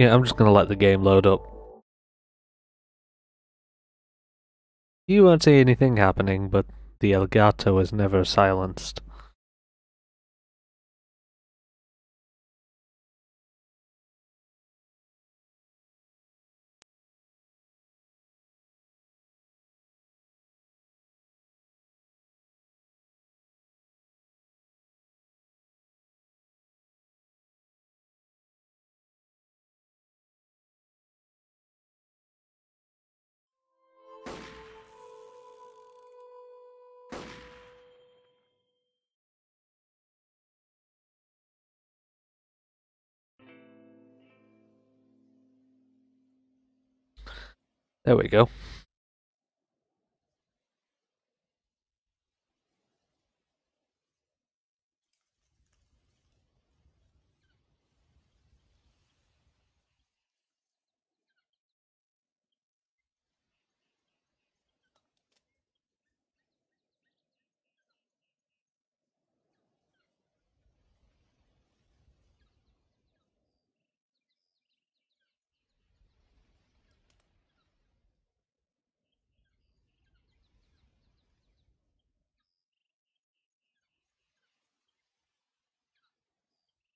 Yeah, I'm just gonna let the game load up. You won't see anything happening, but the Elgato is never silenced. There we go.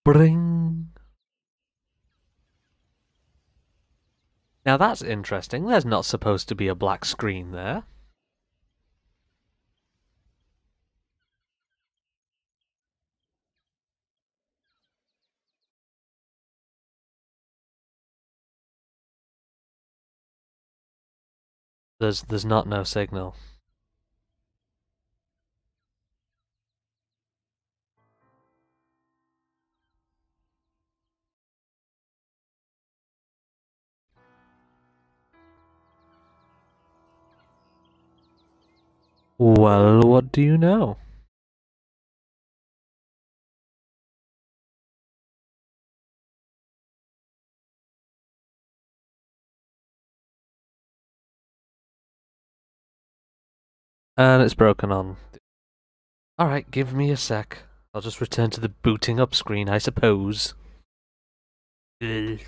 Bring. Now that's interesting. There's not supposed to be a black screen there. There's there's not no signal. Well, what do you know? And it's broken on. Alright, give me a sec. I'll just return to the booting up screen, I suppose. Ugh.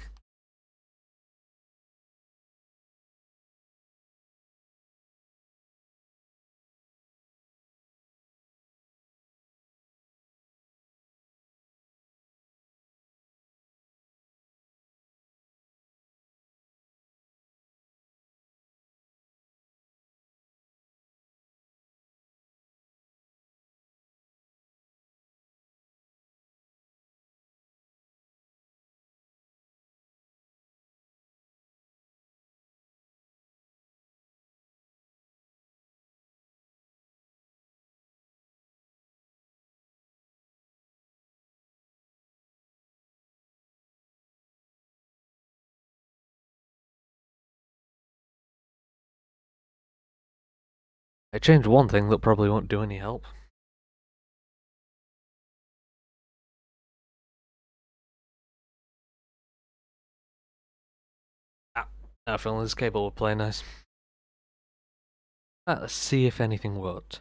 I changed one thing that probably won't do any help. Ah, I feel this cable will play nice. Right, let's see if anything worked.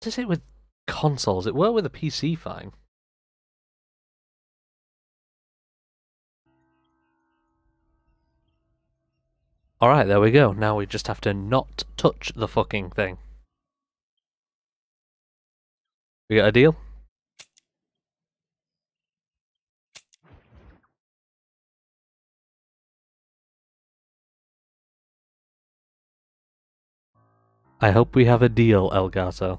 Does it with consoles? It worked with a PC fine. Alright, there we go. Now we just have to not touch the fucking thing. We got a deal? I hope we have a deal, Elgato.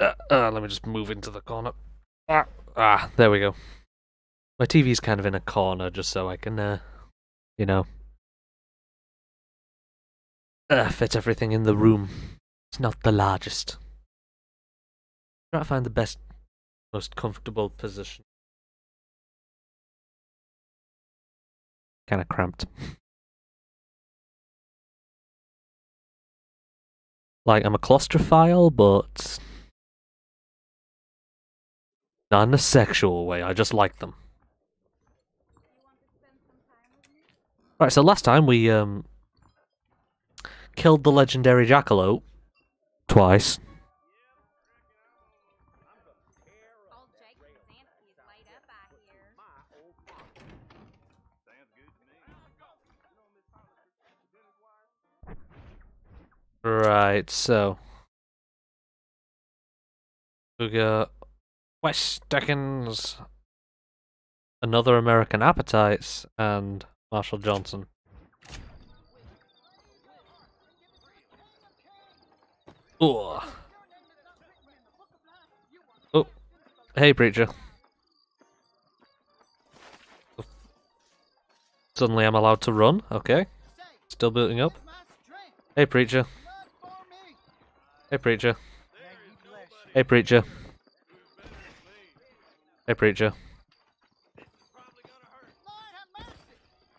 Uh, uh, let me just move into the corner. Ah, ah, there we go. My TV's kind of in a corner just so I can, uh, you know, uh, fit everything in the room. It's not the largest. Try to find the best, most comfortable position. Kind of cramped. like, I'm a claustrophile, but not in a sexual way, I just like them. Right, so last time we um killed the legendary jackalope twice. Right, so we got West Dickens, another American Appetites, and Marshall Johnson. Ugh. Oh, hey, preacher. Suddenly, I'm allowed to run. Okay, still booting up. Hey, preacher. Hey, preacher. Hey, preacher. Hey, preacher.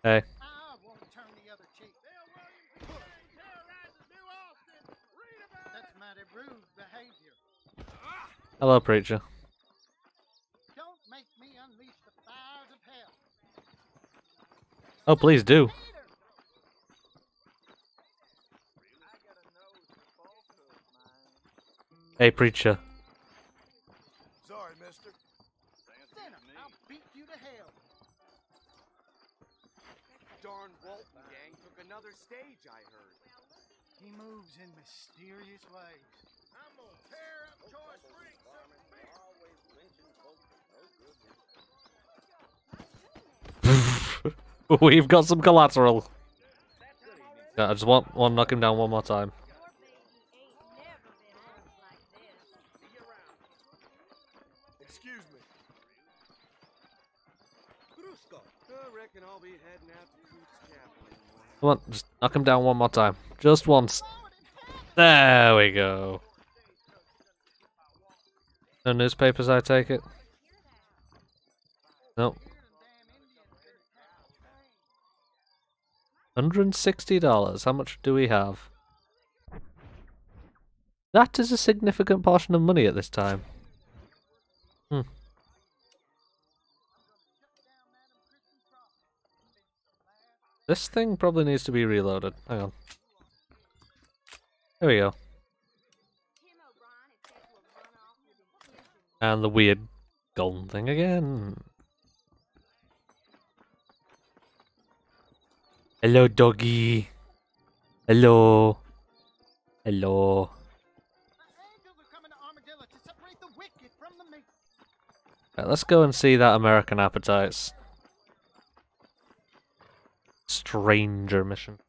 Hey. Hello, preacher. Don't make me unleash the fires of hell. Oh, please do. Hey, preacher. Stage, I heard. He moves in mysterious ways. I'm gonna tear up Joyce Ring, We've got some collateral. Yeah, I just want want to knock him down one more time. Come on, just knock him down one more time. Just once. There we go. No newspapers, I take it? Nope. $160. How much do we have? That is a significant portion of money at this time. Hmm. This thing probably needs to be reloaded. Hang on. There we go. And the weird golden thing again. Hello, doggy. Hello. Hello. Right, let's go and see that American Appetites. Stranger mission.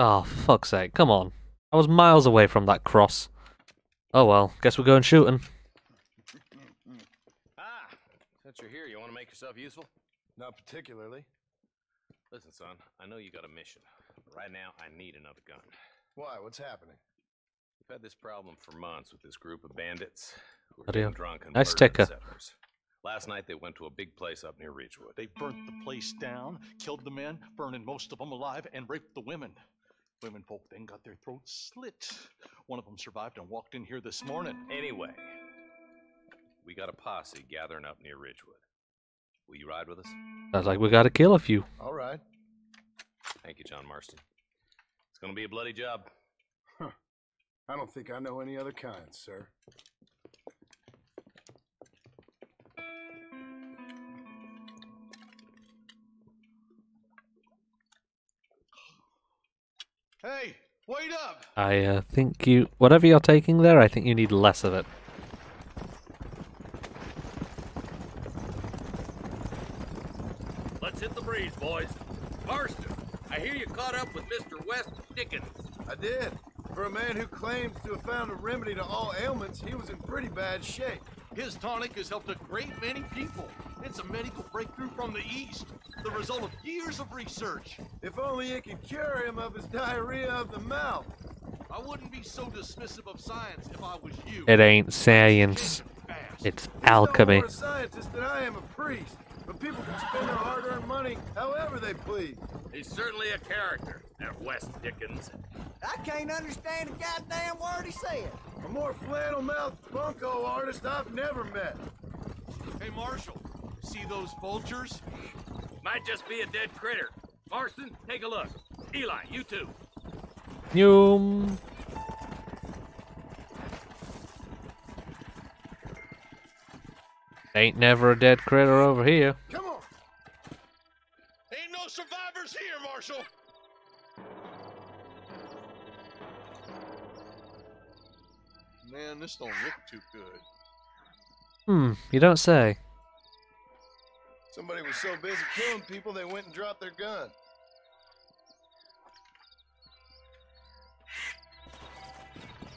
Oh, fuck's sake, come on. I was miles away from that cross. Oh well, guess we're going shooting. Ah, since you're here, you want to make yourself useful? Not particularly. Listen, son, I know you got a mission. Right now, I need another gun. Why? What's happening? We've had this problem for months with this group of bandits who are Bloody hell. getting drunk and Nice murdering ticker. settlers. Last night, they went to a big place up near Ridgewood. They burnt the place down, killed the men, burning most of them alive, and raped the women. Women folk then got their throats slit. One of them survived and walked in here this morning. Anyway, we got a posse gathering up near Ridgewood. Will you ride with us? Sounds like we gotta kill a few. All right. Thank you, John Marston. It's gonna be a bloody job. I don't think I know any other kind, sir. Hey, wait up! I uh, think you, whatever you're taking there, I think you need less of it. Let's hit the breeze, boys. Marston, I hear you caught up with Mr. West Dickens. I did. For a man who claims to have found a remedy to all ailments, he was in pretty bad shape. His tonic has helped a great many people. It's a medical breakthrough from the East, the result of years of research. If only it could cure him of his diarrhea of the mouth. I wouldn't be so dismissive of science if I was you. It ain't science. It's He's no alchemy. a scientist than I am a priest. But people can spend their hard-earned money however they please. He's certainly a character, that West Dickens. I can't understand a goddamn word he said. A more flannel-mouthed bunko artist I've never met. Hey, Marshal, see those vultures? Might just be a dead critter. Marston, take a look. Eli, you too. Yum. Ain't never a dead critter over here. Come on. Ain't no survivors here, Marshal. Man, this don't look too good. Hmm, you don't say. Somebody was so busy killing people they went and dropped their gun.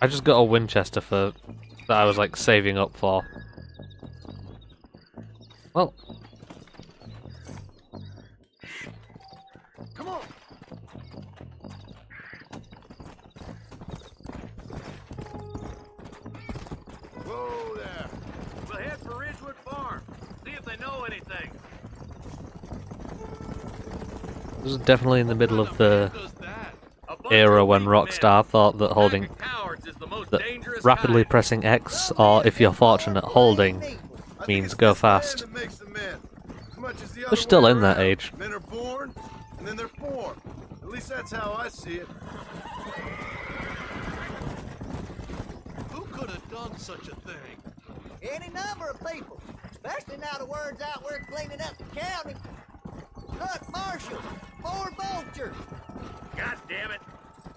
I just got a Winchester for that I was like saving up for. Well, Come on. Whoa there. We'll head for Ridgewood Farm. See if they know anything. this is definitely in the middle of the Does that? A bunch era when. Rockstar thought that holding of cowards is the most that rapidly pressing X or if you're fortunate holding means go fast. that makes the men. As much as the They're still in that age. Men are born, and then they're formed. At least that's how I see it. Who could have done such a thing? Any number of people, especially now the word's out we're cleaning up the county. Look, Marshal, more vultures. God damn it.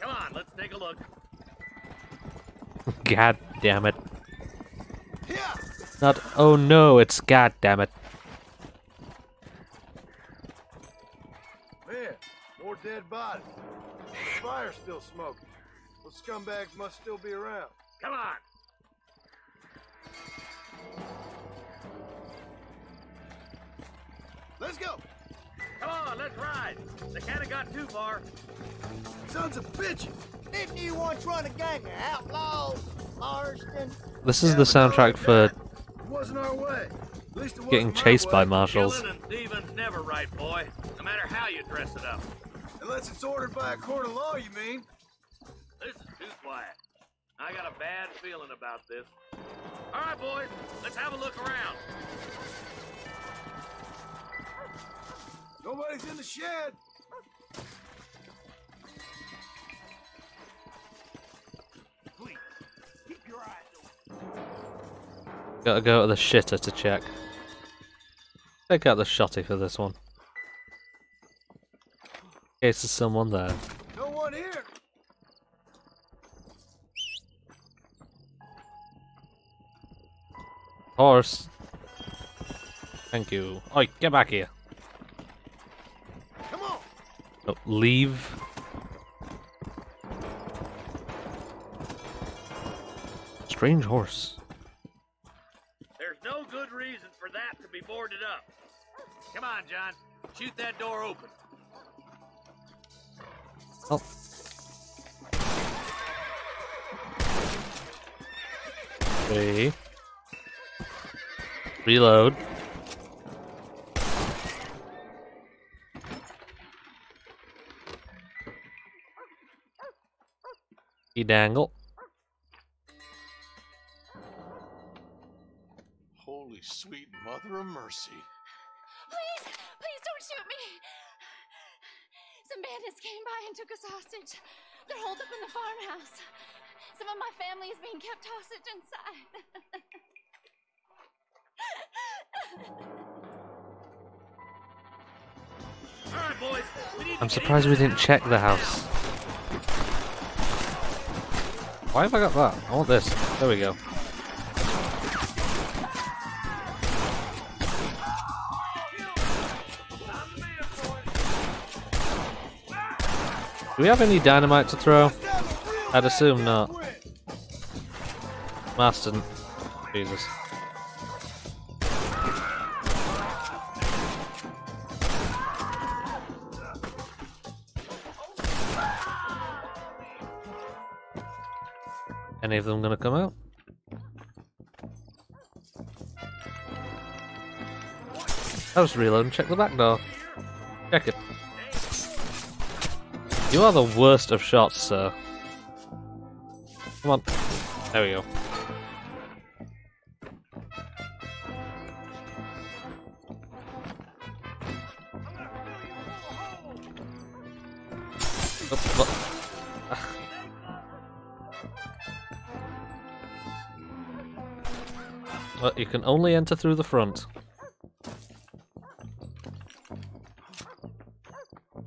Come on, let's take a look. God damn it. Yeah. Not oh no, it's god damn it. Man, more dead bodies. The fire's still smoking. Those scumbags must still be around. Come on. Let's go. Come on, let's ride. They can't have got too far. Sons of bitches. Didn't you once run a gang of outlaws, Marston? This is Yeah, the soundtrack for that. It wasn't our way. At least it getting wasn't my chased by way. marshals. Killing never right, boy. No matter how you dress it up. Unless it's ordered by a court of law, you mean? This is too quiet. I got a bad feeling about this. All right, boys, let's have a look around. Nobody's in the shed. Gotta go to the shitter to check. Take out the shotty for this one. In case there's someone there. No one here. Horse. Thank you. Oi, get back here. Come on. Oh, leave. Strange horse. Oh. Okay. Reload. E dangle. Holy sweet mother of mercy. Please, please don't shoot me. Some bandits came by and took us hostage. They're holed up in the farmhouse. Some of my family is being kept hostage inside. All right, boys. We need to I'm surprised we didn't check the house. Why have I got that? I want this. There we go. Do we have any dynamite to throw? I'd assume not. Marston. Jesus. Any of them gonna come out? I'll just reload and check the back door. Check it. You are the worst of shots, sir. Come on. There we go. Oh. You can only enter through the front.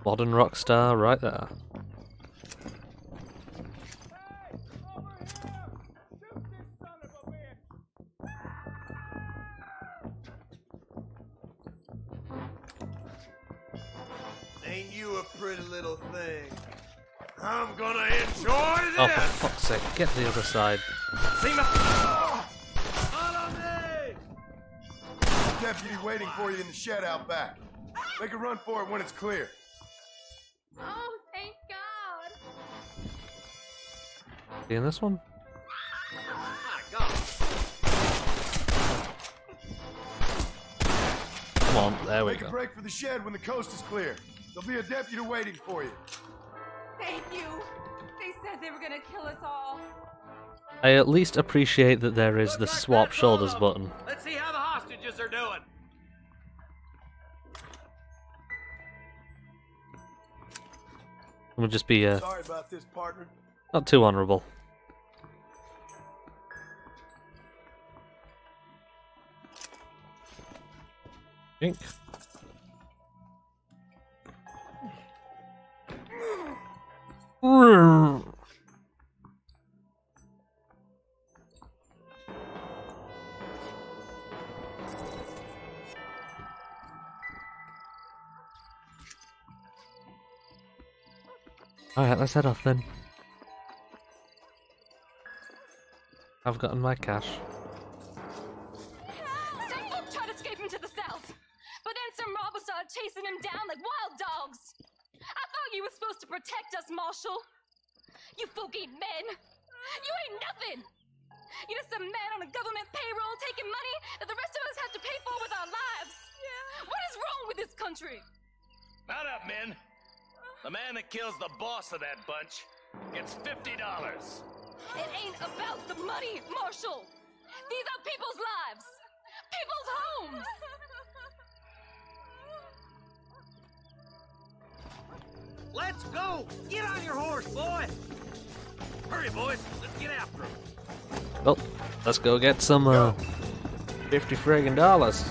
Modern rock star right there. Ain't you a pretty little thing? I'm gonna enjoy this! Oh, for fuck's sake, get to the other side. See my. Follow me! Deputy waiting for you in the shed out back. Make a run for it when it's clear. See in this one? Come on, there we Make a go. break for the shed when the coast is clear. There'll be a deputy waiting for you. Thank you. They said they were gonna kill us all. I at least appreciate that there is the swap shoulders of 'em. button. Let's see how the hostages are doing. It would just be uh, Sorry about this, partner. not too honourable. Jink. Alright, let's head off then. I've gotten my cash. You folk ain't men. You ain't nothing. You're just a man on a government payroll taking money that the rest of us have to pay for with our lives. What is wrong with this country? Mount up, men. The man that kills the boss of that bunch gets $50. It ain't about the money, Marshal. These are people's lives, people's homes. Let's go! Get on your horse, boy! Hurry, boys. Let's get after him. Well, let's go get some uh, 50 friggin' dollars.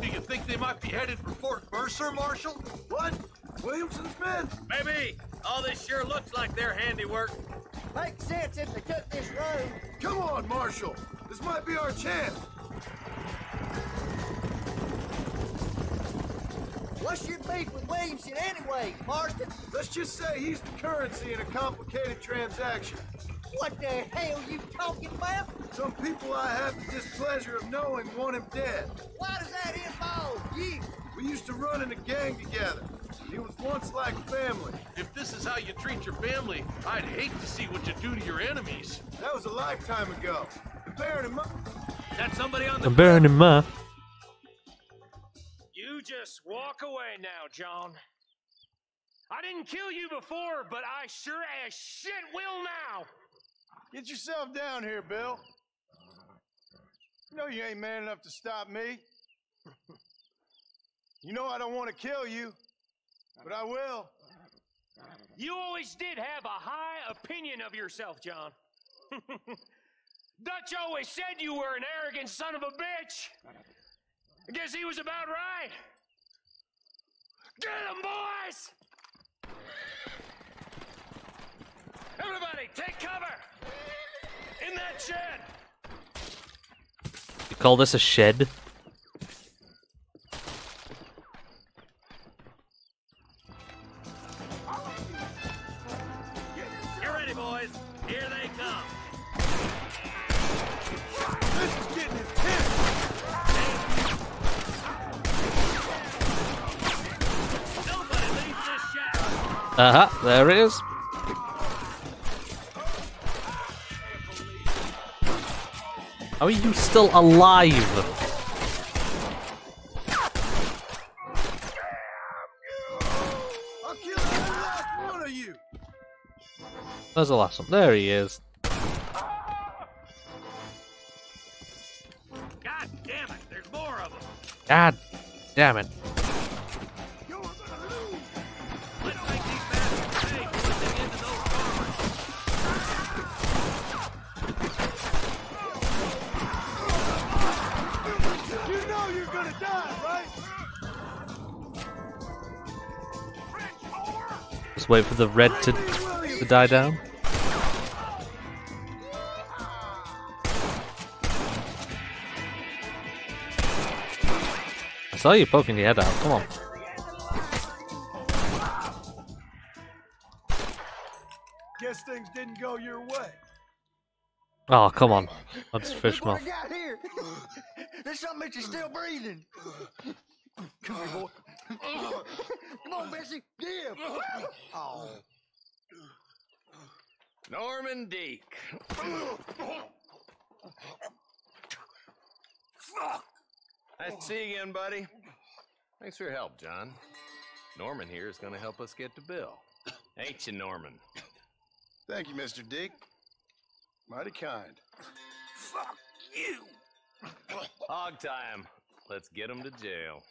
Do you think they might be headed for Fort Mercer, Marshal? What? Williamson's men? Maybe. All this sure looks like their handiwork. Makes sense if they took this road. Come on, Marshal. This might be our chance. What's your beef with Williamson anyway, Marston? Let's just say he's the currency in a complicated transaction. What the hell you talking about? Some people I have the displeasure of knowing want him dead. Why does that involve you? We used to run in a gang together. He was once like family. If this is how you treat your family, I'd hate to see what you do to your enemies. That was a lifetime ago. And bearing in mind, Is that somebody on the I'm bearing in mind. Just walk away now, John. I didn't kill you before, but I sure as shit will now. get yourself down here, Bill. You know you ain't man enough to stop me. you know I don't want to kill you, but I will. You always did have a high opinion of yourself, John. Dutch always said you were an arrogant son of a bitch. I guess he was about right. Get him, boys! Everybody, take cover! In that shed! You call this a shed? There it is. How are you still alive? I'll last one of you. Where's the last one? There he is. God damn it, there's more of them. God damn it. Just wait for the red to, to die down. I saw you poking your head out. Come on. Guess things didn't go your way. Oh, come on. That's fish Look mouth. I got here. There's something that you're still breathing. Come here, boy. Come on, Bessie. Give. Oh. Norman Deek. Nice to see you again, buddy. Thanks for your help, John. Norman here is going to help us get to Bill. Ain't you, Norman? Thank you, Mr. Dick. Mighty kind. Fuck you. Hog time. Let's get him to jail.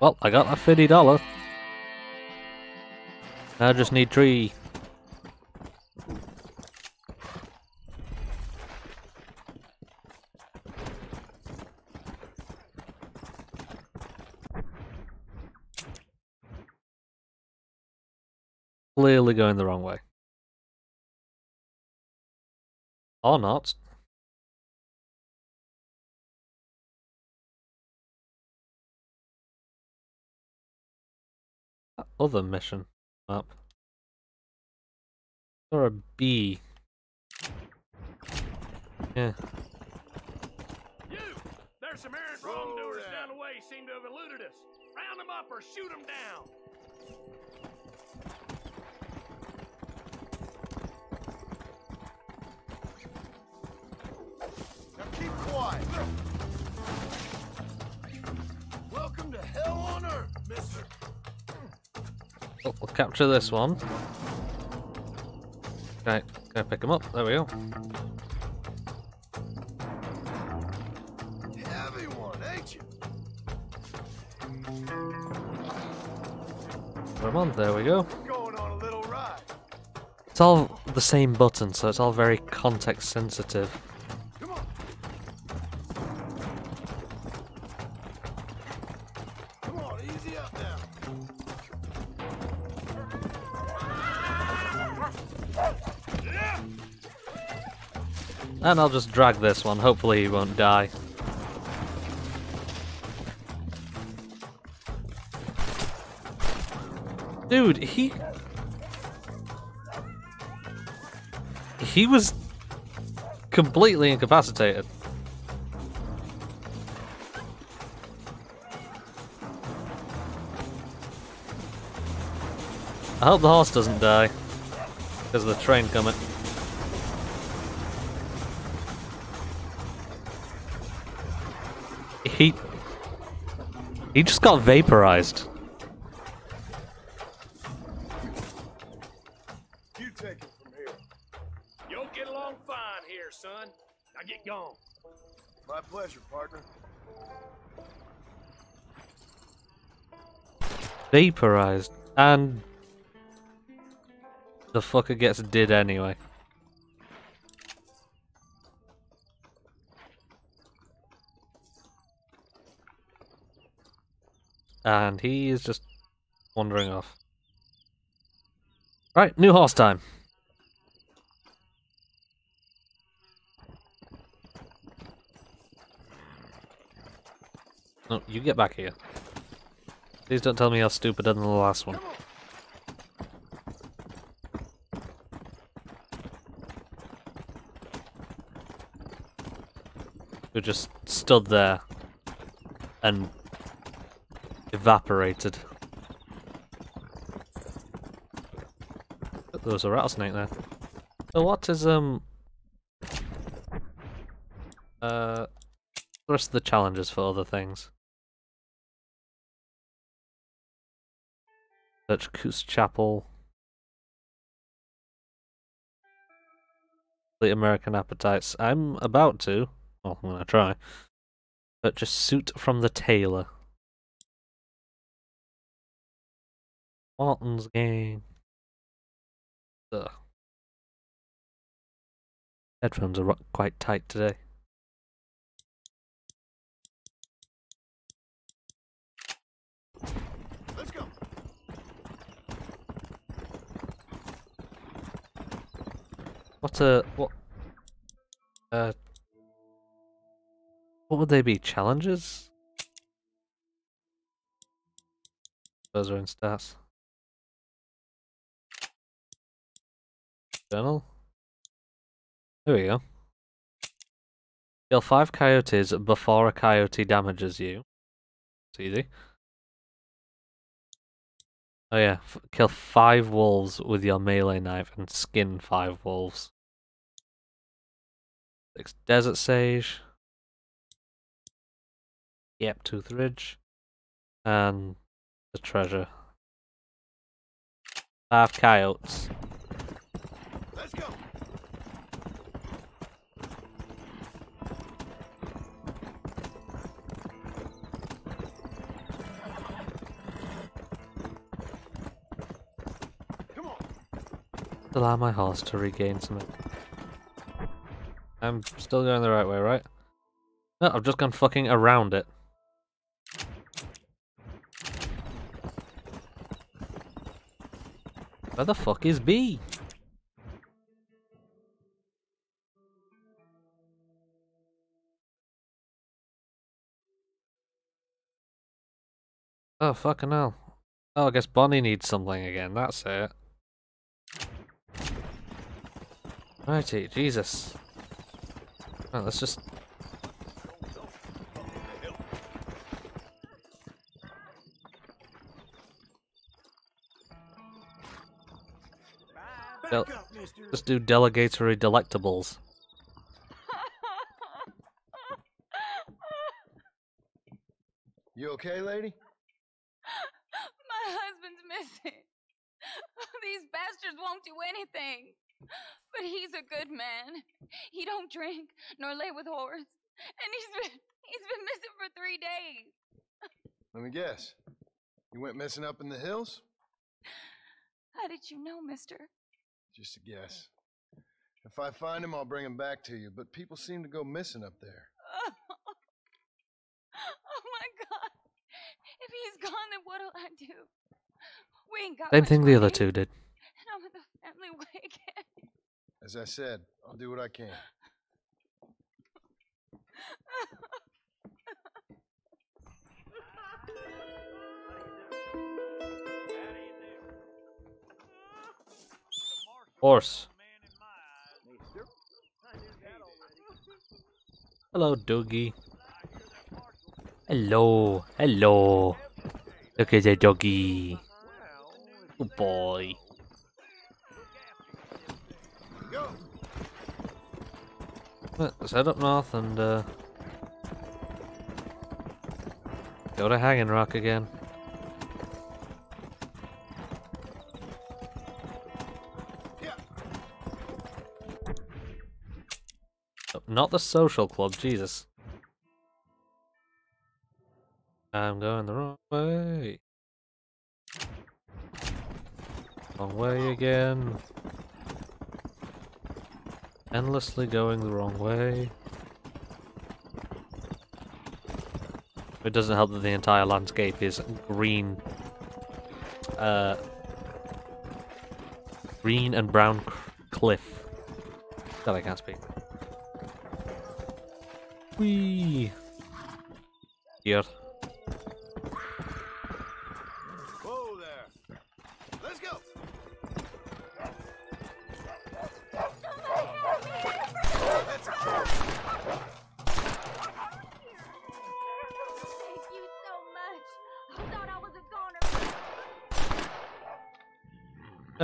Well, I got that fifty dollar. I just need three. Clearly going the wrong way. Or not. Other mission map. Or a B. Yeah. You! There's some errant wrongdoers down the way seem to have eluded us. Round them up or shoot them down. Now keep quiet. Welcome to hell on earth, mister. Oh, we'll capture this one. Okay, go pick him up. There we go. Heavy one, ain't you? Put on. There we go. Going on a little ride. It's all the same button, so it's all very context sensitive. And I'll just drag this one. Hopefully he won't die. Dude, he... He was completely incapacitated. I hope the horse doesn't die. Because of the train coming. He... He just got vaporized. You take it from here. You'll get along fine here, son. Now get gone. My pleasure, partner. Vaporized. And... The fucker gets did anyway. And he is just wandering off. Right, new horse time. No, you get back here. Please don't tell me you're stupider than the last one. Who just stood there and evaporated. There was a rattlesnake there. So what is um uh the rest of the challenges for other things? Search Coot's Chapel. The American Appetites. I'm about to. Well, I'm gonna try. Purchase suit from the tailor. Martin's gang. Ugh. Headphones are quite tight today. Let's go. What a what? Uh, what would they be? Challenges? Those are in stats. Journal. There we go. Kill five coyotes before a coyote damages you. It's easy. Oh yeah, f- kill five wolves with your melee knife and skin five wolves. Six desert sage. Yep, Tooth Ridge. And the treasure. Five coyotes. Let's go. Allow my horse to regain some. I'm still going the right way, right? No, I've just gone fucking around it. Where the fuck is B? Oh, fucking hell. Oh, I guess Bonnie needs something again, that's it. Righty, Jesus. Right, let's just... Del- Back up, mister. Let's do delegatory delectables. You okay, lady? Missing. These bastards won't do anything. But he's a good man. He don't drink nor lay with whores. And he's been he's been missing for three days. Let me guess. You went missing up in the hills? How did you know, mister? Just a guess. If I find him, I'll bring him back to you. But people seem to go missing up there. Oh, Oh my god. If he's gone, then what'll I do? We ain't got Same much thing the other two did. And I'm in the family way again. As I said, I'll do what I can. Horse. Hello, doggy. Hello, hello. Look at the doggy. Good boy. Let's head up north and uh, go to Hanging Rock again. Oh, Not the social club, Jesus. I'm going the wrong way. Wrong way again. Endlessly going the wrong way. It doesn't help that the entire landscape is green. Uh, green and brown cliff. That I can't speak. Whee! Here.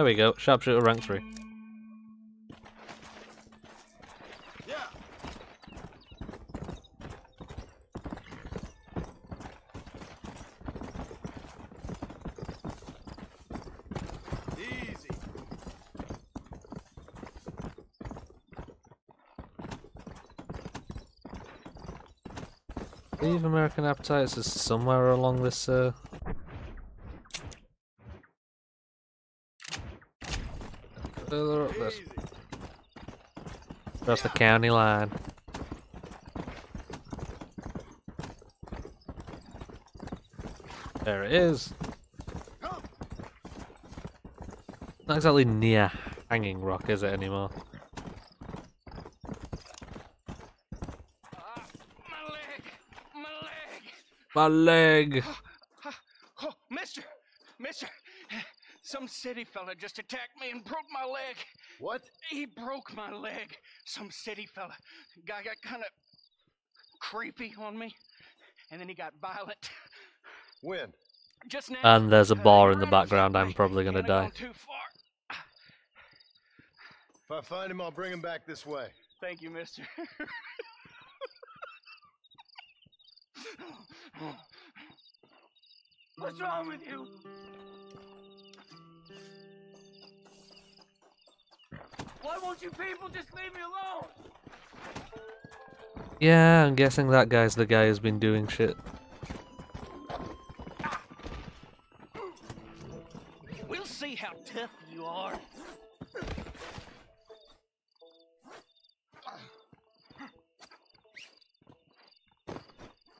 we go. Sharpshooter rank 3. Yeah. American Appetites is somewhere along this uh, This. Across the county line. There it is. Not exactly near Hanging Rock, is it anymore? My leg! My leg! My leg! Oh, mister! Mister! Some city fella just attacked me and broke my leg. What? He broke my leg. Some city fella. Guy got kind of creepy on me. And then he got violent. When? Just now. And there's a bar in the background, I'm probably gonna die. Too far. If I find him, I'll bring him back this way. Thank you, mister. What's wrong with you? Why won't you people just leave me alone? Yeah, I'm guessing that guy's the guy who's been doing shit. We'll see how tough you are.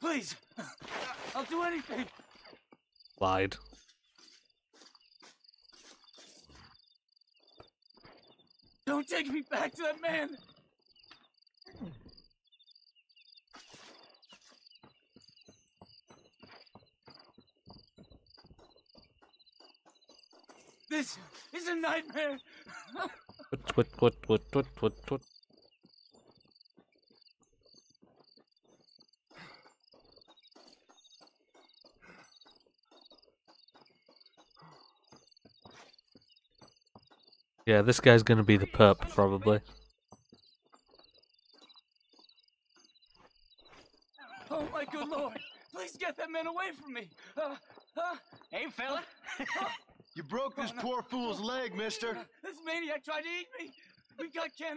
Please, I'll do anything. Lied. Don't take me back to that man. This is a nightmare. What, what, what, what, what? Yeah, this guy's gonna be the perp, probably. Oh my good lord! Please get that man away from me. Uh, uh, hey, fella. You broke this poor fool's leg, mister. This maniac tried to eat me.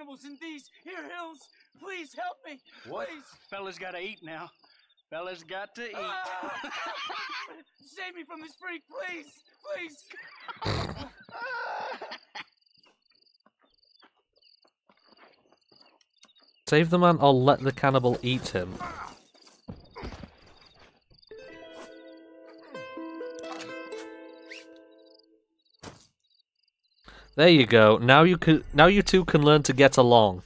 We've got cannibals in these here hills. Please help me. What? Please. Fella's got to eat now. Fella's got to eat. Ah! Save me from this freak, please. Please. Save the man or let the cannibal eat him. There you go. Now you can. Now you two can learn to get along.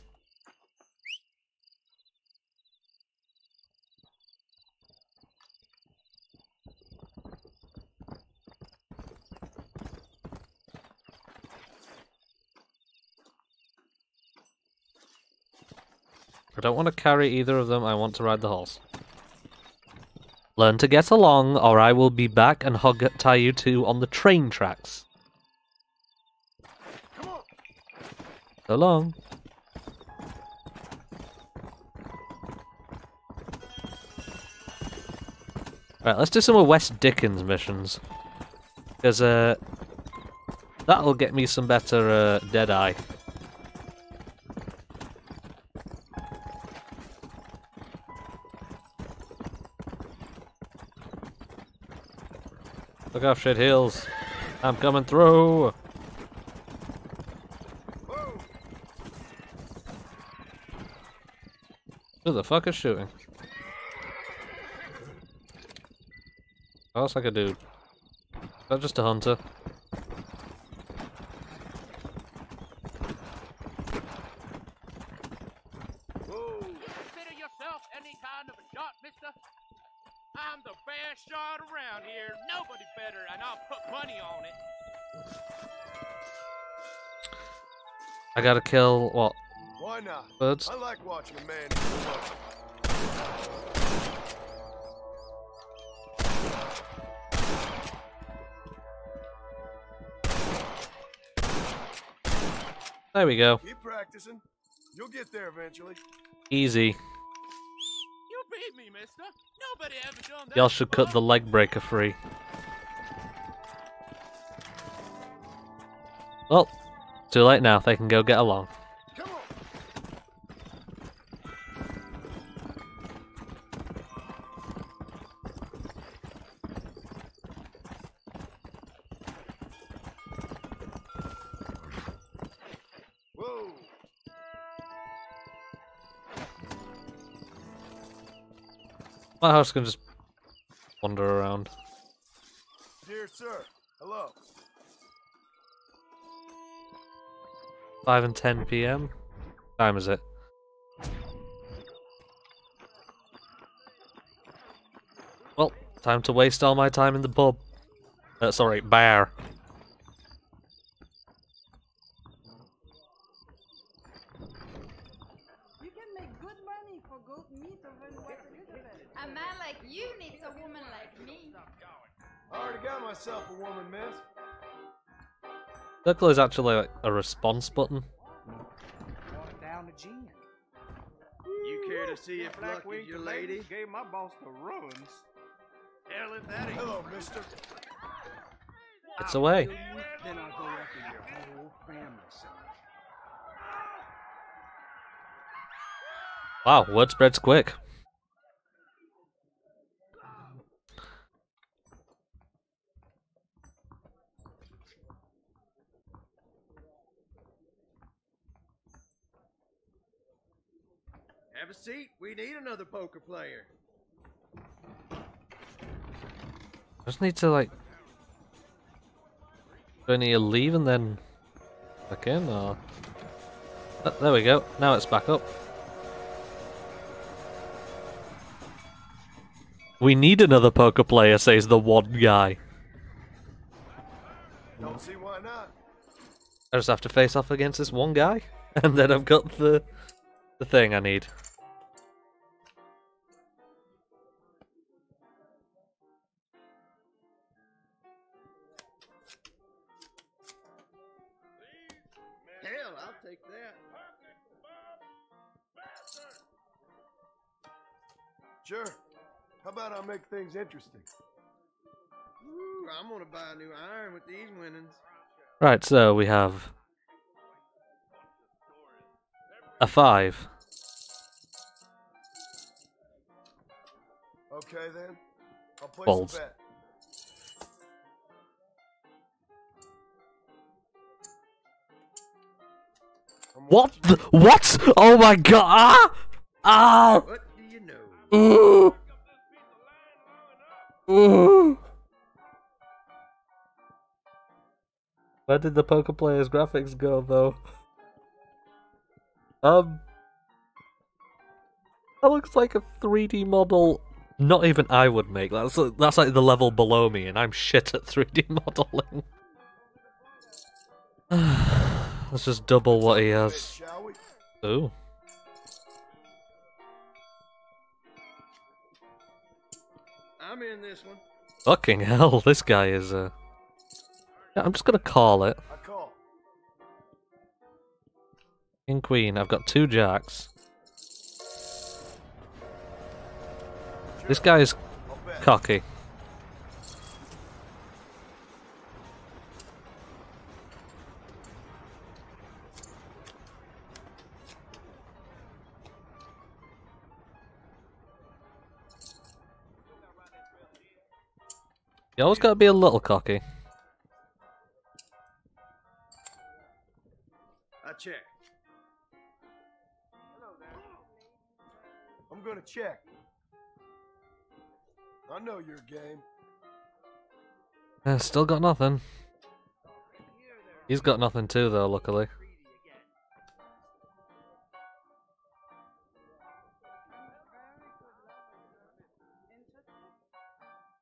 I don't want to carry either of them. I want to ride the horse. Learn to get along, or I will be back and hog tie you two on the train tracks. So long. Right, let's do some of West Dickens missions. Because, uh, that'll get me some better, uh, Deadeye. Look off, shit heels. I'm coming through. Who the fuck is shooting? Oh, that's like a dude. That just a hunter? Consider yourself any kind of a shot, mister? I'm the best shot around here. Nobody better, and I'll put money on it. I gotta kill, what? Why not? Birds? I like watching a man eat a monkey. There we go. Keep practicing. You'll get there eventually. Easy. You beat me, mister. Nobody ever done that. Y'all should cut the leg breaker free. Well, too late now. They can go get along. My house can just wander around. Dear sir, hello. 5 and 10 p.m. Time is it? Well, time to waste all my time in the pub. Uh, sorry, bar. Circle is actually like a response button. down. You care to see if Black Wing your lady? Gave my boss the ruins. Hell if that ain't. Hello, mister. It's away. Then I'll go after your whole family, son. Wow, word spreads quick. Have a seat. We need another poker player. Just need to like. Do I need to leave and then back in, or? Oh, there we go. Now it's back up. We need another poker player, says the one guy. Don't see why not. I just have to face off against this one guy, and then I've got the the thing I need. Sure. How about I make things interesting? Ooh, I'm gonna buy a new iron with these winnings. Right, so we have a five. Okay then. I'll place Balls. a bet. What? The, what? Oh my god! Ah! Ah! What do you know? Ooh. Ooh. Where did the poker player's graphics go, though? Um, that looks like a 3D model. Not even I would make. That's that's like the level below me, and I'm shit at 3D modeling. Let's just double what he has. Ooh. I'm in this one. Fucking hell, this guy is uh Yeah, I'm just gonna call it. I call. King Queen, I've got two jacks. This guy is cocky. You always gotta be a little cocky. I check. I'm gonna check. I know your game. Uh, still got nothing. He's got nothing too, though, luckily.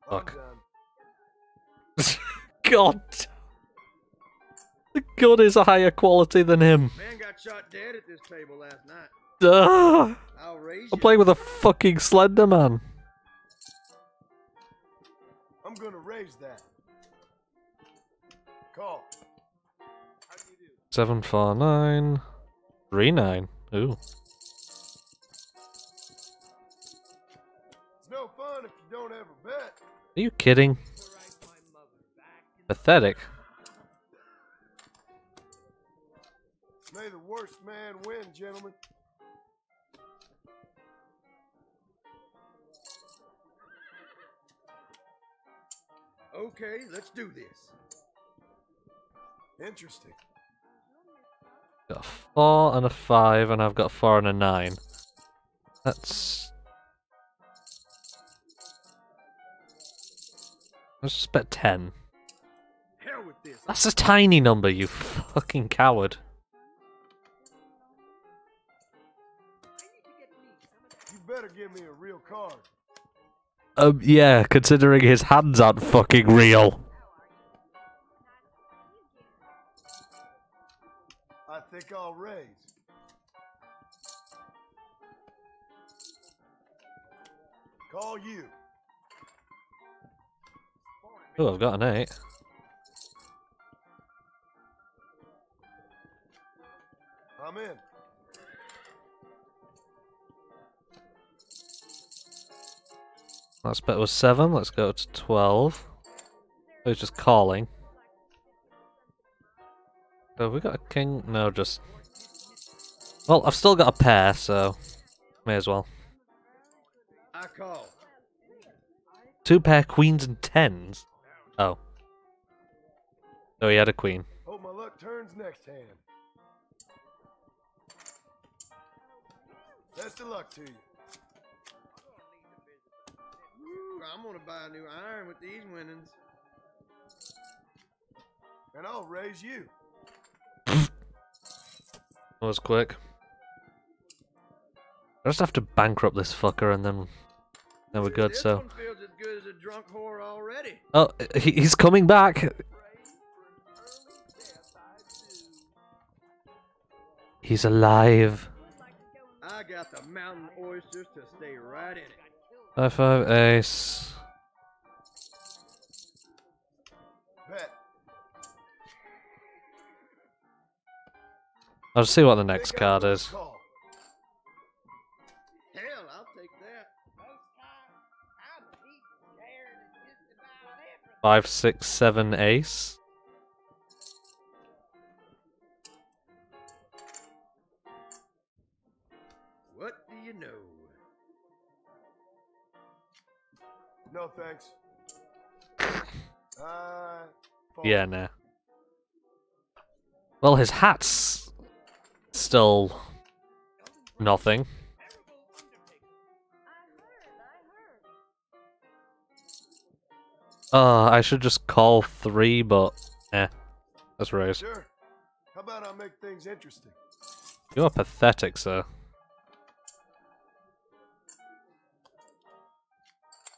Fuck. God! The gun is a higher quality than him. Man got shot dead at this table last night. Duh. I'll raise I'm playing with a fucking Slender Man. I'm gonna raise that. Call. Seven four nine three nine. Ooh. It's no fun if you don't ever bet. Are you kidding? Pathetic. May the worst man win, gentlemen. Okay, let's do this. Interesting. Got a four and a five, and I've got a four and a nine. That's Let's just bet 10. Hell with this. That's a tiny number, you fucking coward. You better give me a real card. Um, yeah, considering his hands aren't fucking real. I think I'll raise. Call you. Oh, I've got an 8. In. Last bet was 7, let's go to 12. I was just calling. So have we got a king? No, just... Well, I've still got a pair, so... May as well. I call. Two pair queens and tens? Oh. Oh, he had a queen. Hope my luck turns next hand. Best of luck to you. Ooh, I'm gonna buy a new iron with these winnings. And I'll raise you. That was quick. I just have to bankrupt this fucker and then... Then we're good, this so... one feels as good as a drunk whore already. Oh, he's coming back! He's alive. I got the mountain oysters to stay right in it. High five, ace. Bet. I'll see what the next card is. Hell, I'll take that. Five, six, seven, ace. No thanks. Uh. Yeah, nah. Well, his hat's still nothing. Uh, I should just call three, but eh. Let's raise. Sure. How about I make things interesting? You are pathetic, sir.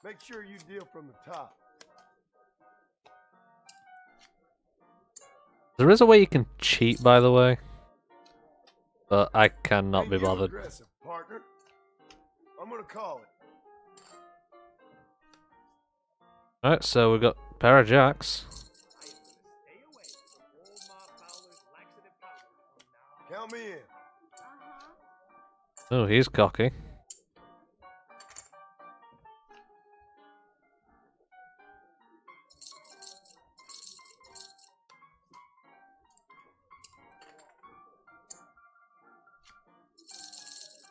Make sure you deal from the top. There is a way you can cheat, by the way. But I cannot be bothered. aggressive, partner. I'm gonna call it. Alright, so we've got pair of jacks. Count me in. Uh-huh. Oh, he's cocky.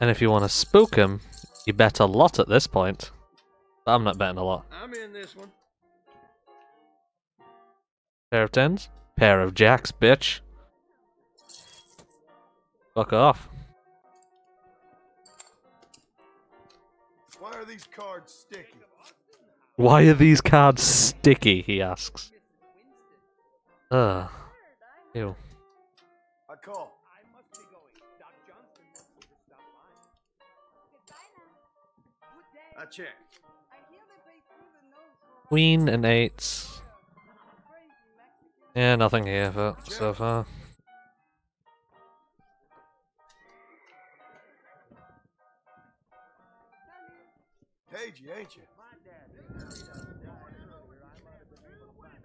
And if you want to spook him, you bet a lot at this point. But I'm not betting a lot. I'm in this one. Pair of tens? Pair of jacks, bitch. Fuck off. Why are these cards sticky? Why are these cards sticky? He asks. Ugh. Ew. Queen and eights. Yeah, nothing here for, so far. Cagey, ain't you?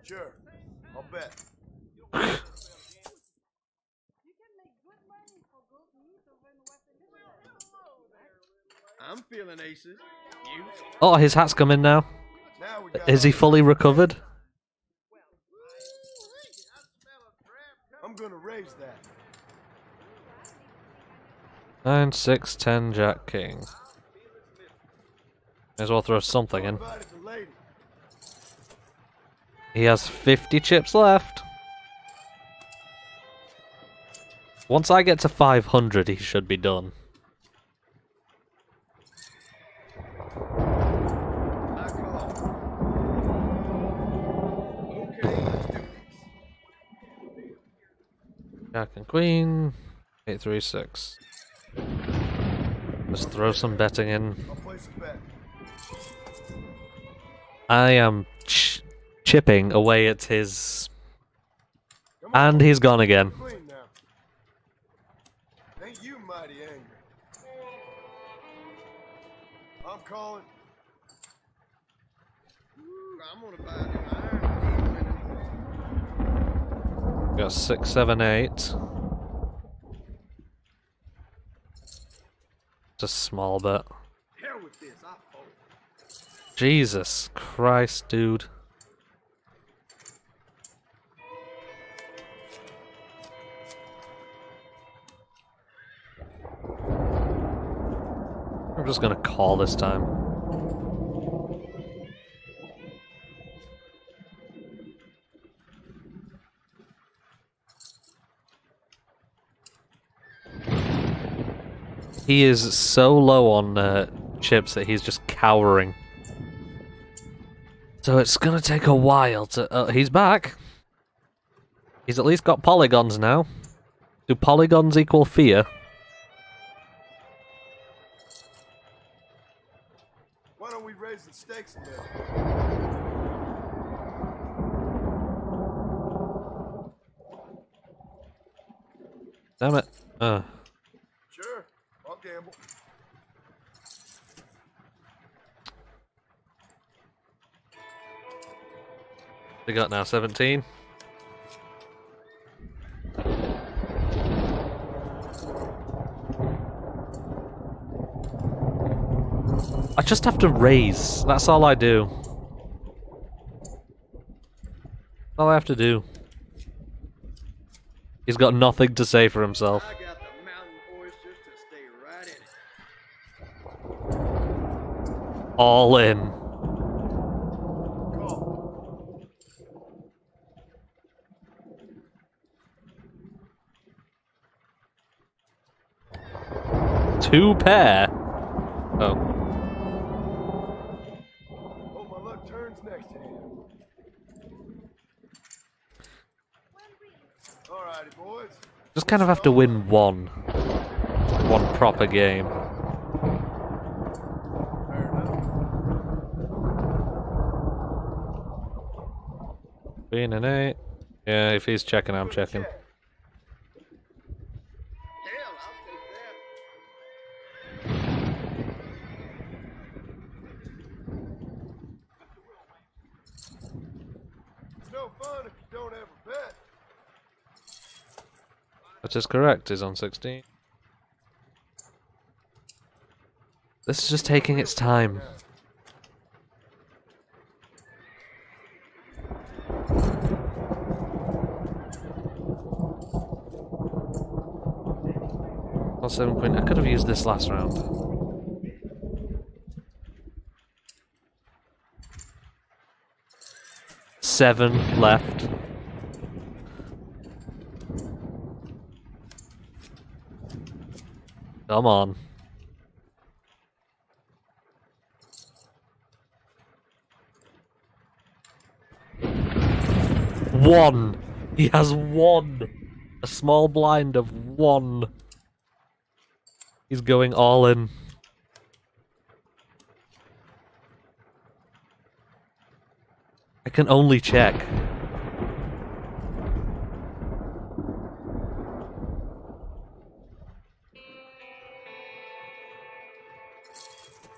Sure. I'll bet. I'm feeling aces. Oh, his hat's coming now. Now Is he fully recovered? I'm gonna raise that. Nine, six, ten, jack, king. May as well throw something in. Invited the lady. He has 50 chips left. Once I get to 500, he should be done. I call. Jack and Queen. Eight three six. Let's throw some betting in. I am ch- chipping away at his. And he's gone again. Ain't you mighty angry? I'm calling. I'm gonna buy them iron. Got six, seven, eight. Just small bit. Jesus Christ, dude. I'm just gonna call this time. He is so low on uh, chips that he's just cowering. So it's gonna take a while to. Uh, he's back. He's at least got polygons now. Do polygons equal fear? Why don't we raise the stakes a bit? Damn it. Uh, we got now 17. I just have to raise. That's all I do. All I have to do. He's got nothing to say for himself. All got the mountain oysters to stay right in. All in. Two pair. Oh. Just kind of have to win one. One proper game. Being an eight. Yeah, if he's checking, I'm checking. That is correct, is on 16. This is just taking its time. Plus 7 point. I could have used this last round. Seven left. Come on. One. He has one. A small blind of one. He's going all in. I can only check.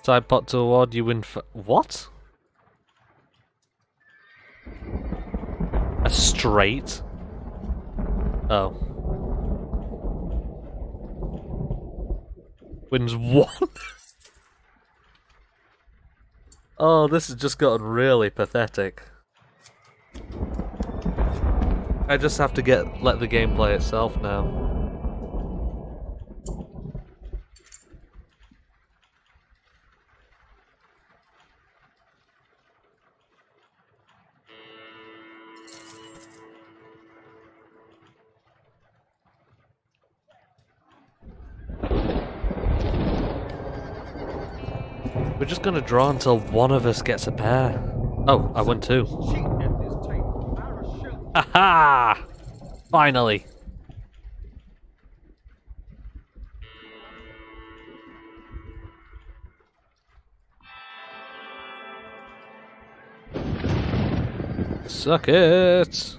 Side pot to award, you win for... What? A straight? Oh. Wins one? oh, this has just gotten really pathetic. I just have to get let the game play itself now. We're just gonna draw until one of us gets a pair. Oh, I won two. Aha! Finally. Suck it!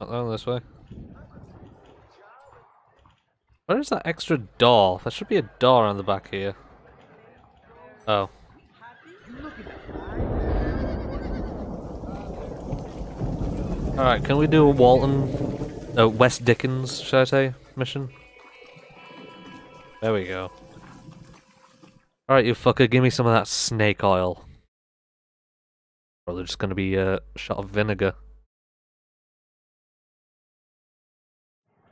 Not going this way. Where is that extra door? There should be a door on the back here. Oh. Alright, can we do a Walton, uh, West Dickens, should I say, mission? There we go. Alright, you fucker, give me some of that snake oil. Probably just gonna be a shot of vinegar.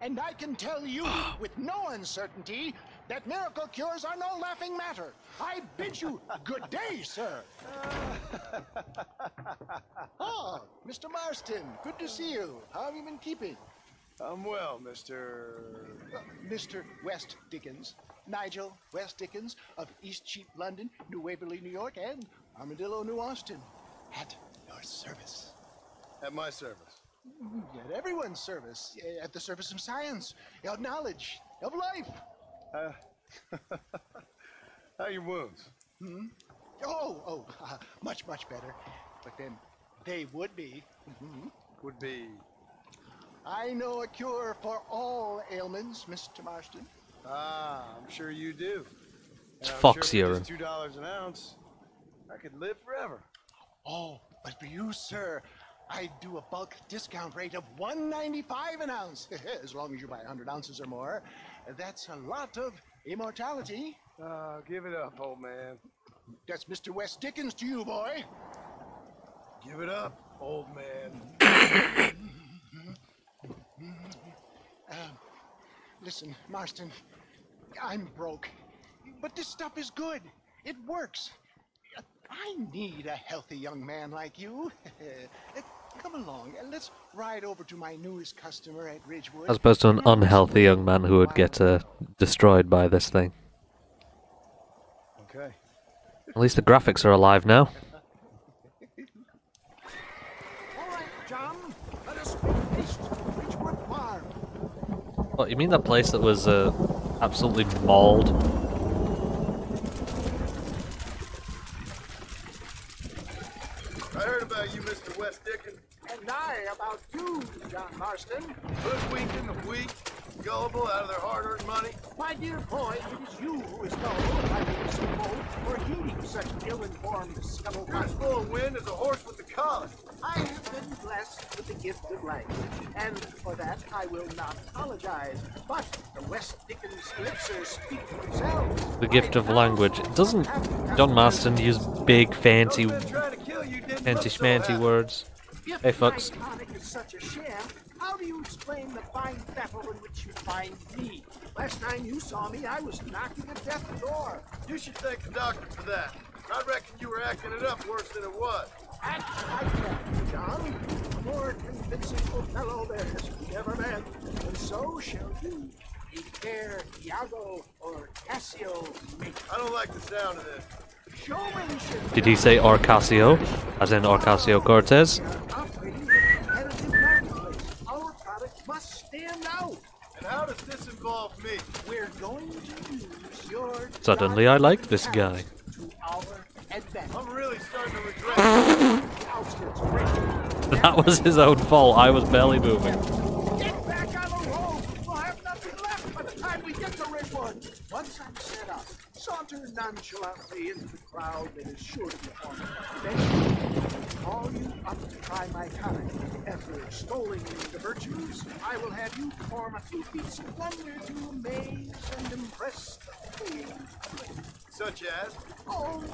And I can tell you with no uncertainty that miracle cures are no laughing matter. I bid you good day, sir. oh, Mr. Marston, good to see you. How have you been keeping? I'm well, Mr. Uh, Mr. West Dickens. Nigel West Dickens of East Cheap, London, New Waverly, New York, and Armadillo, New Austin. At your service. At my service. At everyone's service. eh, At the service of science, of knowledge, of life. Uh, how are your wounds? Hmm? Oh, oh, uh, much, much better. But then they would be. Mhm. Would be. I know a cure for all ailments, Mr. Marston. Ah, I'm sure you do. It's And I'm fox sure urine. Two dollars an ounce. I could live forever. Oh, but for you, sir, I do a bulk discount rate of 195 an ounce, as long as you buy 100 ounces or more. That's a lot of immortality. Uh, give it up, old man. That's Mr. West Dickens to you, boy. Give it up, old man. Um, listen, Marston, I'm broke, but this stuff is good. It works. I need a healthy young man like you. Come along, and let's ride over to my newest customer at Ridgewood. As opposed to an unhealthy young man who would get uh, destroyed by this thing. Okay. At least the graphics are alive now. All right, John, let us make haste to Ridgewood Farm. What, you mean that place that was uh, absolutely mauled? I heard about you, Mr. West Dickens. And I about you, John Marston. Hoodwinking the weak, gullible out of their hard-earned money. My dear boy, it is you who is gullible, I mean simple, for heeding such ill-informed You're scuttlebutt. as full of wind as a horse with the collar. I have been blessed with the gift of language, and for that I will not apologize. But the West Dickens elixirs speak for themselves. The gift of language. Doesn't John Marston use big, fancy, Those men trying to kill you didn't fancy look so schmancy words? If Hey, my fucks. is such a sham, how do you explain the fine battle in which you find me? Last time you saw me, I was knocking at death's door. You should thank the doctor for that. I reckon you were acting it up worse than it was. Act like that, John. A more convincing old fellow there has never been. And so shall you. Be fair, Iago or Cassio make I don't like the sound of this. showmanship. Did he say Orcasio? As in Orcasio Cortez? Operating in a competitive marketplace. Our product must stand out. And how does this involve me? We're going to use your Suddenly I like this guy. to our advantage. I'm really starting to regret it. Outskirts of Ridgewood. That was his own fault, I was barely moving. Get back on the road! We'll have nothing left by the time we get to Ridgewood. Once I'm set up, saunter nonchalantly into the crowd that is sure to be forming. Then call you up to try my tonic. After extolling the virtues, I will have you perform a few feats of wonder to amaze and impress the paying Such as? Oh,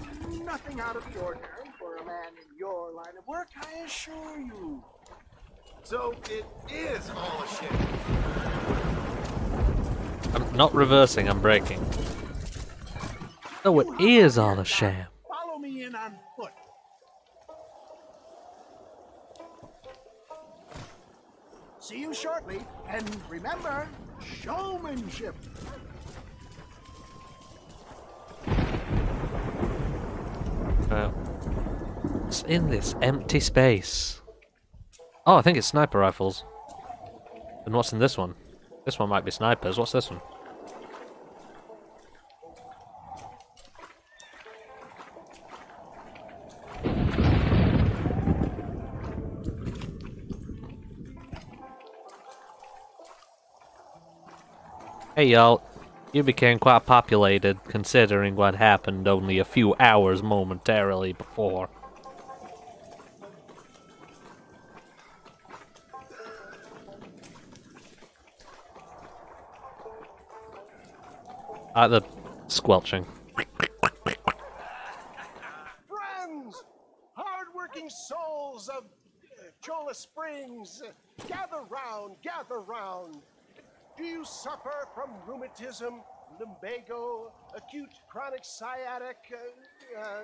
nothing out of the ordinary for a man in your line of work, I assure you. So it is all a shame. I'm not reversing, I'm braking. No, it is all a sham. Follow me in on foot. See you shortly, and remember, showmanship. Uh, what's in this empty space? Oh, I think it's sniper rifles. And what's in this one? This one might be snipers. What's this one? Hey y'all, you became quite populated considering what happened only a few hours momentarily before. Uh, the squelching. Friends, hardworking souls of Cholla Springs, gather round, gather round. Do you suffer from rheumatism, lumbago, acute chronic sciatic, uh, uh,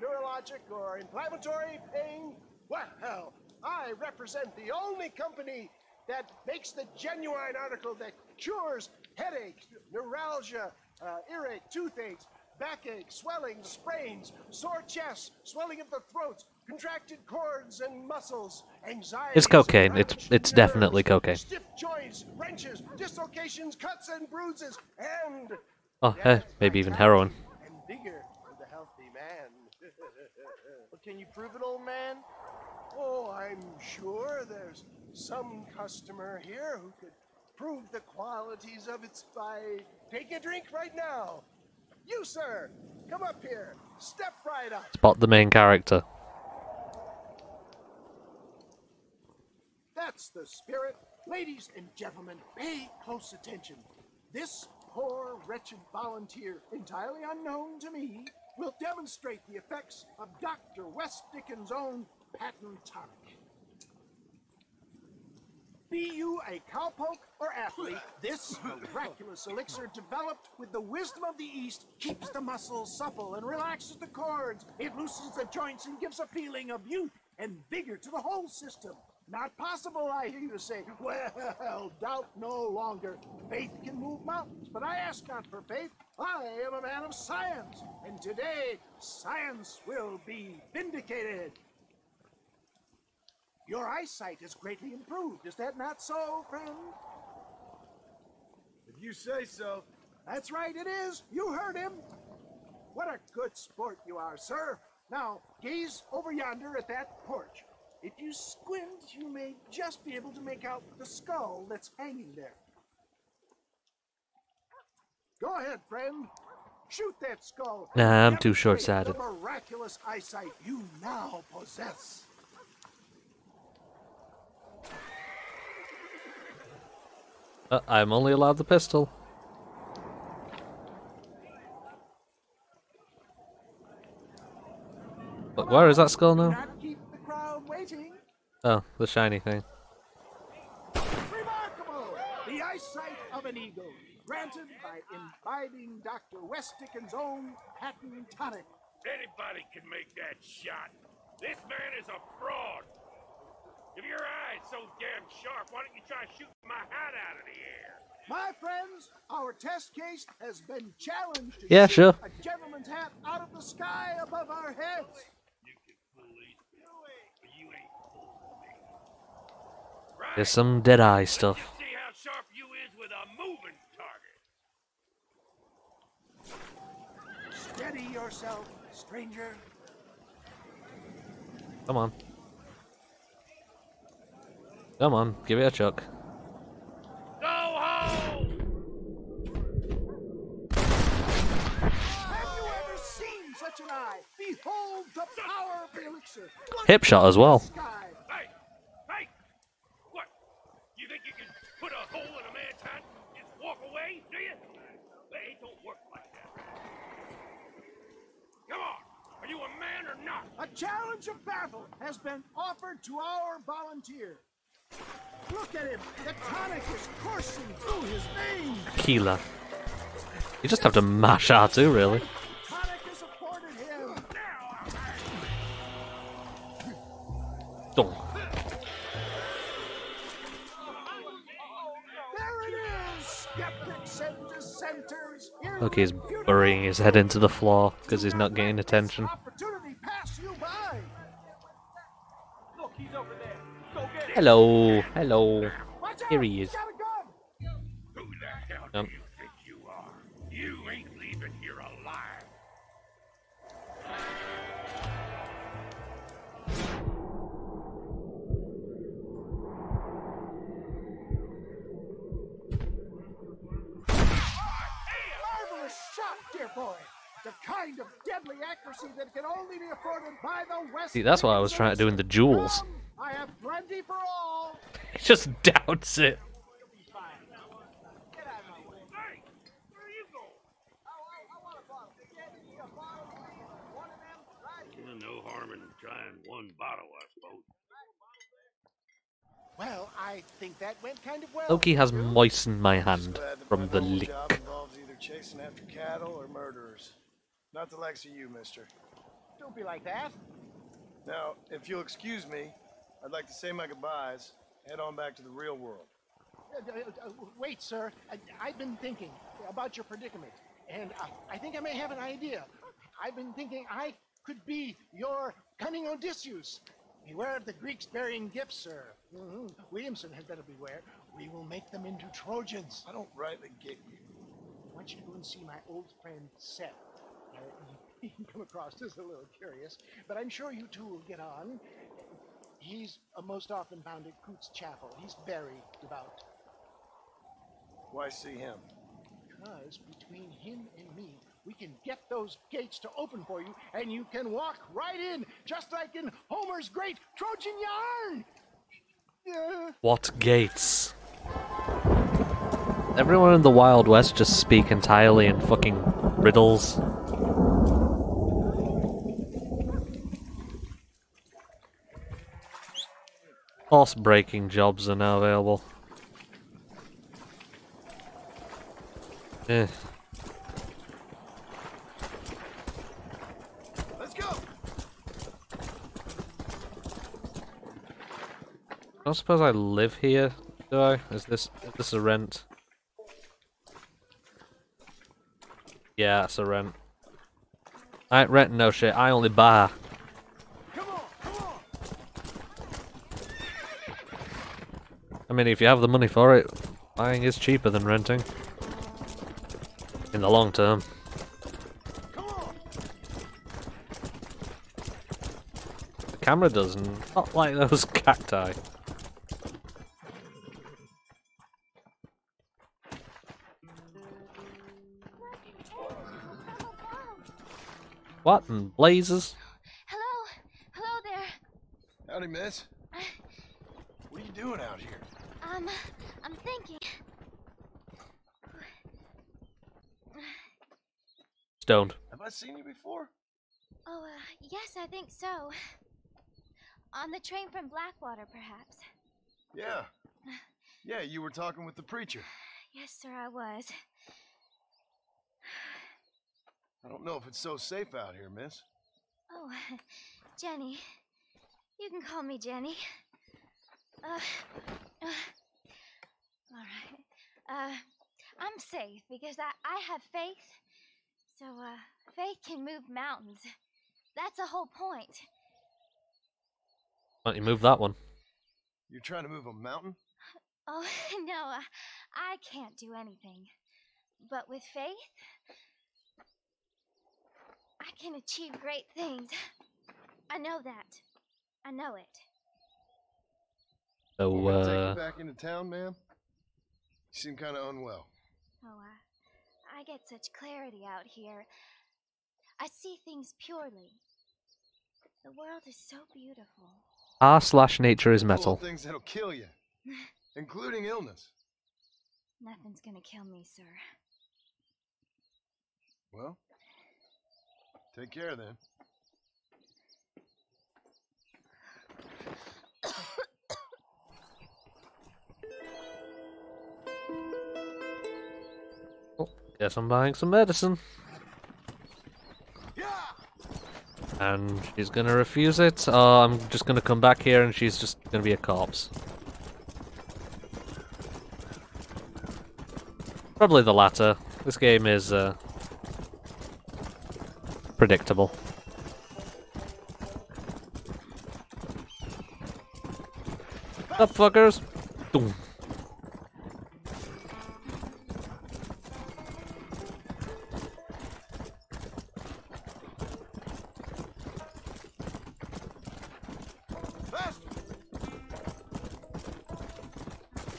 neurologic, or inflammatory pain? Well, I represent the only company that makes the genuine article that cures headaches, neuralgia, uh, earache, toothaches, backache, swelling, sprains, sore chests, swelling of the throat, contracted cords and muscles, anxiety. It's cocaine. It's it's definitely cocaine. Stiff joints, wrenches, dislocations, cuts and bruises, and Oh, hey, maybe even heroin. and vigor for the healthy man. But can you prove it, old man? Oh, I'm sure there's some customer here who could prove the qualities of it by taking a drink right now. You, sir, come up here. Step right up. Spot the main character. That's the spirit. Ladies and gentlemen, pay close attention. This poor, wretched volunteer, entirely unknown to me, will demonstrate the effects of Dr. West Dickens' own patent tonic. Be you a cowpoke or athlete, this miraculous elixir developed with the wisdom of the East keeps the muscles supple and relaxes the cords. It loosens the joints and gives a feeling of youth and vigor to the whole system. Not possible, I hear you say. Well, doubt no longer. Faith can move mountains, but I ask not for faith. I am a man of science, and today science will be vindicated. Your eyesight has greatly improved. Is that not so, friend? If you say so. That's right, it is. You heard him. What a good sport you are, sir. Now, gaze over yonder at that porch. If you squint, you may just be able to make out the skull that's hanging there. Go ahead, friend. Shoot that skull. Nah, I'm too short-sighted. The miraculous eyesight you now possess. Uh, I'm only allowed the pistol. But where is that skull now? Not keep the crowd waiting. Oh, the shiny thing. Remarkable! The eyesight of an eagle, granted by imbibing Dr. West Dickens' own patent tonic. Anybody can make that shot. This man is a fraud. If your eye's so damn sharp, why don't you try shooting my hat out of the air? My friends, our test case has been challenged to Yeah, shoot sure. a gentleman's hat out of the sky above our heads. There's some dead eye stuff. See how sharp you is with a moving target. Steady yourself, stranger. Come on. Come on, give it a chuck. Go home! Have you ever seen such an eye? Behold the power of the elixir. Hip shot as well. You just have to mash R2, really. Here Look, he's burying his head into the floor because he's not getting attention. Hello, hello. Here he is. That's what I was trying to do in the jewels. I have plenty for all. He just doubts it. No harm in trying one bottle, I suppose. Well, I think that went kind of well. Loki has moistened my hand from the whole lick. involves either chasing after cattle or murderers. Not the likes of you, mister. Don't be like that. Now, if you'll excuse me, I'd like to say my goodbyes, head on back to the real world. Uh, uh, uh, wait, sir. I've been thinking about your predicament, and I think I may have an idea. I've been thinking I could be your cunning Odysseus. Beware of the Greeks burying gifts, sir. Mhm. Williamson had better beware. We will make them into Trojans. I don't rightly get you. I want you to go and see my old friend Seth. Uh, he can come across as a little curious, but I'm sure you two will get on. He's most often found at Coot's Chapel. He's very devout. Why see him? Because between him and me, we can get those gates to open for you, and you can walk right in, just like in Homer's great Trojan yarn. Yeah. What gates? Everyone in the Wild West just speak entirely in fucking riddles. Horse breaking jobs are now available. Eh. Let's go! I don't suppose I live here, do I? Is this is this a rent? Yeah, it's a rent. I ain't renting no shit, I only buy. I mean, if you have the money for it, buying is cheaper than renting. In the long term. The camera doesn't. Not like those cacti. What in blazes? Hello? Hello there. Howdy, miss. Uh, what are you doing out here? Um, I'm thinking. Stoned. Have I seen you before? Oh, uh, yes, I think so. On the train from Blackwater, perhaps. Yeah. Yeah, you were talking with the preacher. Yes, sir, I was. I don't know if it's so safe out here, miss. Oh, Jenny. You can call me Jenny. Uh, uh, all right. Uh, I'm safe because I, I have faith. So, uh, faith can move mountains. That's the whole point. Why don't you move that one? You're trying to move a mountain? Oh, no, uh, I can't do anything. But with faith, I can achieve great things. I know that. I know it. So, Want me to take uh, you back into town, ma'am? You seem kind of unwell. Oh, uh, I get such clarity out here. I see things purely. The world is so beautiful. R slash nature is metal. things that'll kill you, including illness. Nothing's gonna kill me, sir. Well, take care then. Guess I'm buying some medicine. And she's gonna refuse it, or I'm just gonna come back here and she's just gonna be a corpse. Probably the latter. This game is, uh, Up, fuckers. Boom.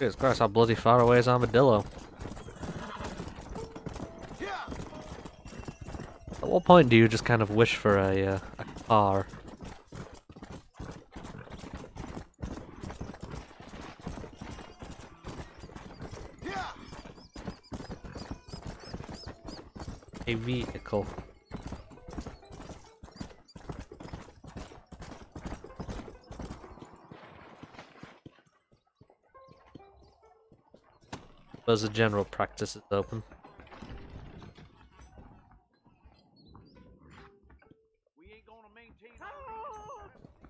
Jesus Christ, how bloody far away is Armadillo? At what point do you just kind of wish for a, uh, a car? A vehicle. Suppose the general practice is open.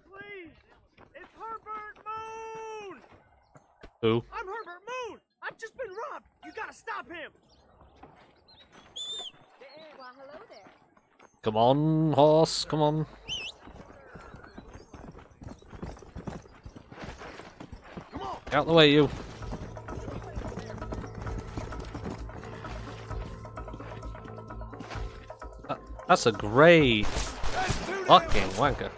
Please! It's Herbert Moon! Who? I'm Herbert Moon! I've just been robbed! You gotta stop him! Well, hello there. Come on, horse, come on. Get out the way, you. That's a great fucking wanker.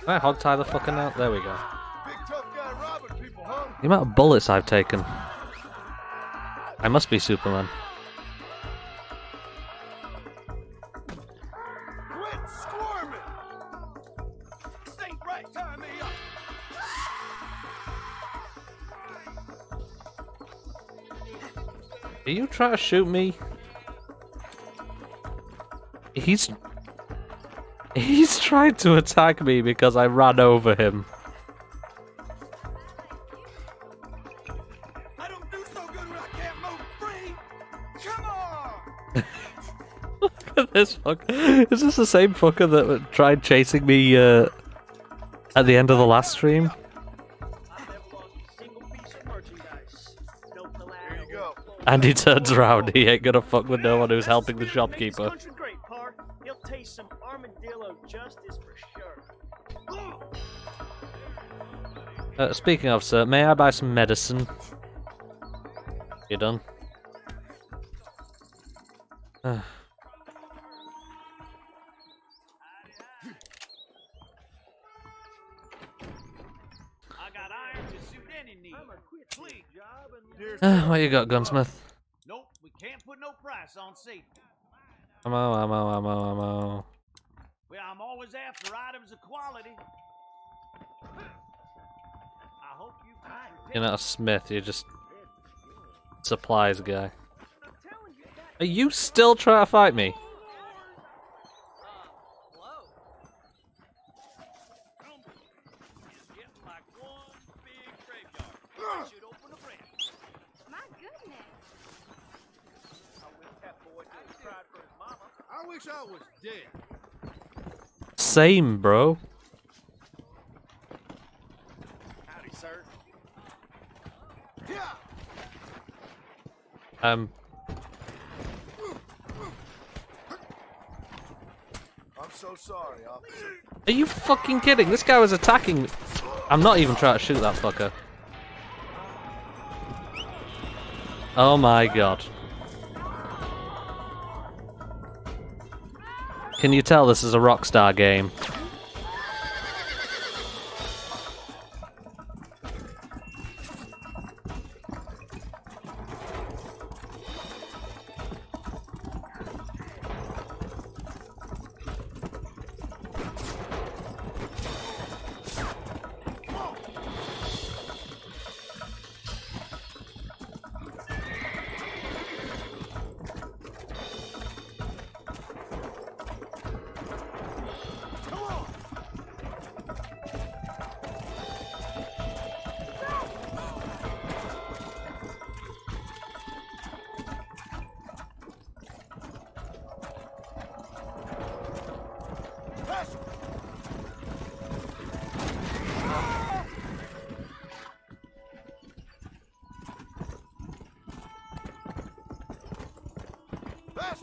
Can I hog tie the fucking out? There we go. People, huh? The amount of bullets I've taken. I must be Superman. Trying to shoot me? He's... He's trying to attack me because I ran over him. Don't so good when I can't move free! Come on! Look at this fuck. Is this the same fucker that tried chasing me uh, at the end of the last stream? And he turns around, he ain't gonna fuck with no one who's helping the shopkeeper. Country great, Par. He'll taste some armadillo justice for sure. Uh, speaking of, sir, may I buy some medicine? You done? Uh, I got iron to suit any need. I'm a quick clean job and uh, what you got, gunsmith? Nope, we can't put no price on safety. Ammo, ammo, ammo, ammo. Well, I'm always after items of quality. You You're not a smith, you're just supplies guy. Are you still trying to fight me? My goodness. I wish I was dead. Same, bro. Howdy, sir. Um, I'm so sorry, officer. are you fucking kidding? This guy was attacking me. I'm not even trying to shoot that fucker. Oh my god. Can you tell this is a Rockstar game?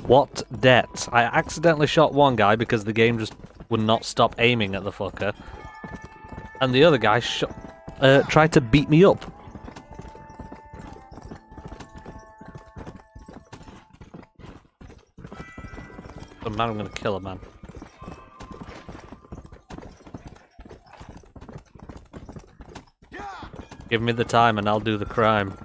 What debt? I accidentally shot one guy because the game just would not stop aiming at the fucker. And the other guy shot, uh, tried to beat me up. Oh man, I'm gonna kill a man. Give me the time and I'll do the crime.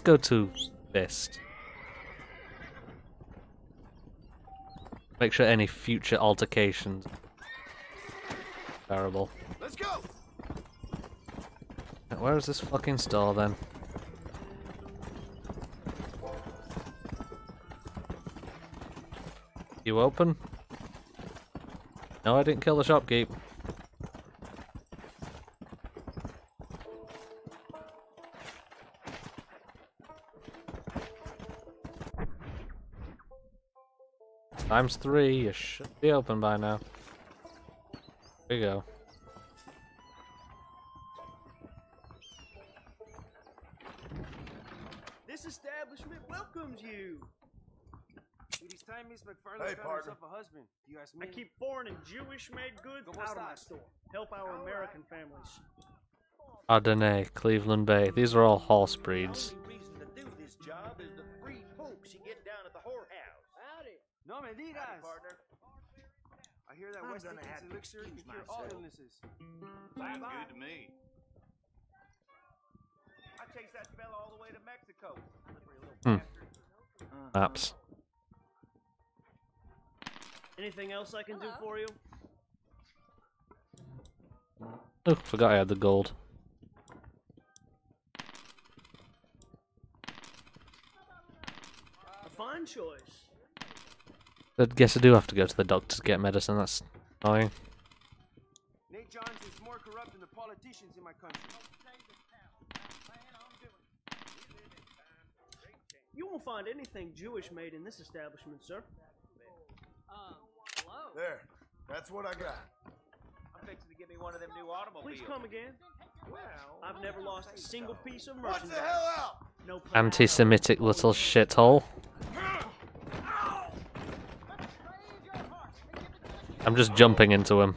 Let's go to Fist. Make sure any future altercations terrible. Let's go. Where is this fucking store then? You open? No, I didn't kill the shopkeep. Times three, you should be open by now. There you go. This establishment welcomes you. It is time Miss MacFarlane Hey, found partner. herself a husband. Do you ask me? I keep foreign and Jewish-made goods out of my store. Help our American families. Ardennais, Cleveland Bay. These are all horse breeds. No me digas. partner. I hear that I'm West gonna Indies have to elixir can excuse cure all myself. illnesses. Sounds Bye-bye. good to me. I chased that fella all the way to Mexico. Hmm. Maps. Anything else I can do for you? Oh, forgot I had the gold. A fine choice. I guess I do have to go to the doctor to get medicine. That's annoying. Nate Johns is more corrupt than the politicians in my country. You won't find anything Jewish made in this establishment, sir. Um. There. That's what I got. I'm fixing to get me one of them new automobiles. Please come again. Well, I've never lost a single piece of What the hell out? No Anti-Semitic little shithole. I'm just jumping into him.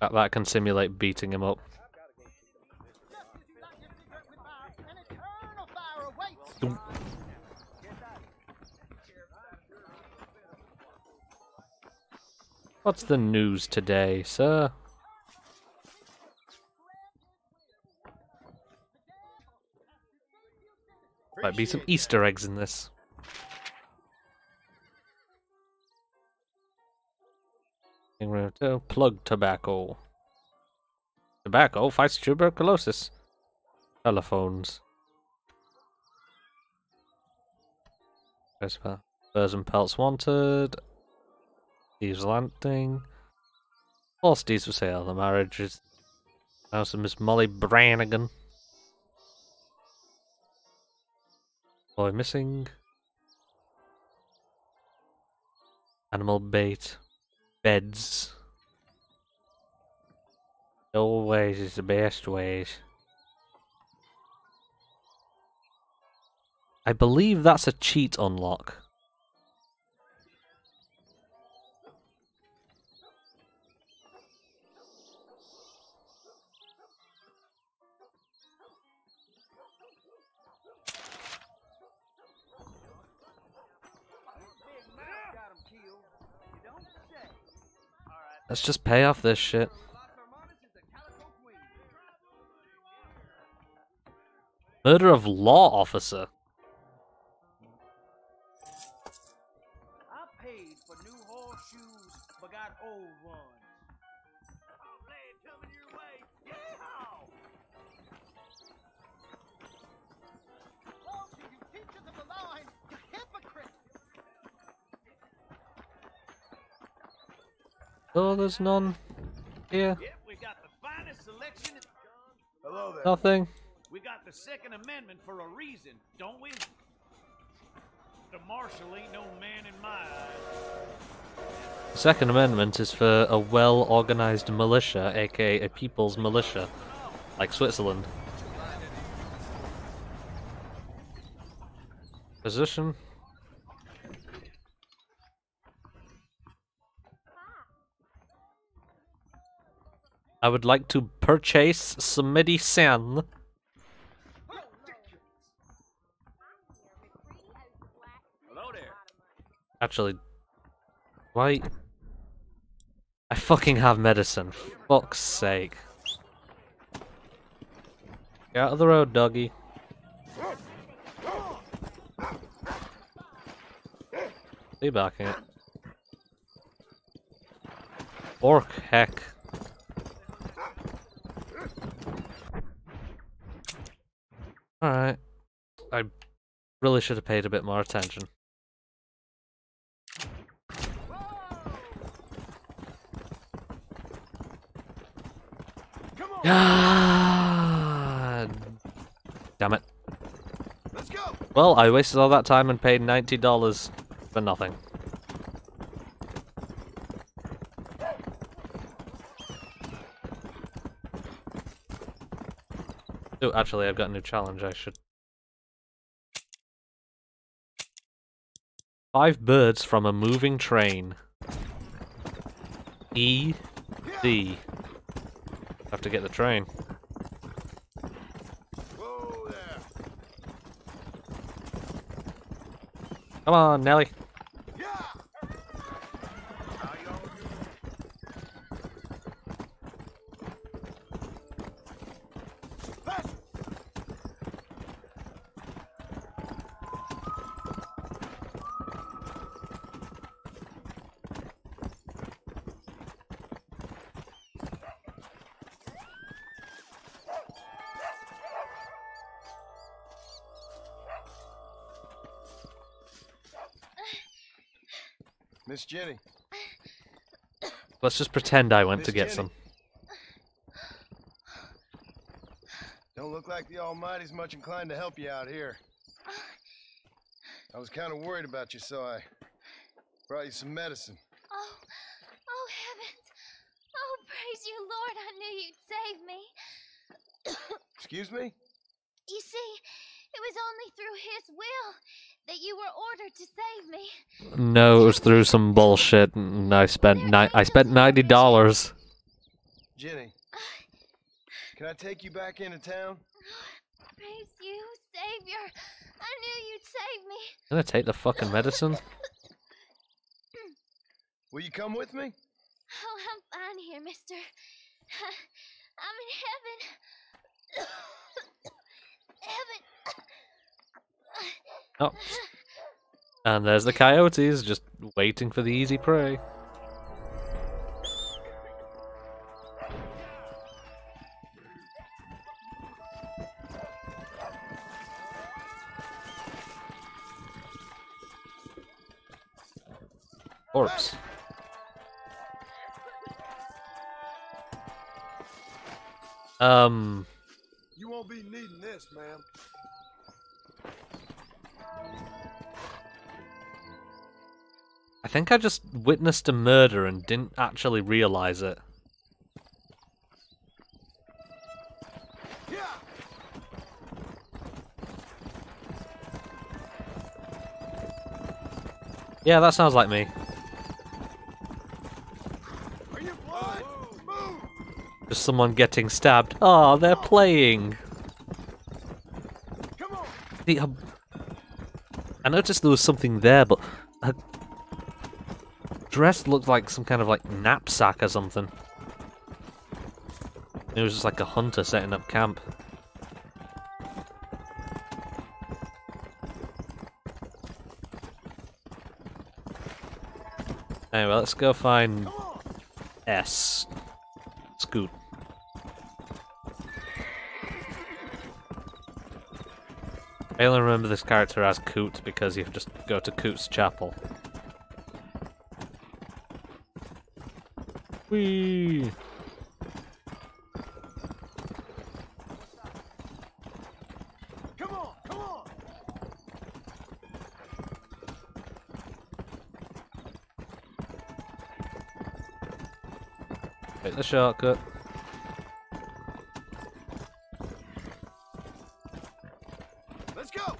That, that can simulate beating him up. What's the news today, sir? Might be some Easter eggs in this. Oh, plug tobacco. Tobacco fights tuberculosis. Telephones. Furs and pelts wanted. Steve's Landing. All Steve's for sale. The marriage is. House of Miss Molly Brannigan. Boy missing. Animal bait. Beds. Always is the best ways. I believe that's a cheat unlock. Let's just pay off this shit. Murder of law officer. Oh, there's none here. Yep, we got the finest selection. Hello there. Nothing. We got the Second Amendment for a reason, don't we? The marshal ain't no man in my eyes. The Second Amendment is for a well-organized militia, aka a people's militia, like Switzerland. Position. I would like to purchase some medicine. Actually, why? I fucking have medicine. Fuck's sake. Get out of the road, doggy. Be back here. Orc, heck. Alright. I really should have paid a bit more attention. God damn it. Well, I wasted all that time and paid $90 for nothing. Oh, actually, I've got a new challenge. I should. Five birds from a moving train. E. D. Have to get the train. Come on, Nelly. Miss Jenny. Let's just pretend I went Miss to get Jenny. some. Don't look like the Almighty's much inclined to help you out here. I was kind of worried about you, so I brought you some medicine. Oh, oh heavens! Oh, praise you, Lord! I knew you'd save me. Excuse me? You see, it was only through His will that you were ordered to save me. No, it was through some bullshit, and I spent ni- I spent ninety dollars. Jenny. Can I take you back into town? Praise you, Savior! I knew you'd save me. Gonna take the fucking medicine. Will you come with me? Oh, I'm fine here, mister. I'm in heaven. heaven. Oh. And there's the coyotes, just waiting for the easy prey. Corpse. Um, think I just witnessed a murder and didn't actually realize it. Yeah, that sounds like me. Just someone getting stabbed. Oh, they're playing. See, um, I noticed there was something there, but dress looked like some kind of like knapsack or something. It was just like a hunter setting up camp. Anyway, let's go find S. Scoot. I only remember this character as Coot because you just go to Coot's chapel. Whee! Come on, come on. Take the shortcut. Let's go.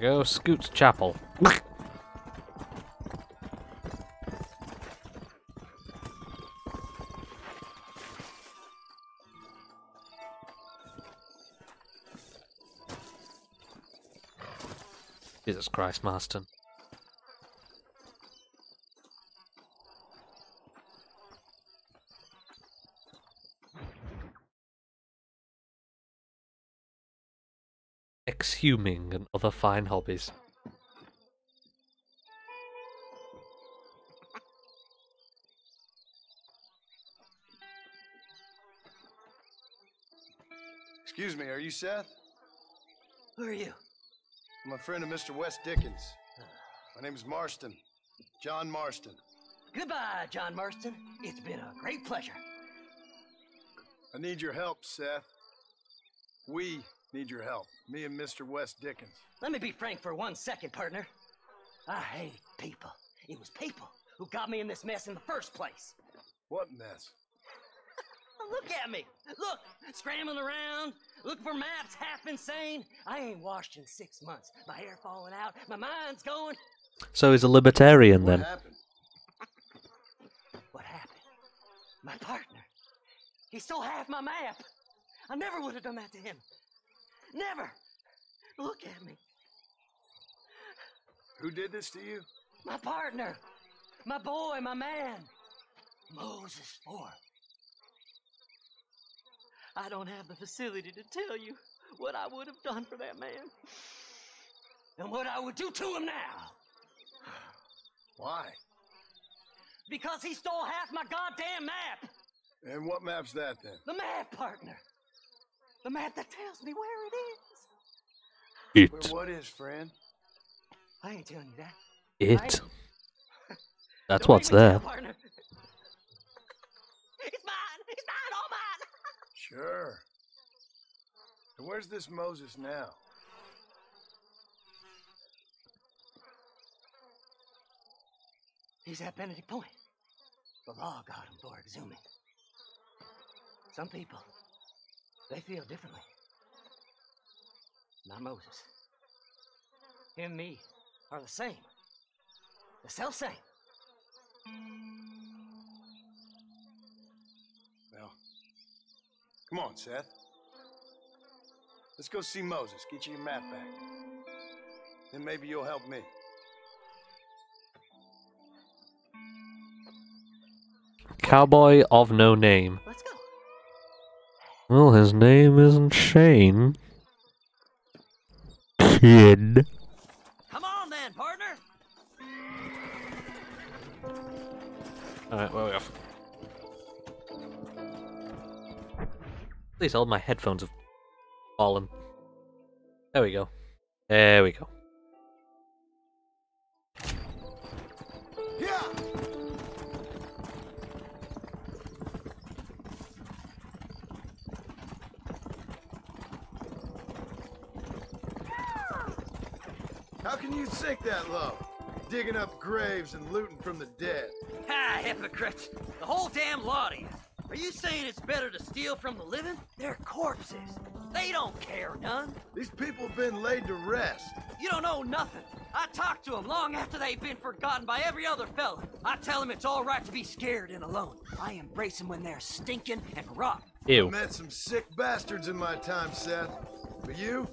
Go, Scoot's chapel. Jesus Christ, Marston. Exhuming and other fine hobbies. Excuse me, are you Seth? Who are you? I'm a friend of Mr. West Dickens. My name is Marston. John Marston. Goodbye, John Marston. It's been a great pleasure. I need your help, Seth. We need your help. Me and Mr. West Dickens. Let me be frank for one second, partner. I hate people. It was people who got me in this mess in the first place. What mess? Look at me. Look, scrambling around, looking for maps, half insane. I ain't washed in six months. My hair falling out, my mind's going. So he's a libertarian then. happened? What happened? My partner. He stole half my map. I never would have done that to him. Never. Look at me. Who did this to you? My partner. My boy, my man. Moses Ford. I don't have the facility to tell you what I would have done for that man. And what I would do to him now. Why? Because he stole half my goddamn map. And what map's that then? The map, partner. The map that tells me where it is. It. Well, what is, friend? I ain't telling you that. It. That's what's make me tell, there. It's mine. It's mine. All mine. Sure. And where's this Moses now? He's at Benedict Point. The law got him for exhuming. Some people, they feel differently. Not Moses. Him and me are the same. The self same. Well, come on, Seth. Let's go see Moses. Get you your map back. Then maybe you'll help me. Cowboy of no name. Let's go. Well, his name isn't Shane. Kid. Come on then, partner. Alright, where are we off? Please, all my headphones have fallen. There we go. There we go. Can you sink that low? Digging up graves and looting from the dead. Ha, hypocrite. The whole damn lot of you. Are you saying it's better to steal from the living? They're corpses. They don't care none. These people have been laid to rest. You don't know nothing. I talk to them long after they've been forgotten by every other fella. I tell them it's all right to be scared and alone. I embrace them when they're stinking and rotten. Ew. Met some sick bastards in my time, Seth. But you,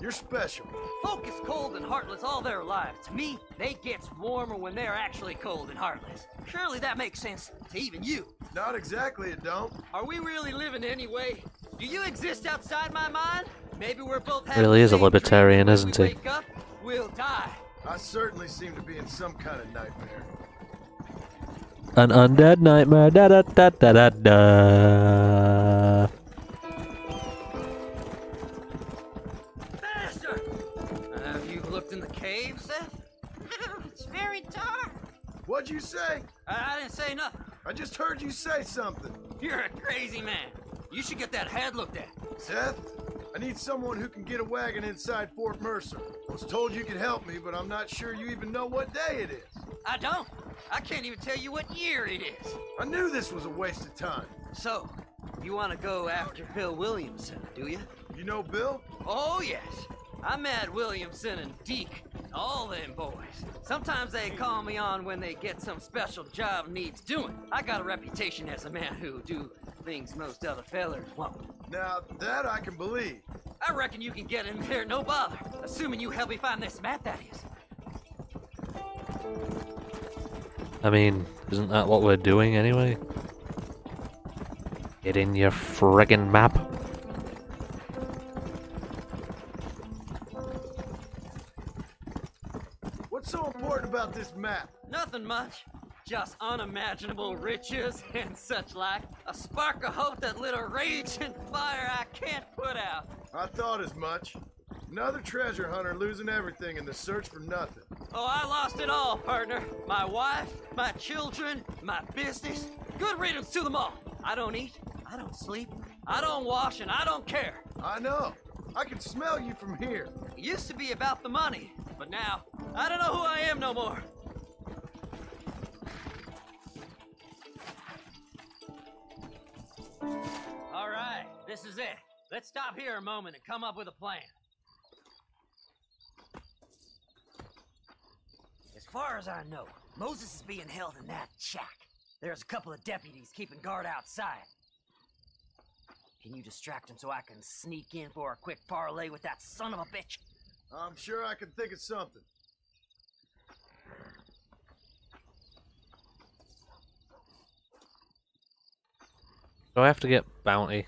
You're special. Folk is cold and heartless all their lives. To me, they gets warmer when they're actually cold and heartless. Surely that makes sense to even you. Not exactly, it don't. Are we really living anyway? Do you exist outside my mind? Maybe we're both having Really is a libertarian, dream, isn't when he? Wake up, we'll die. I certainly seem to be in some kind of nightmare. An undead nightmare. Da da da da da da. You say? I, I didn't say nothing. I just heard you say something. You're a crazy man. You should get that head looked at. Seth, I need someone who can get a wagon inside Fort Mercer. I was told you could help me, but I'm not sure you even know what day it is. I don't. I can't even tell you what year it is. I knew this was a waste of time. So, you want to go after Bill Williamson, do you? You know Bill? Oh, yes. I met Williamson and Deke, all them boys. Sometimes they call me on when they get some special job needs doing. I got a reputation as a man who do things most other fellers won't. Now, that I can believe. I reckon you can get in there no bother, assuming you help me find this map, that is. I mean, isn't that what we're doing anyway? Get in your friggin' map. About this map? Nothing much. Just unimaginable riches and such like. A spark of hope that lit a raging fire I can't put out. I thought as much. Another treasure hunter losing everything in the search for nothing. Oh, I lost it all, partner. My wife, my children, my business. Good riddance to them all. I don't eat, I don't sleep, I don't wash, and I don't care. I know. I can smell you from here. It used to be about the money, but now I don't know who I am no more. All right, this is it. Let's stop here a moment and come up with a plan. As far as I know, Moses is being held in that shack. There's a couple of deputies keeping guard outside. Can you distract him so I can sneak in for a quick parlay with that son of a bitch? I'm sure I can think of something. Do I have to get bounty?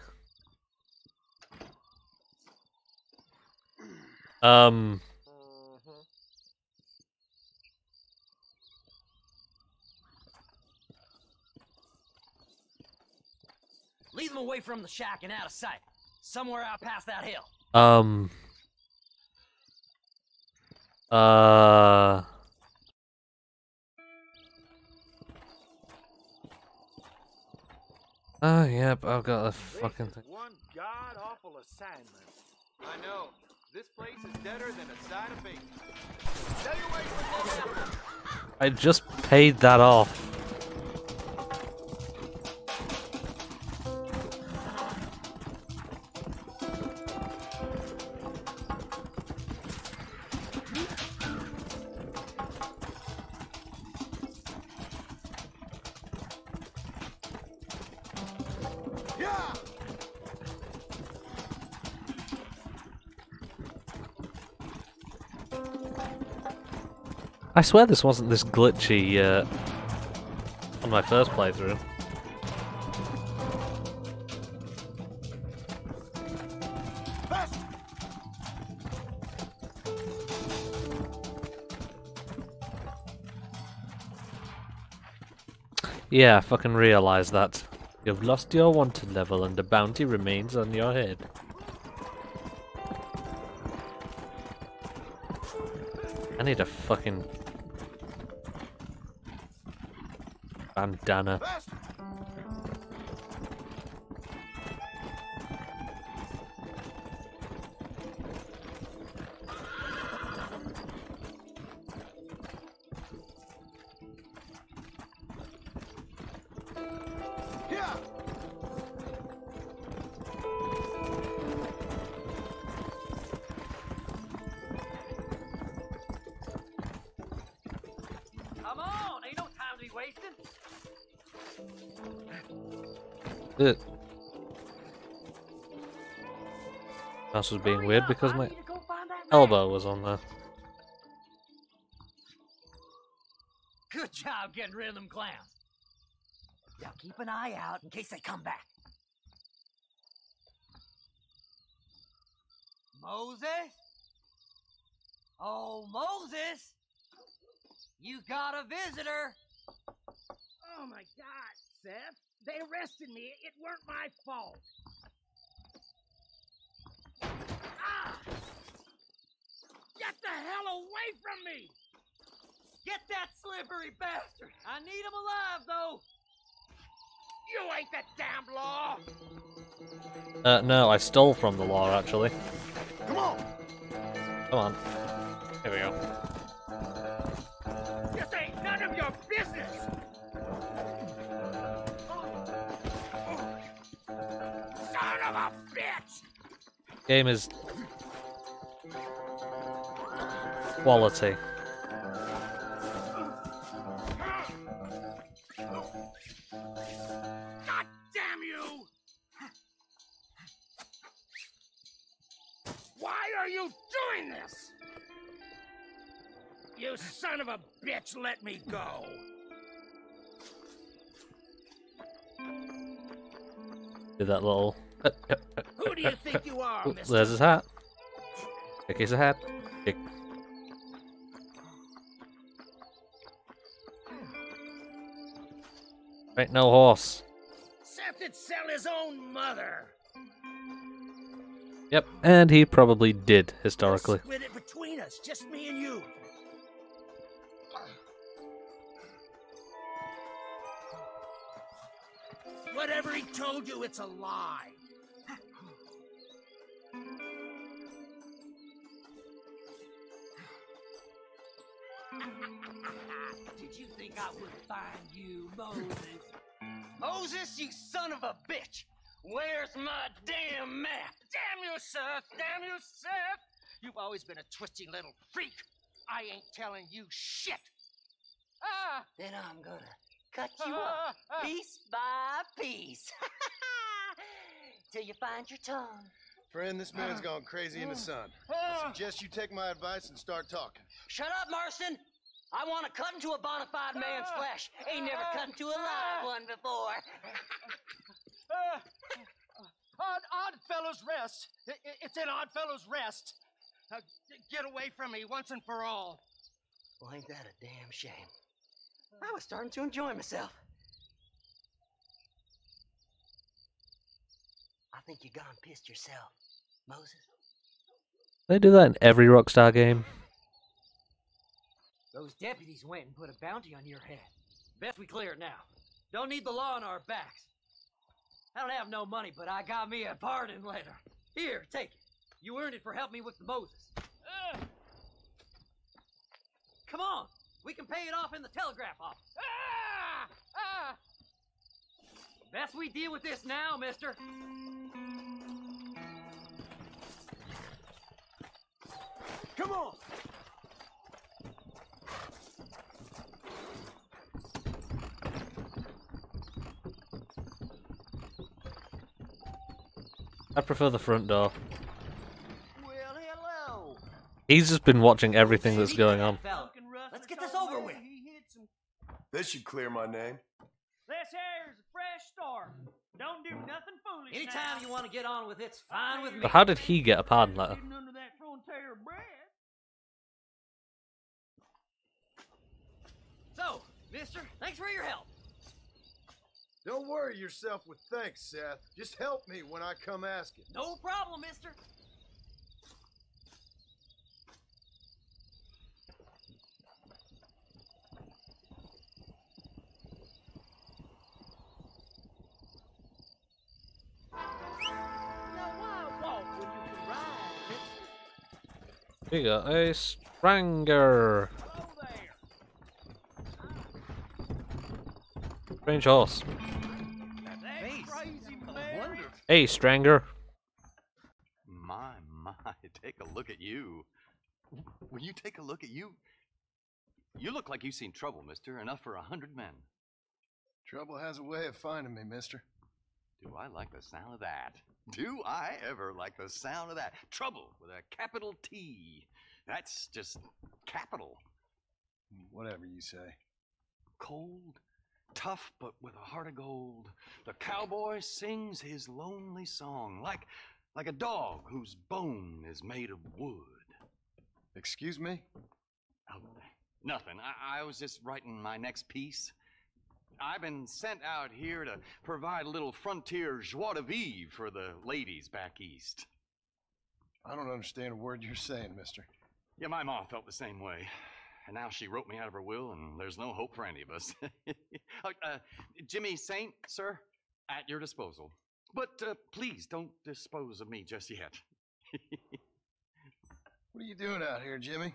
Um. Lead them away from the shack and out of sight. Somewhere out past that hill. Um. Uh. Oh, yep, I've got a fucking thing. One god awful assignment. I know. This place is deader than a side of bacon. Stay away from them apples. I just paid that off. I swear this wasn't this glitchy uh, on my first playthrough. Yeah, I fucking realize that. You've lost your wanted level and the bounty remains on your head. I need a fucking bandana. Ugh. Mouse was being oh, weird because my Elbow was on there. Good job getting rid of them clowns. Now keep an eye out in case they come back. Moses? Oh, Moses! You got a visitor! Oh my god, Seth. They arrested me. It weren't my fault. Ah! Get the hell away from me! Get that slippery bastard! I need him alive, though! You ain't the damn law! Uh, no, I stole from the law, actually. Come on! Come on. Here we go. This ain't none of your business! Son of a bitch! Game is quality. God damn you! Why are you doing this? You son of a bitch, let me go! Do that little. Who do you think you are, mister? There's his hat. Kick his hat. Kick. Ain't no horse. Seth would sell his own mother. Yep, and he probably did historically. Split it between us, just me and you. Whatever he told you, it's a lie. Did you think I would find you, Moses? Moses, you son of a bitch! Where's my damn map? Damn you, Seth! Damn you, Seth! You've always been a twisty little freak. I ain't telling you shit. Ah! Then I'm gonna cut you Ah, up ah. piece by piece. Till you find your tongue. Friend, this man's gone crazy in the sun. I Ah. suggest you take my advice and start talking. Shut up, Marston! I want to cut into a bona fide man's Ah. flesh. Ain't never cut into a live one before. Ah. Odd, odd Fellows Rest. I- I- It's in Odd Fellows Rest. Now, get away from me once and for all. Well, ain't that a damn shame? I was starting to enjoy myself. I think you gone pissed yourself, Moses. They do that in every Rockstar game. Those deputies went and put a bounty on your head. Best we clear it now. Don't need the law on our backs. I don't have no money, but I got me a pardon letter. Here, take it. You earned it for helping me with the Moses. Come on, we can pay it off in the telegraph office. Ah! Ah! Best we deal with this now, mister. Come on! I prefer the front door. Well, hello. He's just been watching everything that's going on. Let's get this over with. This should clear my name. This here's a fresh start. Don't do nothing foolish. Anytime you want to get on with it, it's fine with me. But how did he get a pardon letter? None of that frontier bread. So, mister, thanks for your help. Don't worry yourself with thanks, Seth. Just help me when I come asking. No problem, mister. Now, why walk when you can ride, mister? We got a Stranger. Strange horse. Hey, Stranger. My, my, take a look at you. When you take a look at you, you look like you've seen trouble, mister. Enough for a hundred men. Trouble has a way of finding me, mister. Do I like the sound of that? Do I ever like the sound of that? Trouble with a capital T. That's just capital. Whatever you say. Cold, tough, but with a heart of gold. The cowboy sings his lonely song like like a dog whose bone is made of wood. Excuse me? Oh, nothing. I, I was just writing my next piece. I've been sent out here to provide a little frontier joie de vivre for the ladies back east. I don't understand a word you're saying, mister. Yeah, my mom felt the same way. And now she wrote me out of her will, and there's no hope for any of us. uh, uh, Jimmy Saint, sir, at your disposal. But uh, please don't dispose of me just yet. What are you doing out here, Jimmy?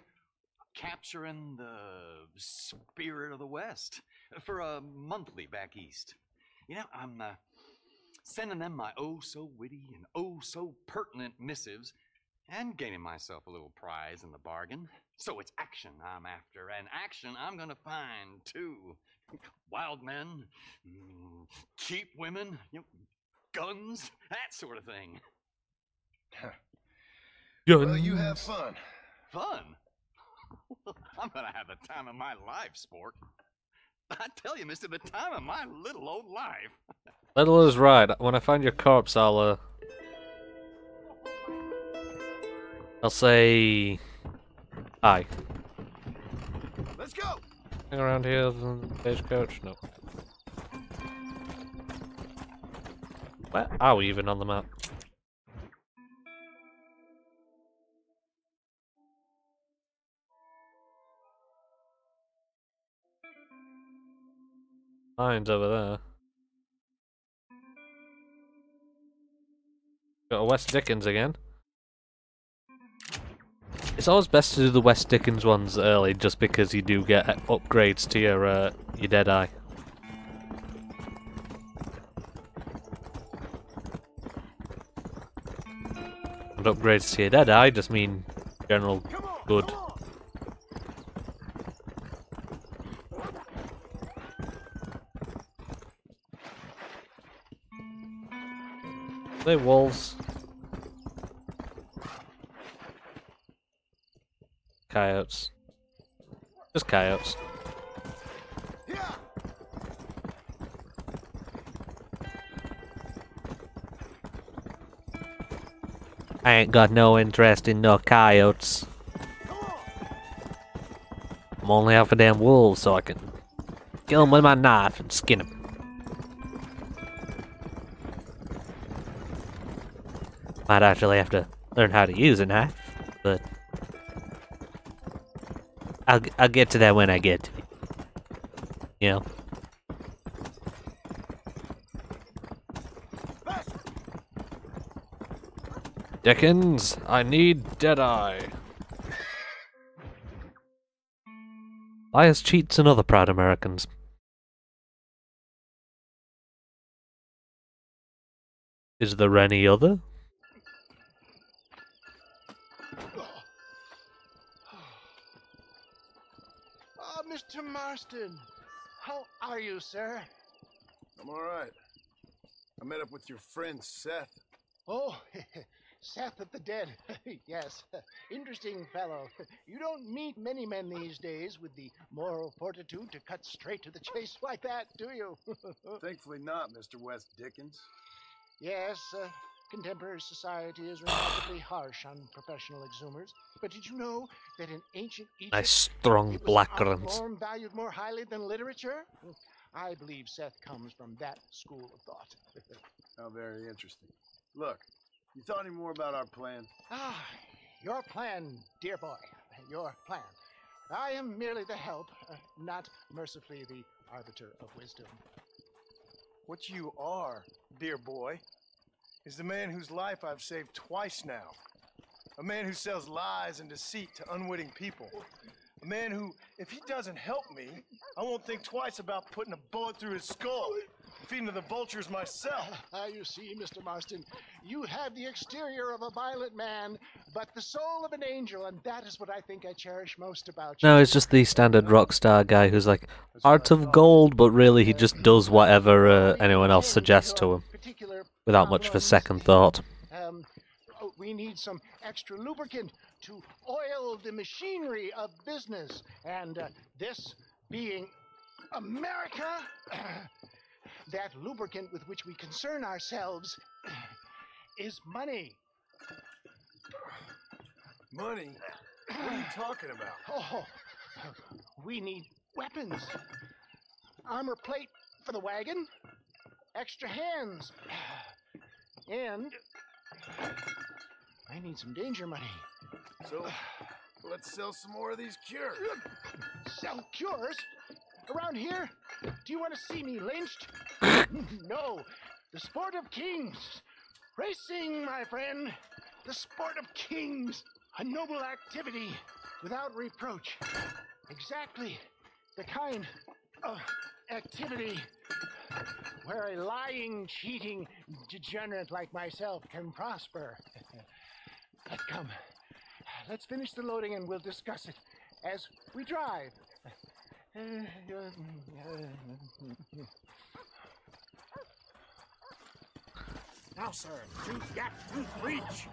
Capturing the spirit of the West for a monthly back east. You know, I'm uh, sending them my oh so witty and oh so pertinent missives and gaining myself a little prize in the bargain. So it's action I'm after, and action I'm gonna find too. Wild men, mm, cheap women, you know, guns, that sort of thing. Well, you have fun. Fun? I'm gonna have the time of my life, sport. I tell you, mister, the time of my little old life. Little is right. When I find your corpse, I'll uh, I'll say hi. Let's go. Hang around here, the stagecoach. No. Where are we even on the map? Mine's over there. Got a West Dickens again. It's always best to do the West Dickens ones early, just because you do get upgrades to your uh, your Deadeye. And upgrades to your Deadeye just mean general good. They wolves. Coyotes. Just coyotes. I ain't got no interest in no coyotes. I'm only after damn wolves so I can kill them with my knife and skin them. Might actually have to learn how to use a knife, but I'll I'll get to that when I get to it. You know. Dickens, I need Deadeye. Liars, cheats, and other proud Americans. Is there any other? Mr. Marston. How are you, sir? I'm all right. I met up with your friend Seth. Oh, Seth of the Dead. yes, interesting fellow. You don't meet many men these days with the moral fortitude to cut straight to the chase like that, do you? Thankfully not, Mr. West Dickens. yes, uh, contemporary society is remarkably harsh on professional exhumers. But did you know that in ancient Egypt, Nice strong black form valued more highly than literature? I believe Seth comes from that school of thought. How very interesting. Look, you thought any more about our plan? Ah, your plan, dear boy, your plan. I am merely the help, uh, not mercifully the arbiter of wisdom. What you are, dear boy, is the man whose life I've saved twice now. A man who sells lies and deceit to unwitting people. A man who, if he doesn't help me, I won't think twice about putting a bullet through his skull, feeding to the vultures myself. Ah, you see, Mr. Marston, you have the exterior of a violent man, but the soul of an angel, and that is what I think I cherish most about you. No, it's just the standard Rockstar guy who's like, heart of gold, but really he just does whatever uh, anyone else suggests to him. Particular without much of a second thought. Um, oh, we need some extra lubricant to oil the machinery of business. And uh, this being America, that lubricant with which we concern ourselves is money. Money? What are you talking about? Oh, we need weapons. Armor plate for the wagon, extra hands, and I need some danger money. So, let's sell some more of these cures. Sell cures? Around here? Do you want to see me lynched? no. The sport of kings. Racing, my friend. The sport of kings. A noble activity without reproach. Exactly the kind of activity where a lying, cheating degenerate like myself can prosper. Let's come. Let's finish the loading and we'll discuss it as we drive. Now, sir, to Gap Tooth Ridge.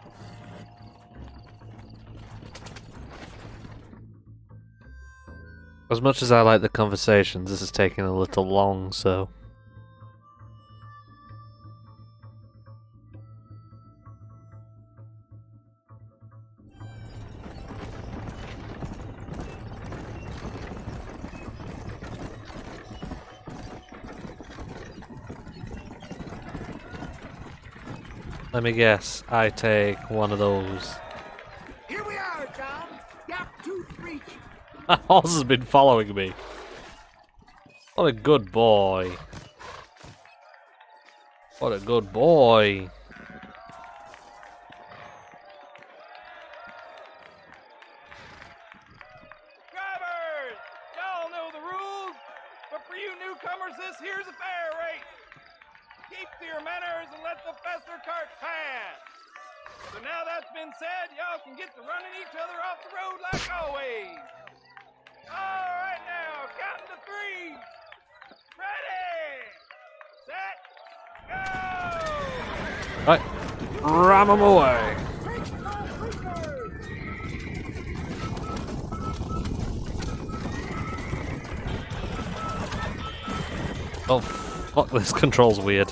As much as I like the conversations, this is taking a little long, so. Let me guess, I take one of those. Here we are, John. Gap Tooth Ridge. My horse has been following me. What a good boy. What a good boy. Control's weird.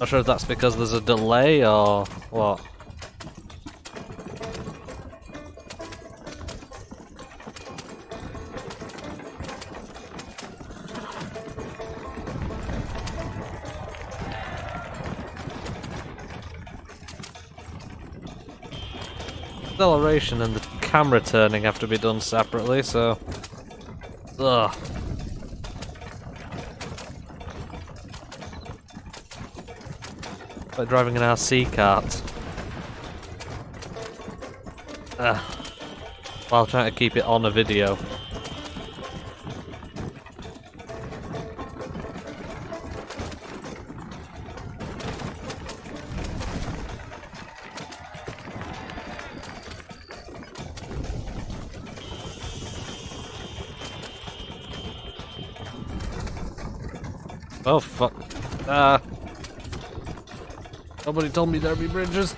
Not sure if that's because there's a delay or what. Acceleration and the camera turning have to be done separately, so. Ugh. Like driving an RC cart. Ugh. While trying to keep it on a video. Nobody told me there'd be bridges.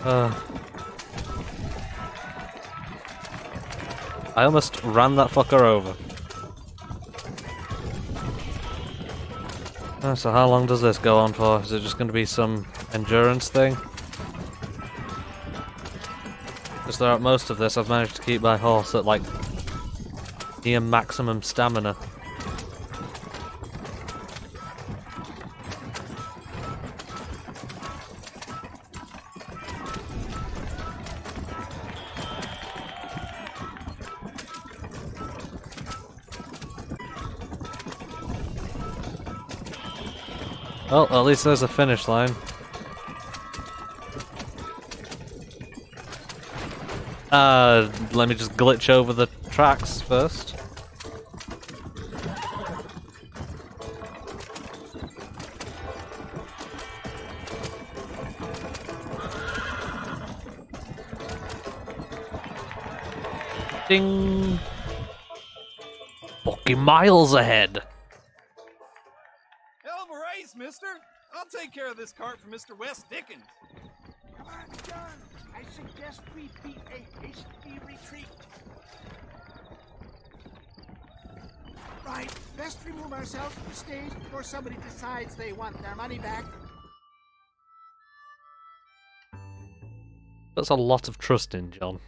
Uh. I almost ran that fucker over. Oh, so how long does this go on for? Is it just going to be some endurance thing? Throughout most of this I've managed to keep my horse at like near maximum stamina. Well, at least there's a finish line. Uh, let me just glitch over the tracks first. Ding! Fucking miles ahead. Retreat. Right, best remove ourselves from the stage before somebody decides they want their money back. That's a lot of trust in John.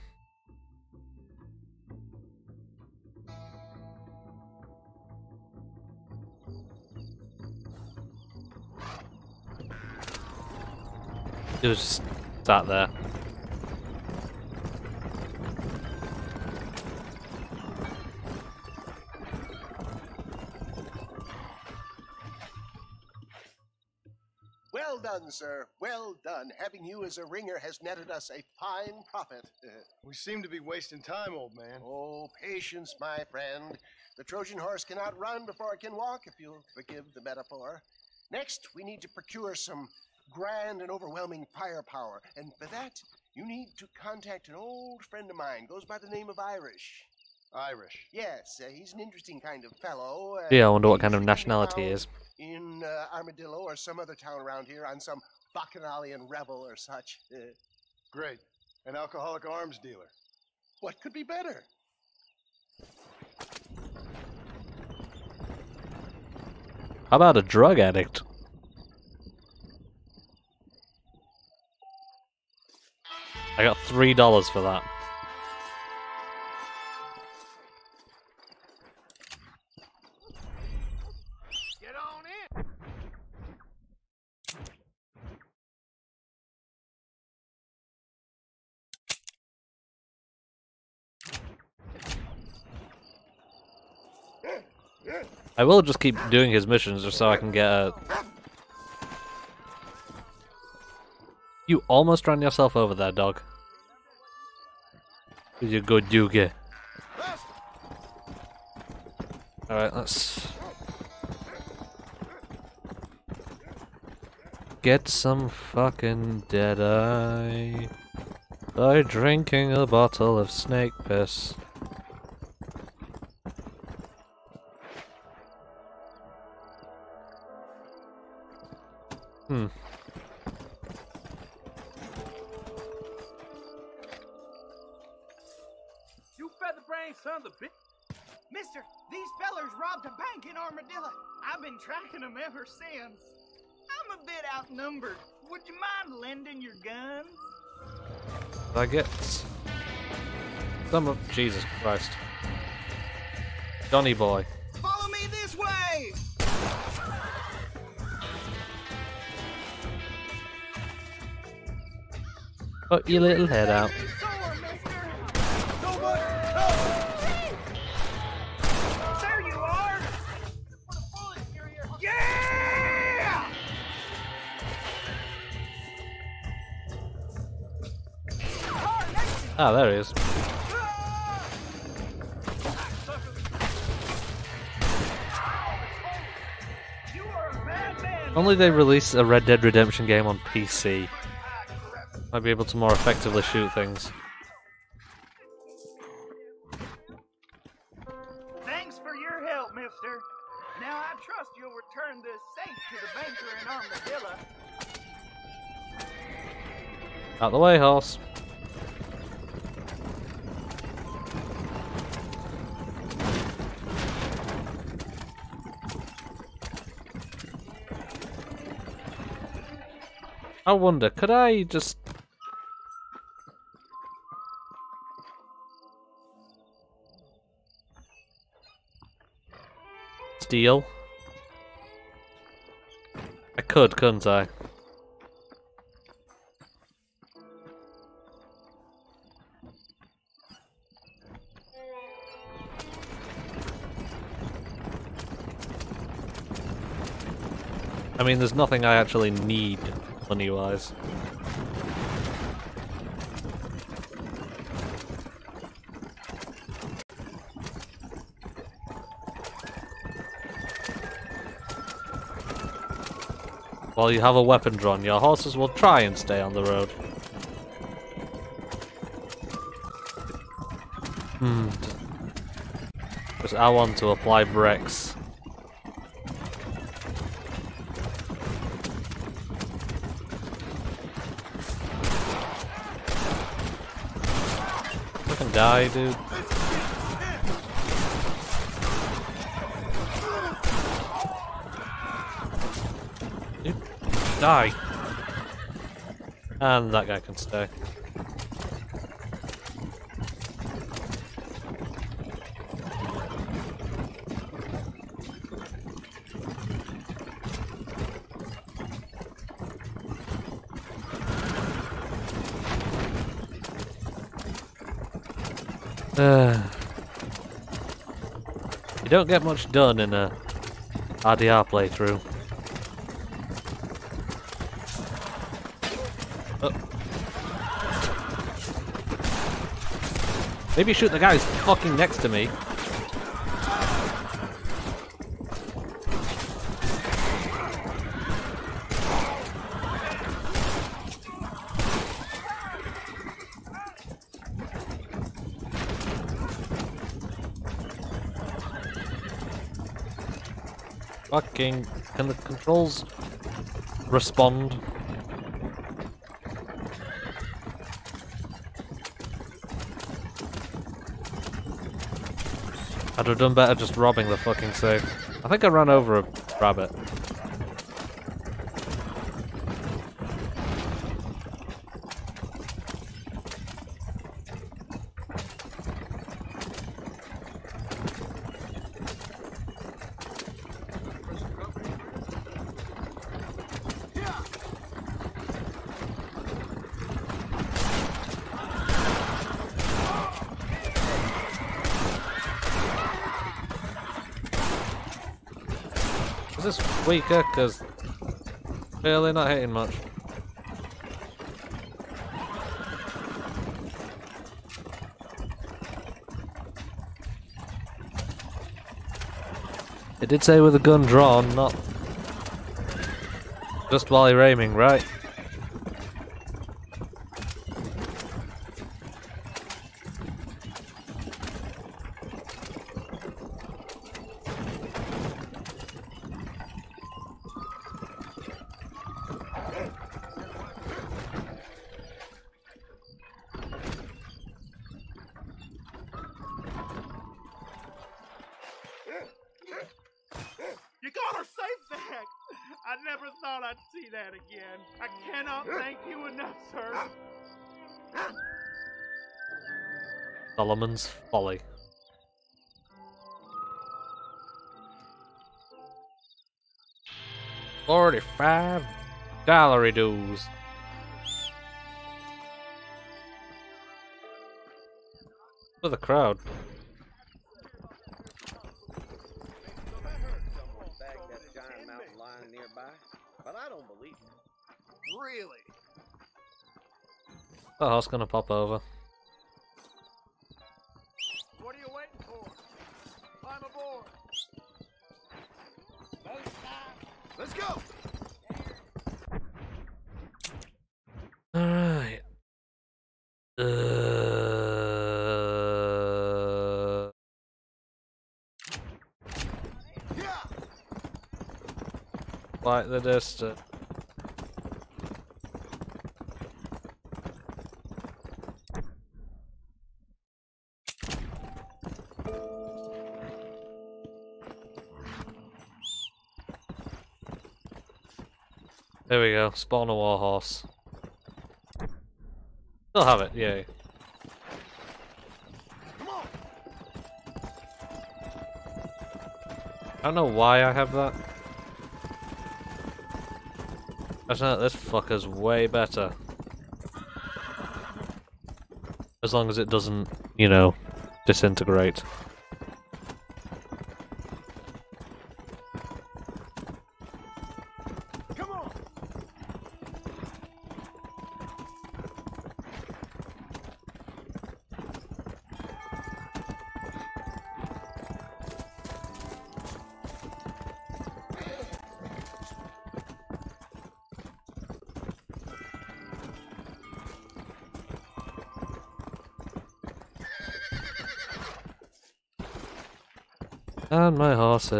He was just sat there. Well done, sir. Well done. Having you as a ringer has netted us a fine profit. We seem to be wasting time, old man. Oh, patience, my friend. The Trojan horse cannot run before it can walk, if you'll forgive the metaphor. Next, we need to procure some grand and overwhelming firepower. And for that, you need to contact an old friend of mine. Goes by the name of Irish. Irish. Yes, uh, he's an interesting kind of fellow. Uh, Yeah, I wonder what kind of usually can be nationality he is. In uh, Armadillo or some other town around here on some bacchanalian revel or such. Uh, Great. An alcoholic arms dealer. what could be better? How about a drug addict? I got three dollars for that. I will just keep doing his missions just so I can get a. You almost ran yourself over there, dog. You go doogie. Alright, let's. Get some fucking dead eye by drinking a bottle of snake piss. Jesus Christ. Johnny boy. Follow me this way! Put your little head out. There you are! Yeah! Ah, there he is. Only they release a Red Dead Redemption game on PC. Might be able to more effectively shoot things. Thanks for your help, mister. Now I trust you'll return this safe to the banker in Armadillo. Out the way, horse. I wonder, could I just steal? I could, couldn't I? I mean, there's nothing I actually need money-wise. While you have a weapon drawn, your horses will try and stay on the road. Hmm. Because I want to apply bricks. Die, dude. Die. And that guy can stay. Don't get much done in a RDR playthrough. Oh. Maybe shoot the guy who's fucking next to me. Fucking. Can the controls respond? I'd have done better just robbing the fucking safe. I think I ran over a rabbit. Is this weaker? Because really not hitting much. It did say with a gun drawn, not just while you're aiming, right? I never thought I'd see that again. I cannot thank you enough, sir. Solomon's Folly. Forty-five gallery dues. For the crowd. The horse gonna pop over. What are you waiting for? Climb aboard. Let's go. Alright. Uh... Like the distance. We go, spawn a warhorse. Still have it, yay. I don't know why I have that. I know this fucker's way better. As long as it doesn't, you know, disintegrate.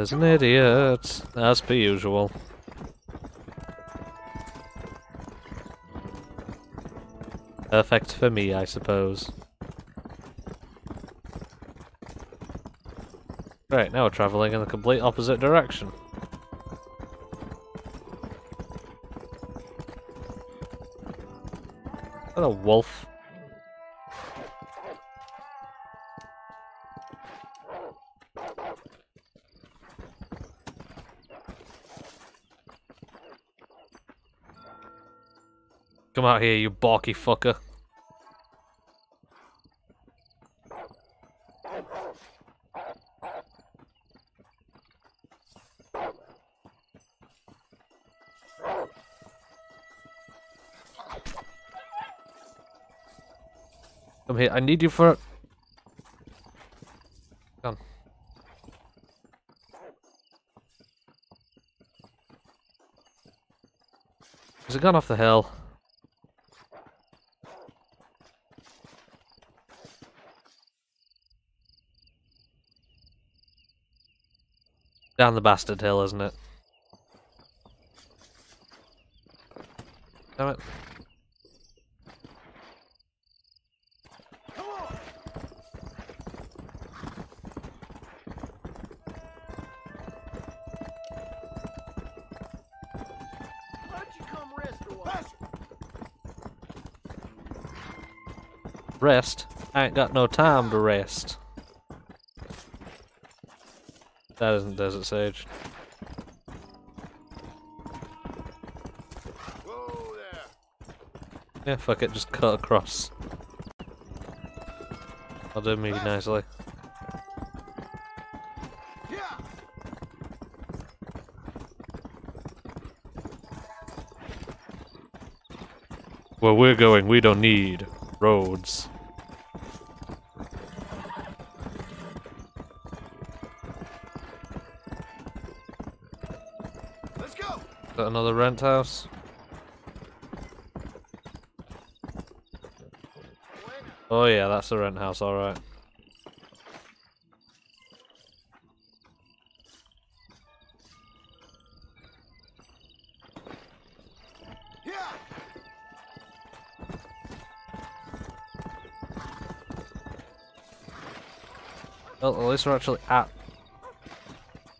Is an idiot, as per usual. Perfect for me, I suppose. Right, now we're travelling in the complete opposite direction. Is that a wolf? Come out here, you balky fucker. Come here, I need you for... Come. Has it gone off the hill? Down the bastard hill, isn't it? Damn it. Rest? I ain't got no time to rest. That isn't Desert Sage. Yeah, fuck it, just cut across. I'll do me nicely. Where we're going, we don't need roads. Another rent house? Oh yeah, that's a rent house, alright. Well, at least we're actually at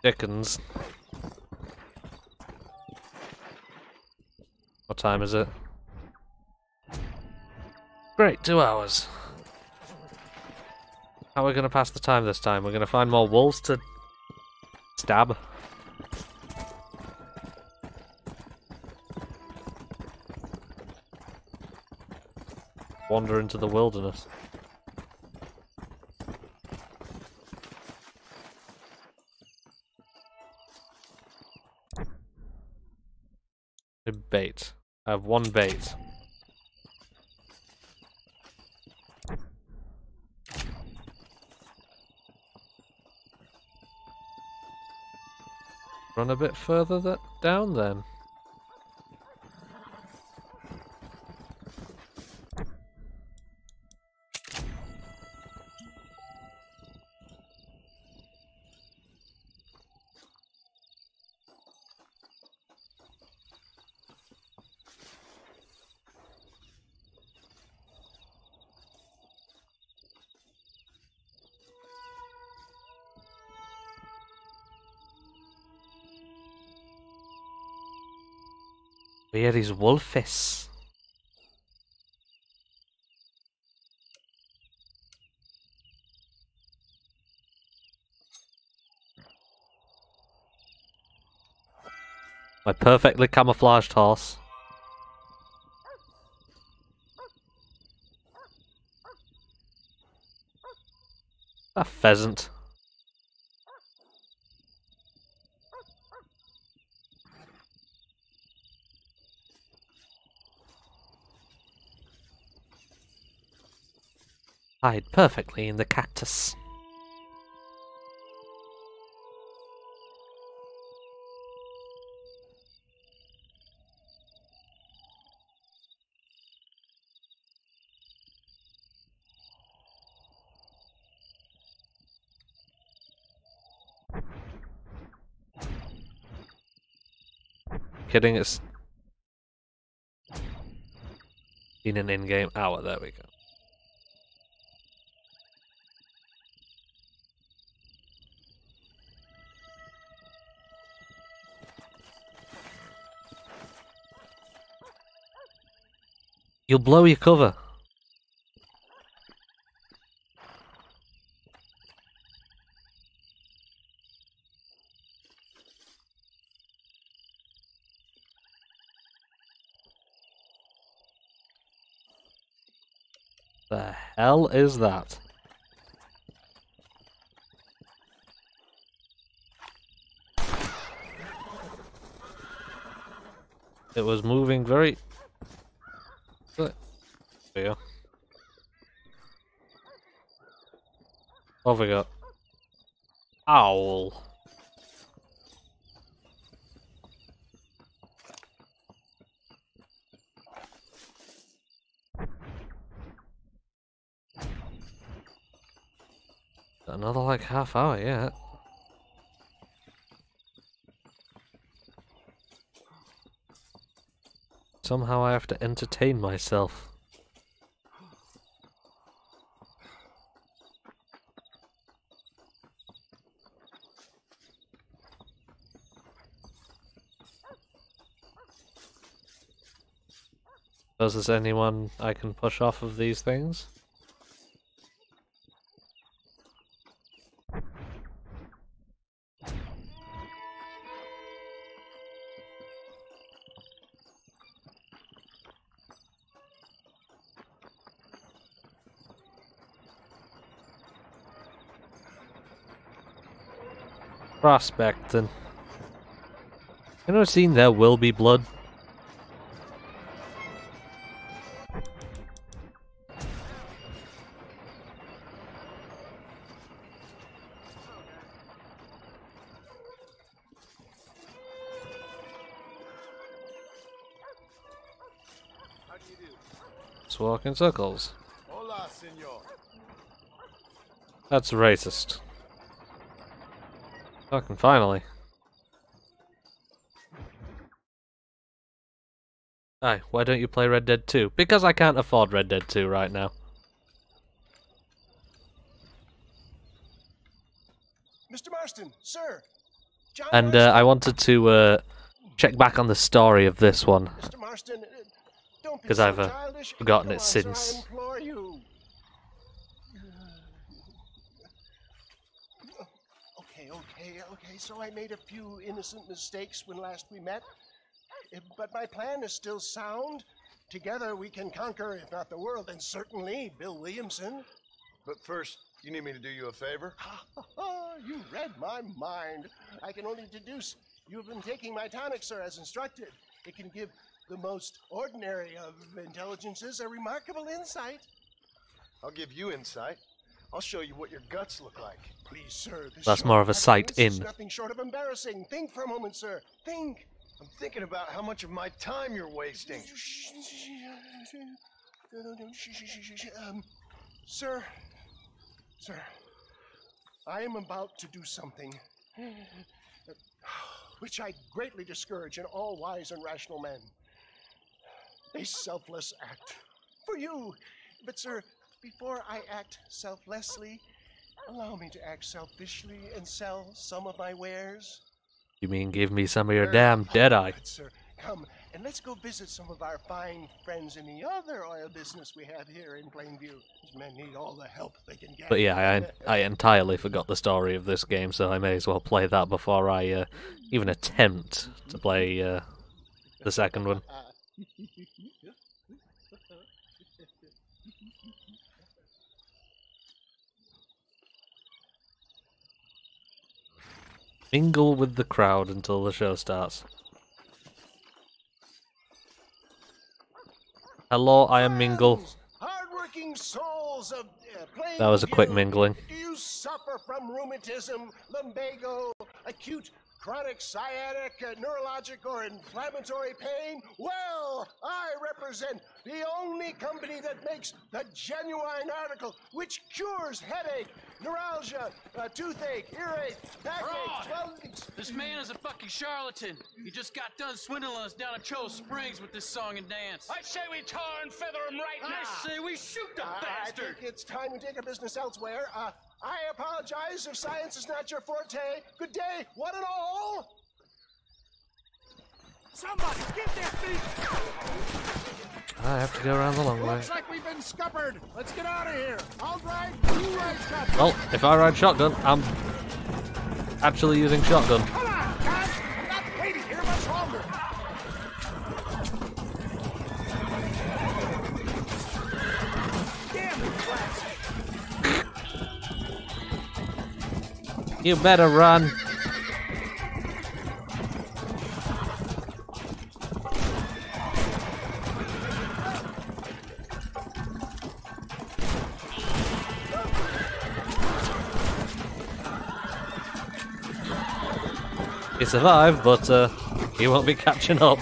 Dickens. Time is it? Great, two hours. How are we going to pass the time this time? We're going to find more wolves to stab. Wander into the wilderness. Have one bait. Run a bit further th down then. Wolfis? My perfectly camouflaged horse. A pheasant. hide perfectly in the cactus. Kidding, it's been an in-game hour, there we go. You'll blow your cover. The hell is that? It was moving very... We go. What have we got? Owl. Another like half hour yet. Somehow I have to entertain myself. Does anyone I can push off of these things? Prospecting. You know, seen there will be blood. Let's walk in circles. Hola, senor. That's racist. Fucking finally. Aye, why don't you play Red Dead 2? Because I can't afford Red Dead 2 right now. Mr. Marston, sir. John And uh, I wanted to uh, check back on the story of this one. Mr. Marston, uh, don't be Because I've uh, forgotten it since. I implore you. Okay, okay. So I made a few innocent mistakes when last we met, but my plan is still sound. Together we can conquer, if not the world, then certainly Bill Williamson. But first, you need me to do you a favor? you read my mind. I can only deduce you have been taking my tonic, sir, as instructed. It can give the most ordinary of intelligences a remarkable insight. I'll give you insight. I'll show you what your guts look like. Please, sir. This That's more of a sight in. Nothing short of embarrassing. Think for a moment, sir. Think. I'm thinking about how much of my time you're wasting. Um, sir, sir, I am about to do something which I greatly discourage in all wise and rational men. A selfless act for you. But, sir, before I act selflessly, allow me to act selfishly and sell some of my wares. You mean give me some of your damn Deadeye? Good, sir. Come, and let's go visit some of our fine friends in the other oil business we have here in Plainview. These men need all the help they can get. But yeah, I, I entirely forgot the story of this game, so I may as well play that before I uh, even attempt to play uh, the second one. Mingle with the crowd until the show starts. Hello, I am Mingle. Of uh, That was a quick mingling. Do you suffer from rheumatism, lumbago, acute chronic sciatic, uh, neurologic, or inflammatory pain? Well, I represent the only company that makes the genuine article which cures headache, neuralgia, uh, toothache, earache, backache, swelling. This man is a fucking charlatan. He just got done swindling us down at Cholla Springs with this song and dance. I say we tar and feather him right now. I say we shoot the I bastard. think it's time we take our business elsewhere. Uh, I apologize if science is not your forte. Good day, one and all. Somebody, get that thief! I have to go around the long way. Looks like we've been scuppered. Let's get out of here. I'll drive, you ride shotgun. Well, if I ride shotgun, I'm actually using shotgun. You better run. He survived, but uh, he won't be catching up.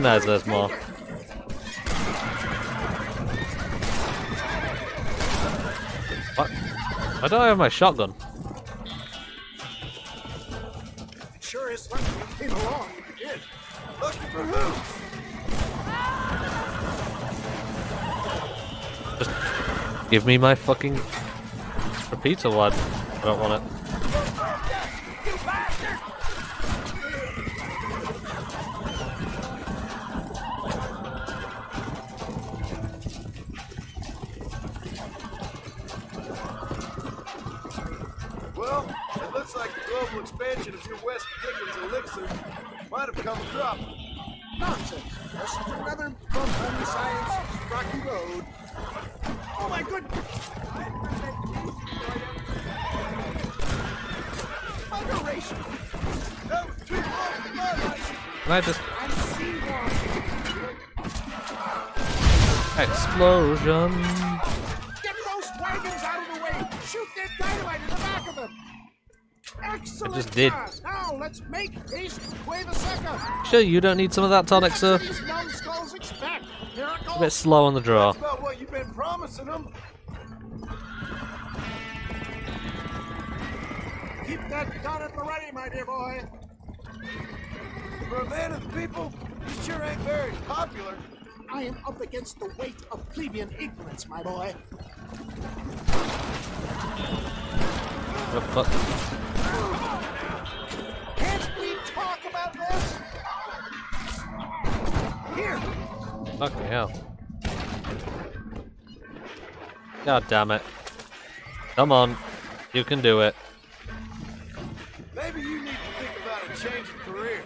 Recognize there's more. What? Why don't I have my shotgun? Sure is lucky you came along you did. Lucky for who? Just give me my fucking repeater one. I don't want it. Sure, you don't need some of that tonic, sir. These numbskulls expect. Miracle. A bit slow on the draw. God damn it. Come on. You can do it. Maybe you need to think about a change of career.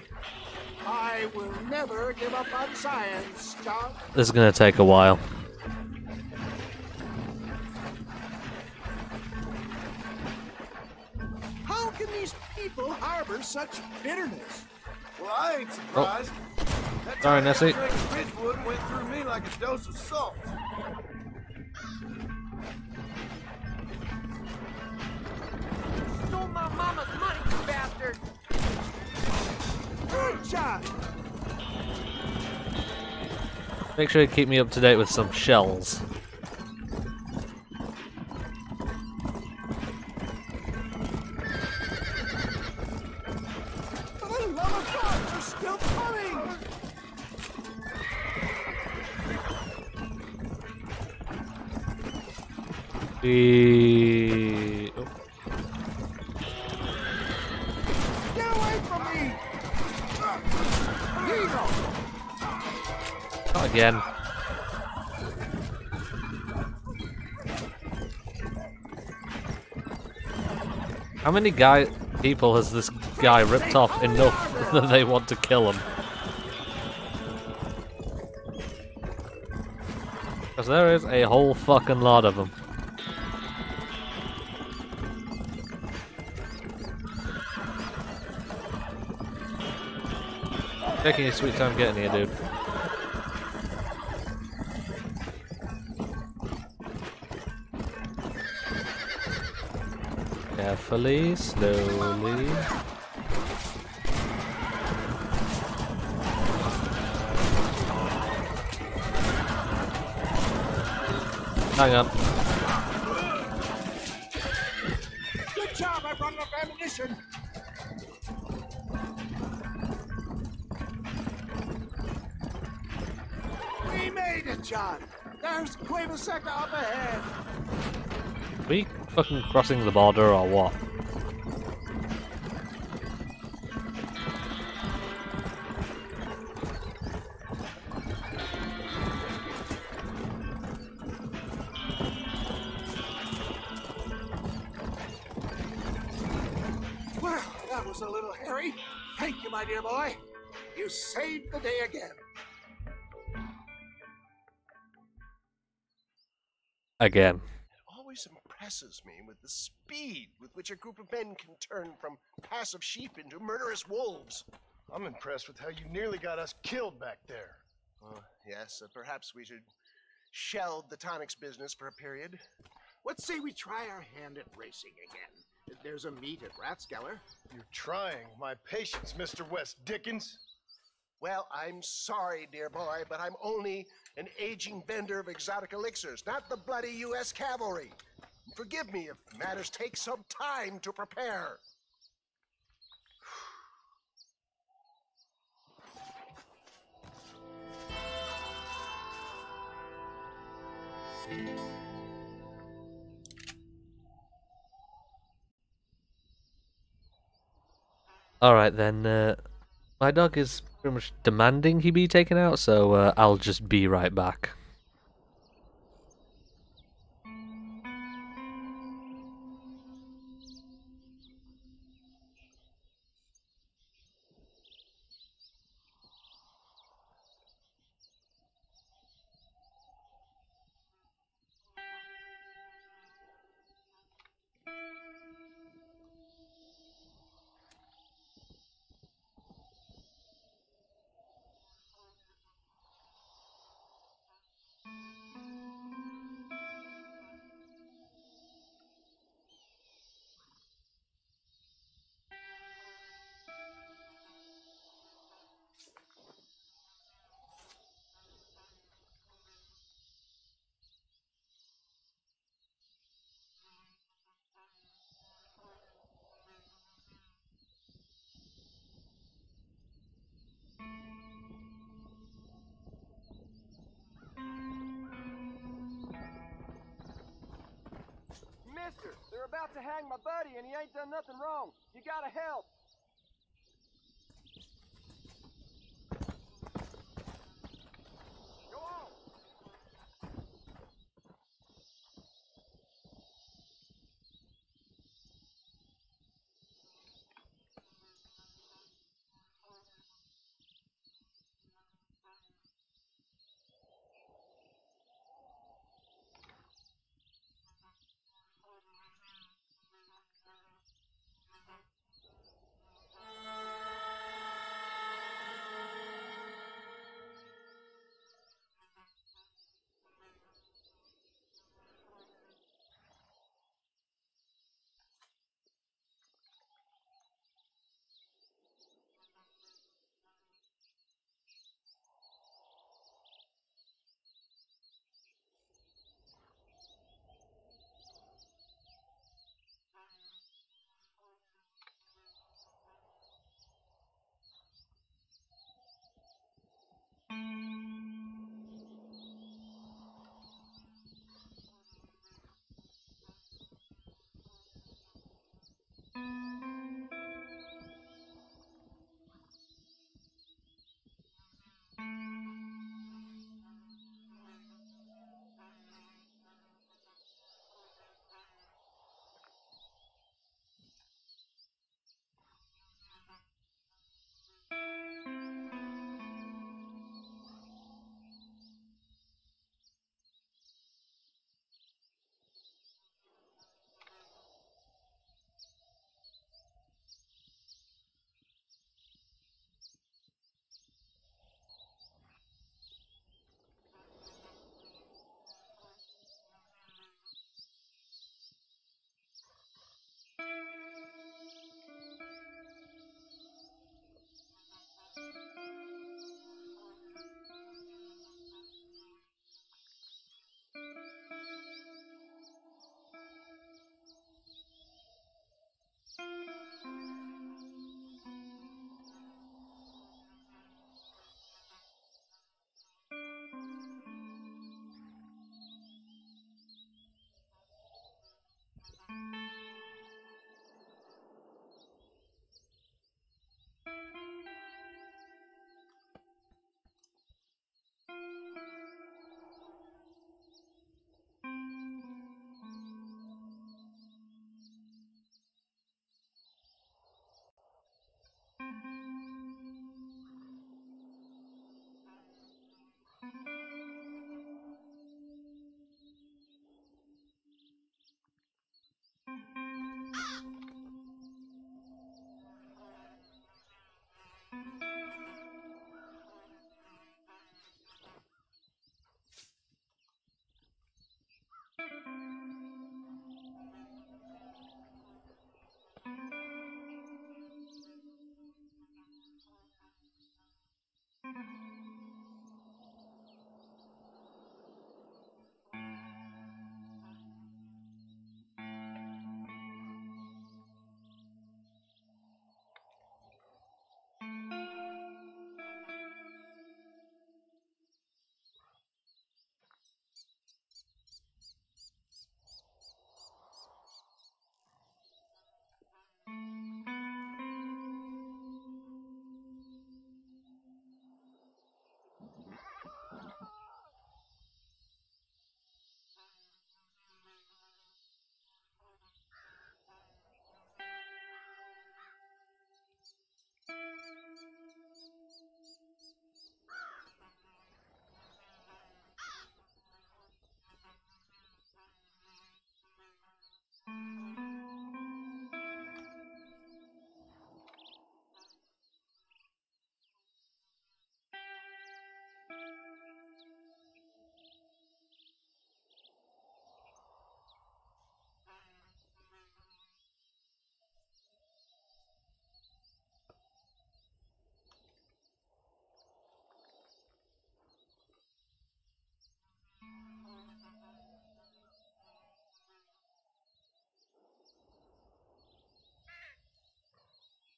I will never give up on science, John. This is gonna take a while. How can these people harbor such bitterness? Well, I ain't oh. surprised. That Oh. Sorry, time Nessie. that drink of Ridgewood went through me like a dose of salt. My mama's money, you bastard! Good job. Make sure you keep me up to date with some shells. The love of God, they're still coming. The oh, again. How many guy people has this guy ripped off enough that they want to kill him? Because there is a whole fucking lot of them. Taking your sweet time getting here, dude. Carefully, slowly. Hang on. Good job, I've run out of ammunition. We made it, John. There's Cueva Seca up ahead. We fucking crossing the border or what? Well, that was a little hairy. Thank you, my dear boy. You saved the day again. Again. Always impresses me with the speed with which a group of men can turn from passive sheep into murderous wolves. I'm impressed with how you nearly got us killed back there. Uh, yes, uh, perhaps we should shelve the tonics business for a period. Let's say we try our hand at racing again? There's a meet at Rathskeller. You're trying my patience, Mr. West Dickens. Well, I'm sorry, dear boy, but I'm only an aging vendor of exotic elixirs, not the bloody U.S. cavalry. Forgive me if matters take some time to prepare. Alright then, uh, my dog is pretty much demanding he be taken out, so uh, I'll just be right back. Mister, they're about to hang my buddy and he ain't done nothing wrong. You gotta help.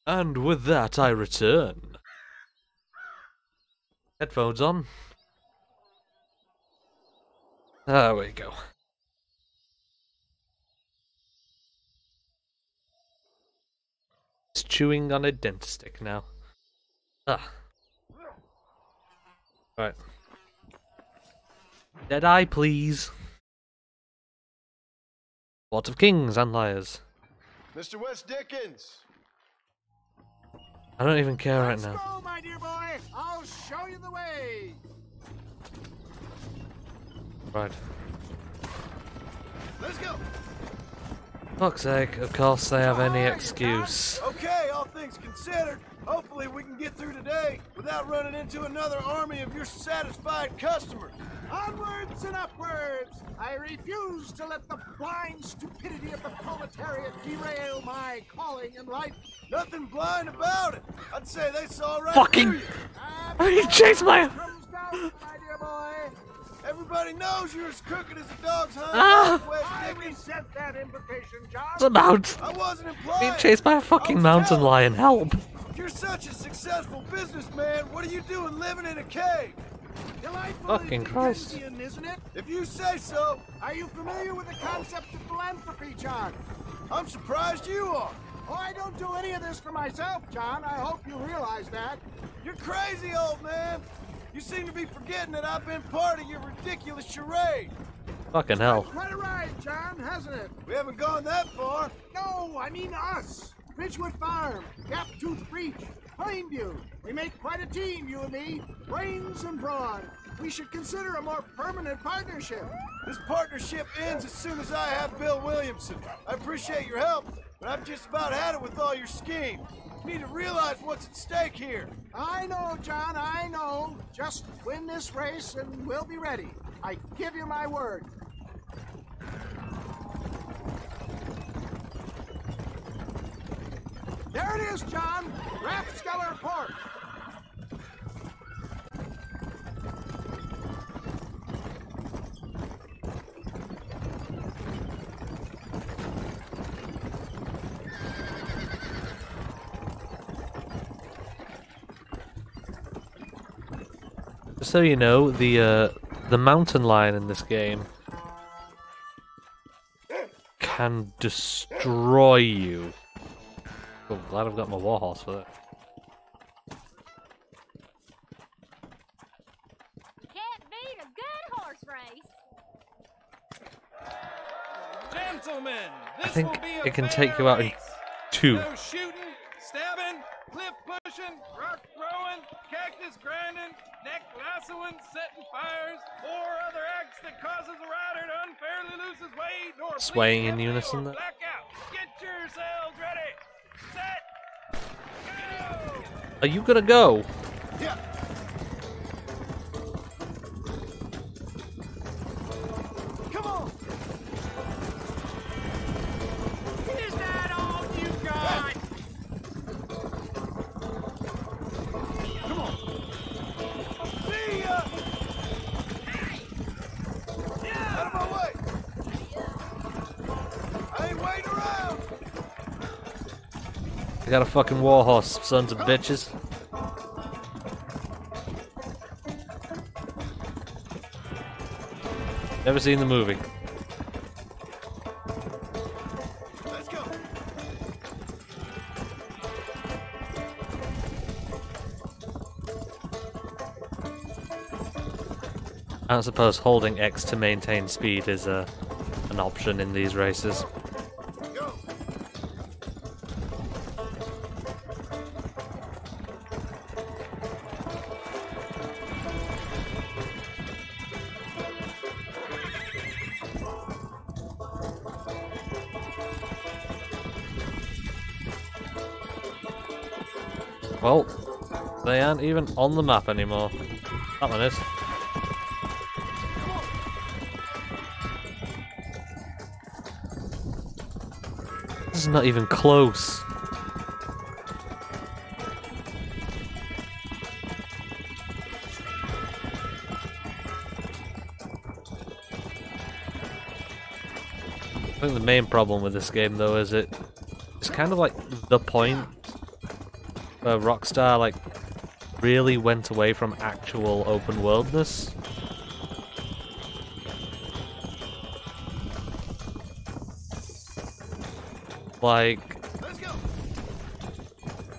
And with that, I return. Headphones on. There we go. It's chewing on a dent stick now. Ah. Right. Dead eye, please. What of kings and liars? Mr. West Dickens. I don't even care right now. Go, my dear boy. I'll show you the way. Right. Let's go. Fuck's sake, of course they have any excuse. Okay, all things considered, hopefully we can get through today without running into another army of your satisfied customers. Onwards and upwards! I refuse to let the blind stupidity of the proletariat derail my calling in life. Nothing blind about it. I'd say they saw right Fucking- through you. He chased my- Comes down, my dear boy. Everybody knows you're as crooked as a dog's hunt. Ah! I Dickens. resent that invitation, John. It's a mount. I wasn't implying. Being chased by a fucking mountain lion, help! You're such a successful businessman, what are you doing living in a cave? Delightful Fucking Christ. Isn't it? If you say so. Are you familiar with the concept of philanthropy, John? I'm surprised you are. Oh, I don't do any of this for myself, John. I hope you realize that. You're crazy, old man. You seem to be forgetting that I've been part of your ridiculous charade. Fucking hell. Quite a ride, John, hasn't it? We haven't gone that far. No, I mean us. Ridgewood Farm, Gaptooth Breach, Plainview. We make quite a team, you and me. Brains and brawn. We should consider a more permanent partnership. This partnership ends as soon as I have Bill Williamson. I appreciate your help, but I've just about had it with all your schemes. Need to realize what's at stake here. I know, John, I know. Just win this race and we'll be ready. I give you my word. There it is, John. Rathskeller Fork. Just so you know, the uh, the mountain lion in this game can destroy you. Oh, glad I've got my warhorse for that. Can't beat a good horse race. Gentlemen, I think will be a it can take you out in two. No shooting, stabbing, cliff pushing, rock throwing, cactus grinding, neck lassoing, setting fires, or other acts that causes a rider to unfairly lose his weight or Swaying in unison or there. Get yourselves ready. Set. Go. Are you gonna go? Yeah. I got a fucking warhorse, sons of bitches. Never seen the movie. Let's go! I don't suppose holding X to maintain speed is a, an option in these races. Aren't even on the map anymore. That one is. This is not even close. I think the main problem with this game though is it it's kind of like the point where Rockstar like really went away from actual open worldness. Like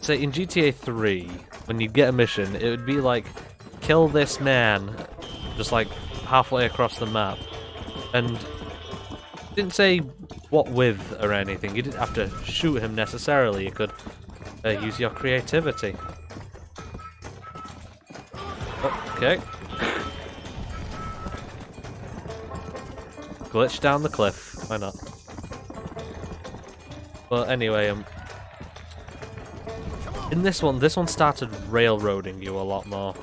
say in GTA 3, when you get a mission, it would be like kill this man just like halfway across the map. And didn't say what with or anything. You didn't have to shoot him necessarily. You could uh, use your creativity. Okay. Glitch down the cliff. Why not? But anyway, um, in this one, this one started railroading you a lot more.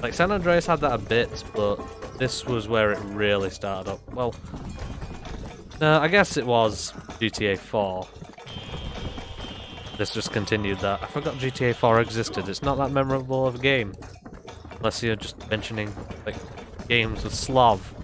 Like San Andreas had that a bit, but this was where it really started up. Well, no, I guess it was GTA 4. This just continued that. I forgot GTA 4 existed. It's not that memorable of a game. Unless you're just mentioning, like, games with Slav.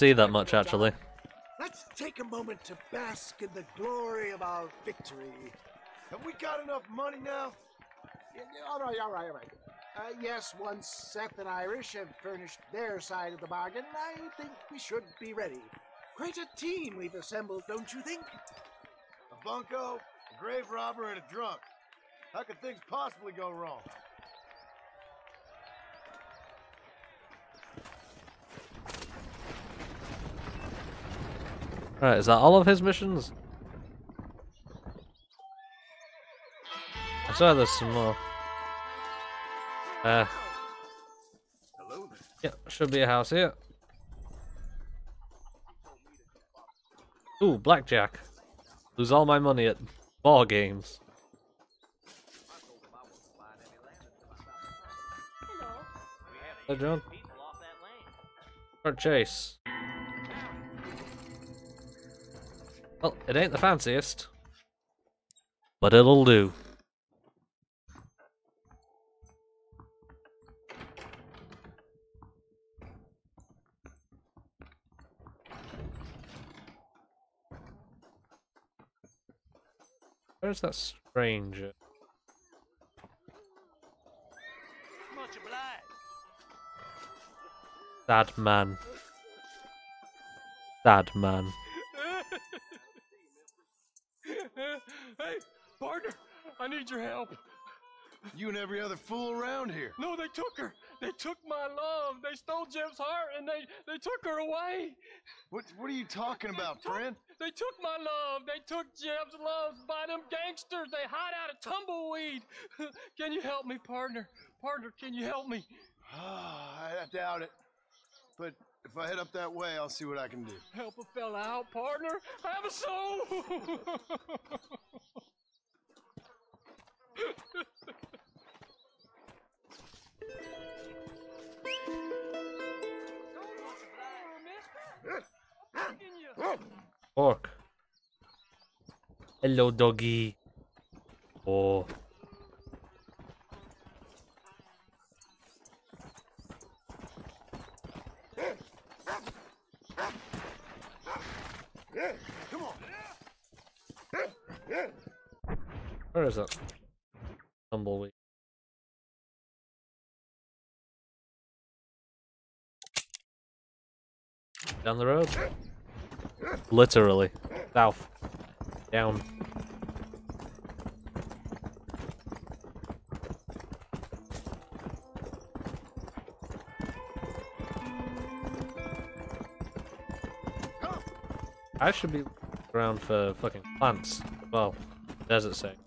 See that much, actually. Let's take a moment to bask in the glory of our victory. Have we got enough money now? Yeah, yeah, all right, all right, all right. Uh, yes, once Seth and Irish have furnished their side of the bargain, I think we should be ready. Quite a team we've assembled, don't you think? A bunco, a grave robber, and a drunk. How could things possibly go wrong? Right, is that all of his missions? I saw there's some more. Uh. Yeah, should be a house here. Ooh, blackjack. Lose all my money at ball games. Hello, John. Or Chase. Well, it ain't the fanciest. But it'll do. Where's that stranger? Much. Sad man. Sad man. Need your help. You and every other fool around here. No, they took her. They took my love. They stole Jim's heart and they they took her away. What What are you talking about, friend? They took my love. They took Jim's love by them gangsters. They hide out of tumbleweed. can you help me, partner? Partner, can you help me? I doubt it. But If I head up that way, I'll see what I can do. Help a fella out, partner. Have a soul. Pork. Hello, doggy. Oh. Where is it? Tumbleweed. Down the road? Literally. South. Down. I should be around for fucking plants. Well, desert sake.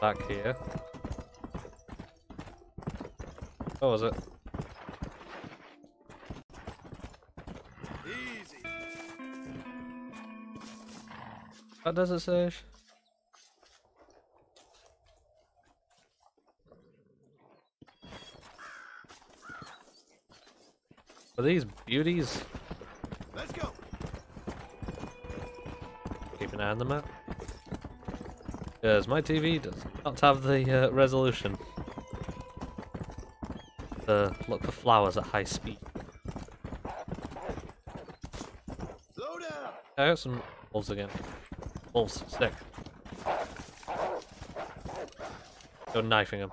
Back here. What was it? Easy. That it sage? Are these beauties? Let's go. Keep an eye on the map. Because my TV does not have the uh, resolution to look for flowers at high speed. I got some wolves again. Wolves, stick. Go knifing them.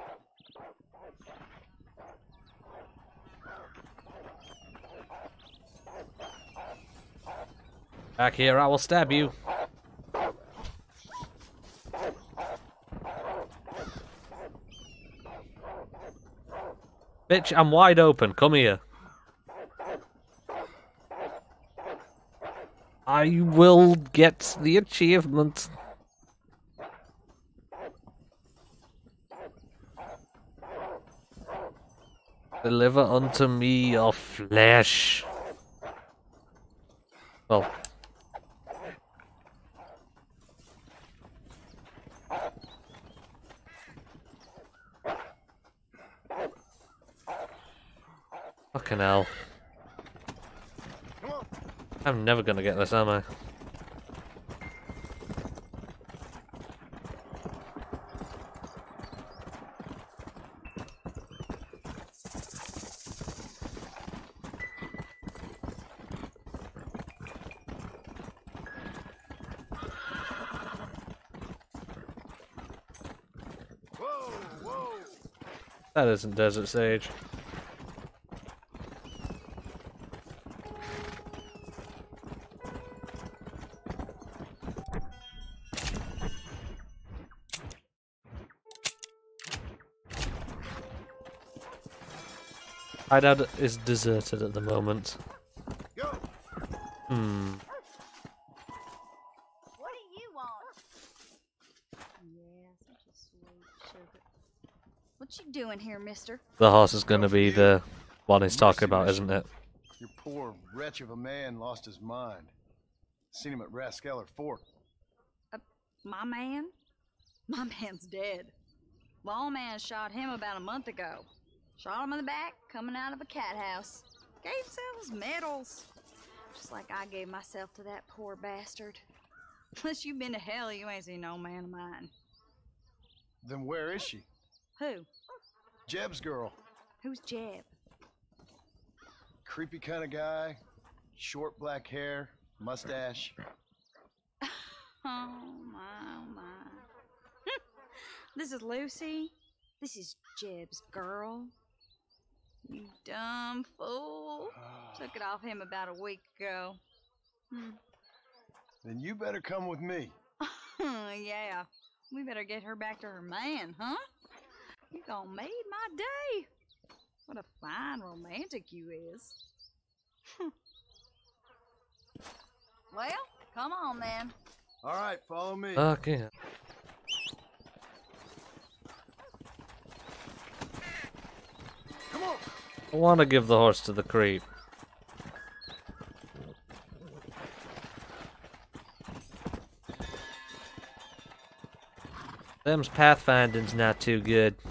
Back here, I will stab you. Bitch, I'm wide open. Come here. I will get the achievement. Deliver unto me your flesh. Well. Fucking hell. I'm never gonna get this, am I? That isn't Desert Sage. Hideout is deserted at the moment. Hmm. What do you want? Yeah, such a sweet sugar. What you doing here, mister? The horse is going to be the one he's talking about, isn't it? Your poor wretch of a man lost his mind. Seen him at Rathskeller Fork. My man? My man's dead. Lawman shot him about a month ago. Shot him in the back, coming out of a cat house. Gave themselves medals. Just like I gave myself to that poor bastard. Unless you've been to hell, you ain't seen no man of mine. Then where is she? Who? Jeb's girl. Who's Jeb? Creepy kind of guy. Short black hair, mustache. Oh my, oh my. this is Lucy. This is Jeb's girl. You dumb fool. Took it off him about a week ago. Hmm. Then you better come with me. yeah. We better get her back to her man, huh? You gonna made my day. What a fine romantic you is. well, come on then. All right, follow me. Okay. Come on. want to give the horse to the creep. Them's pathfinding's not too good.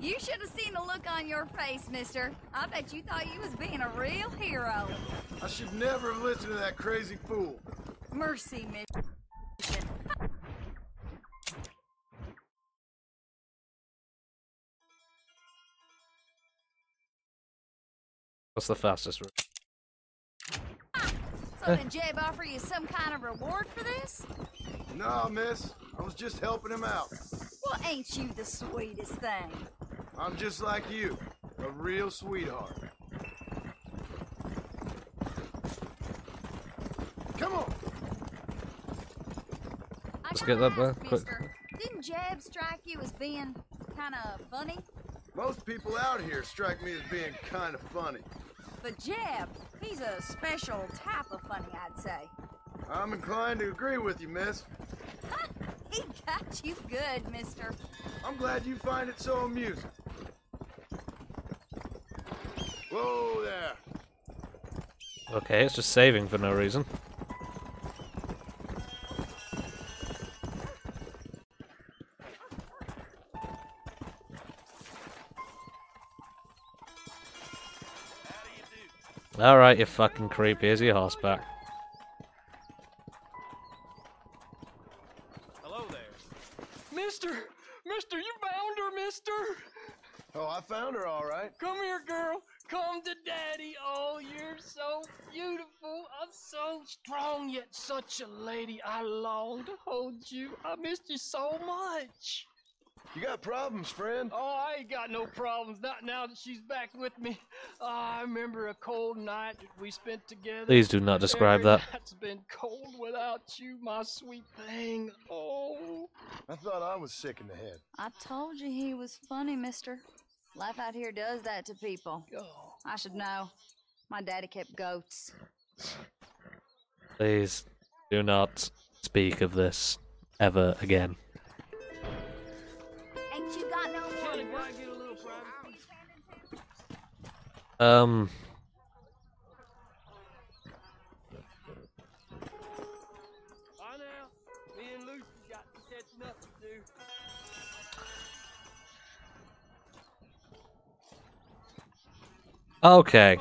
You should have seen the look on your face, mister. I bet you thought you was being a real hero. I should never have listened to that crazy fool. Mercy, mister. What's the fastest route? So did Jeb offer you some kind of reward for this? No, miss. I was just helping him out. Well, ain't you the sweetest thing? I'm just like you, a real sweetheart. Come on. Let's get that back quick. Didn't Jeb strike you as being kind of funny? Most people out here strike me as being kind of funny. But Jeb, he's a special type of funny, I'd say. I'm inclined to agree with you, miss. He got you good, mister. I'm glad you find it so amusing. Whoa there. Okay, it's just saving for no reason. Alright, you fucking creep. Here's your horseback. Hello there. Mister! Mister, you found her, mister! Oh, I found her all right. Come here, girl. Come to daddy. Oh, you're so beautiful. I'm so strong, yet such a lady. I long to hold you. I missed you so much. You got problems, friend? Oh, I ain't got no problems. Not now that she's back with me. Oh, I remember a cold night that we spent together. Please do not describe Every that. night's been cold without you, my sweet thing. Oh. I thought I was sick in the head. I told you he was funny, mister. Life out here does that to people. Oh. I should know. My daddy kept goats. Please do not speak of this ever again. Do. okay.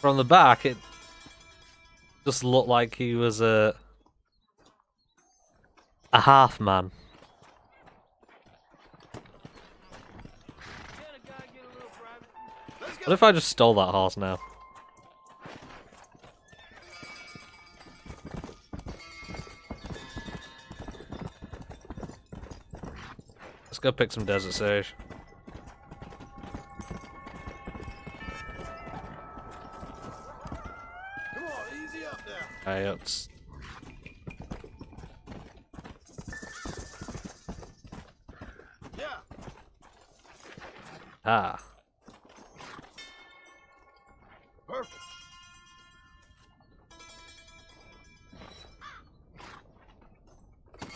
From the back, it just looked like he was a a half man. What if I just stole that horse now? Let's go pick some desert sage. It's Yeah. ah.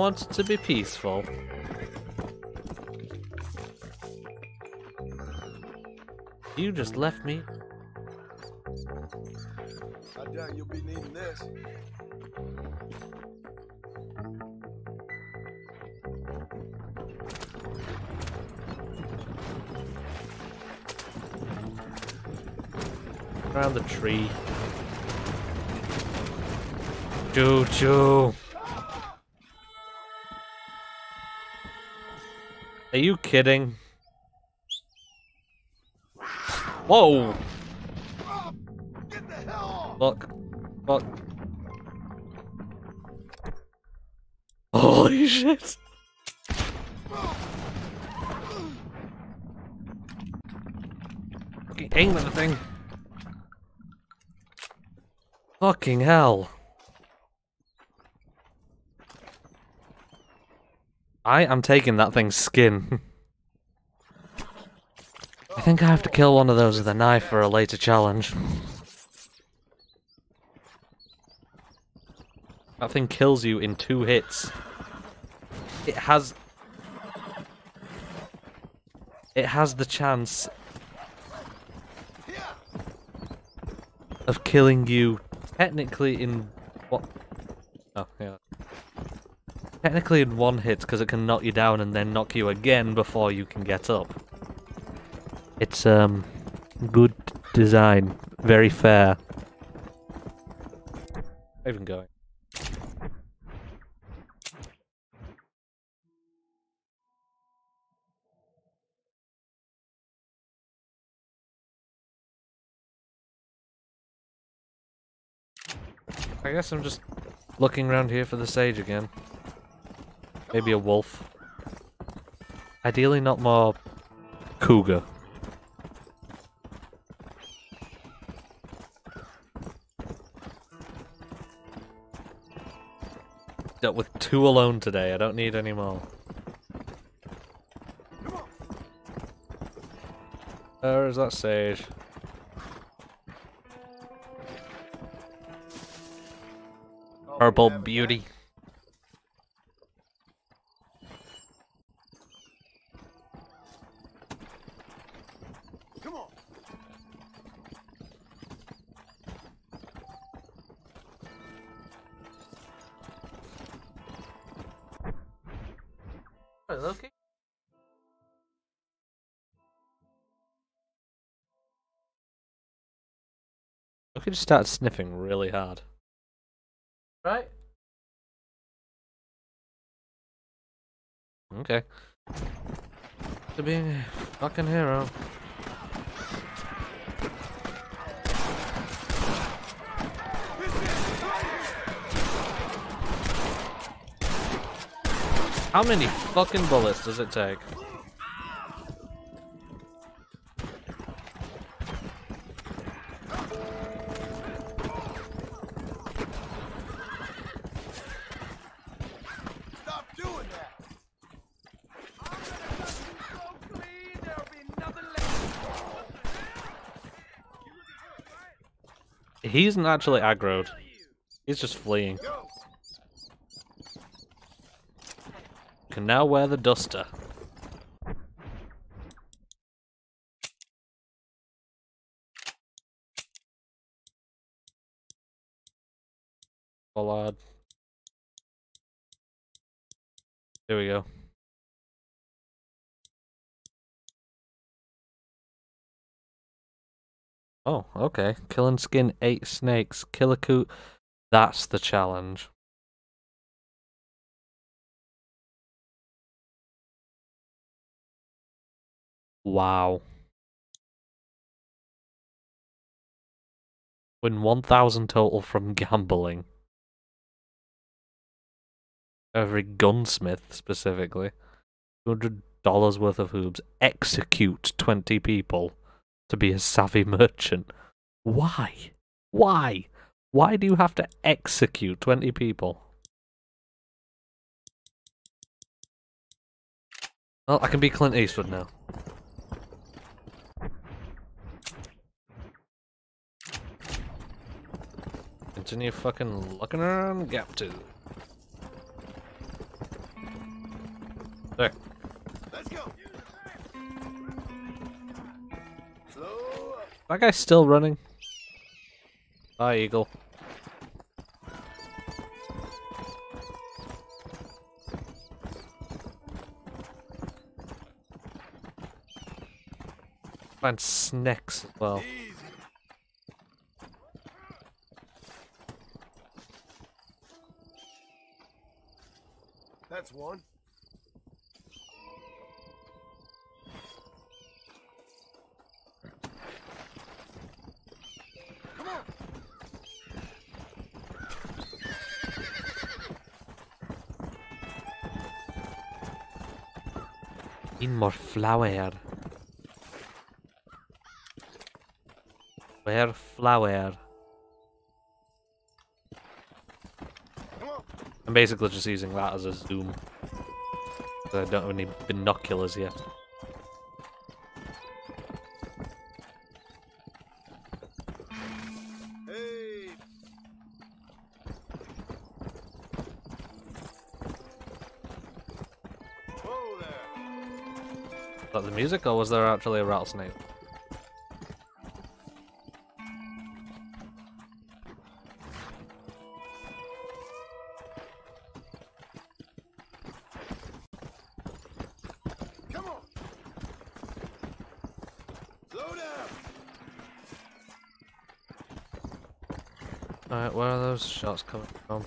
I want it to be peaceful. You just left me. I doubt you'll be needing this. Around the tree. Choo choo. You kidding? Whoa! Look. Look. Holy shit! Fucking aim at the thing. Fucking hell. I am taking that thing's skin. I think I have to kill one of those with a knife for a later challenge. That thing kills you in two hits. It has... It has the chance of killing you technically in what? Oh, yeah. Technically in one hit because it can knock you down and then knock you again before you can get up. It's um good design, very fair. Even going. I guess I'm just looking around here for the sage again. Maybe a wolf. Ideally not more cougar. Dealt with two alone today, I don't need any more. Where is that sage? Purple beauty. Loki just started sniffing really hard. Right? Okay. To being a fucking hero. How many fucking bullets does it take? He isn't actually aggroed. He's just fleeing. Can now wear the duster. Bollard. There we go. Oh, okay. Kill and skin eight snakes. Kill a coot. That's the challenge. Wow. Win 1,000 total from gambling. Every gunsmith, specifically. $200 worth of hoops. Execute 20 people to be a savvy merchant. Why? Why? Why do you have to execute 20 people? Well, I can be Clint Eastwood now. Continue fucking looking around Gap Tooth. There. That guy's still running. Bye, Eagle. Find snacks as well. That's one. Need more flour. Where flour? I'm basically just using that as a zoom. I don't have any binoculars yet. Music, or was there actually a rattlesnake? Come on. Slow down. Alright, where are those shots coming from?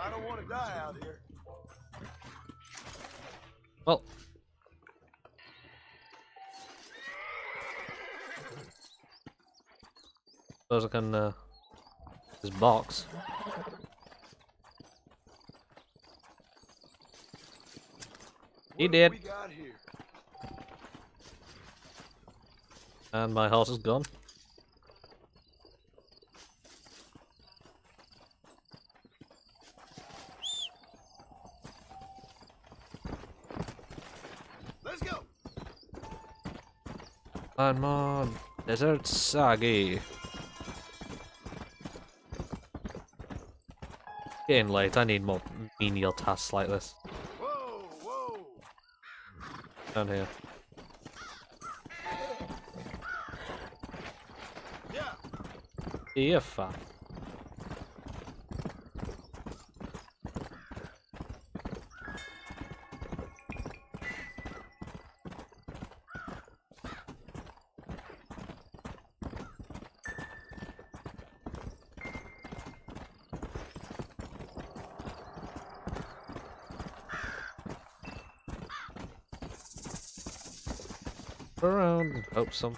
I don't want to die out here. Well. Suppose I can, uh, this box. He did. We got here. And my horse is gone. Let's go. I'm on Desert Sagi. Getting late, I need more menial tasks like this. Down here. Yeah. Here, fam. Around and hope some.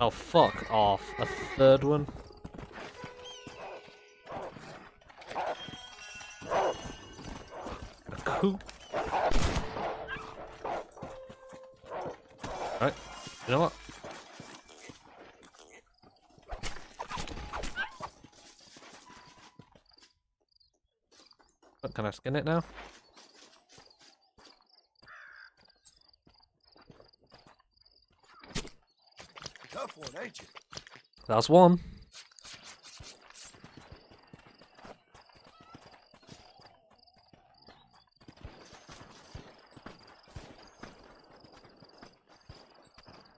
Oh, fuck off. A third one? A coop? Right, you know what? What, can I skin it now? Tough one, ain't you? That's one.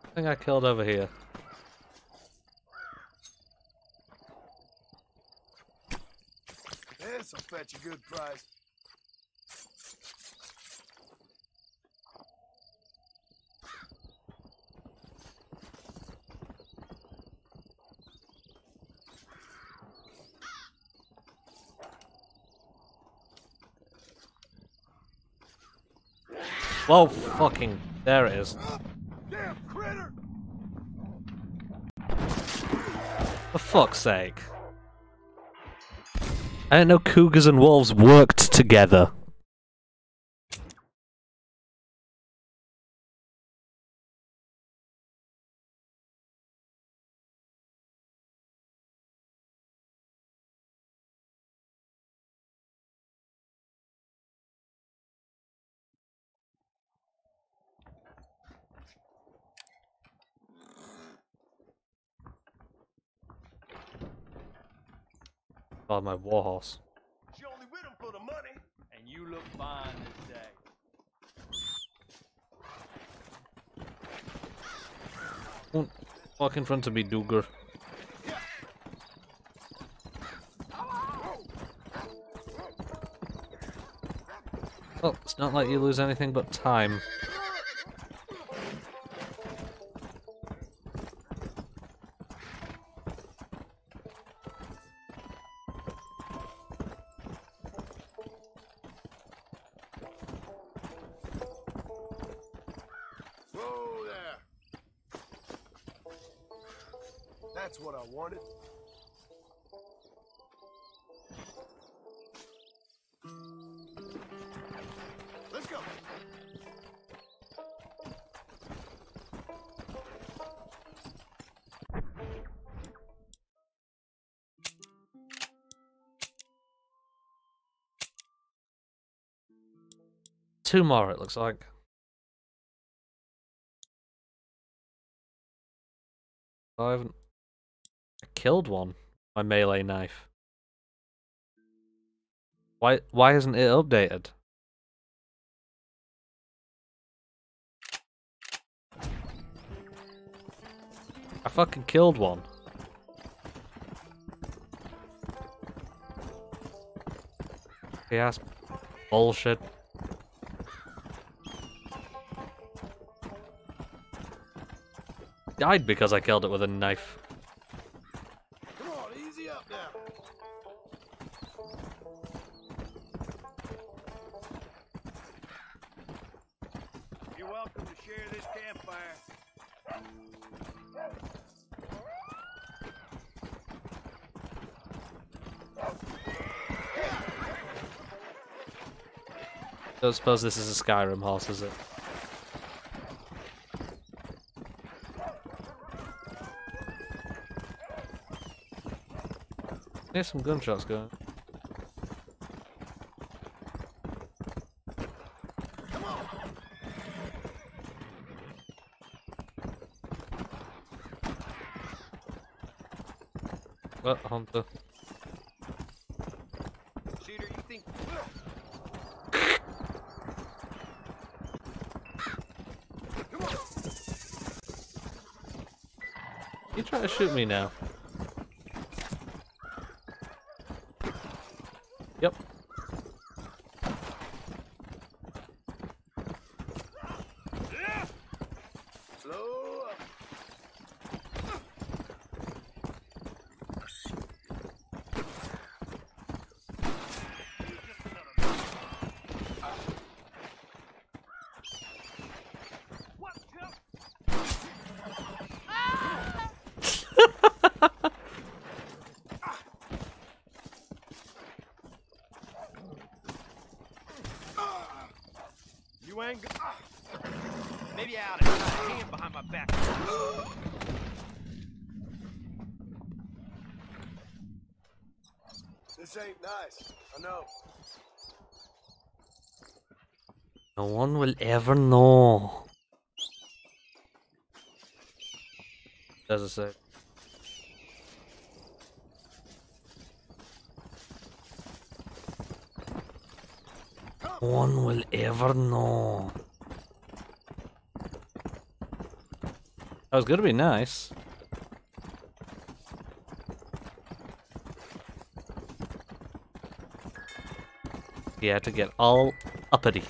I think I killed over here. This'll fetch a good price. Whoa, fucking. There it is. Damn critter! For fuck's sake. I didn't know cougars and wolves worked together. Oh, my warhorse. She only with him for the money. And you look fine this day. Don't walk in front of me, Duger. Well, oh, it's not like you lose anything but time. Two more, it looks like. I haven't. I killed one. My melee knife. Why? Why isn't it updated? I fucking killed one. Yes. Bullshit. Died because I killed it with a knife. Come on, easy up now. You're welcome to share this campfire. Don't suppose this is a Skyrim horse, is it? There's some gunshots going. What, Hunter? Shooter, you think. You trying to shoot me now? Yep. Slow up. You ain't. Go- Maybe out of hand behind my back. This ain't nice. I know. No one will ever know. Does it say? No one will ever know. That was gonna be nice. He had to get all uppity.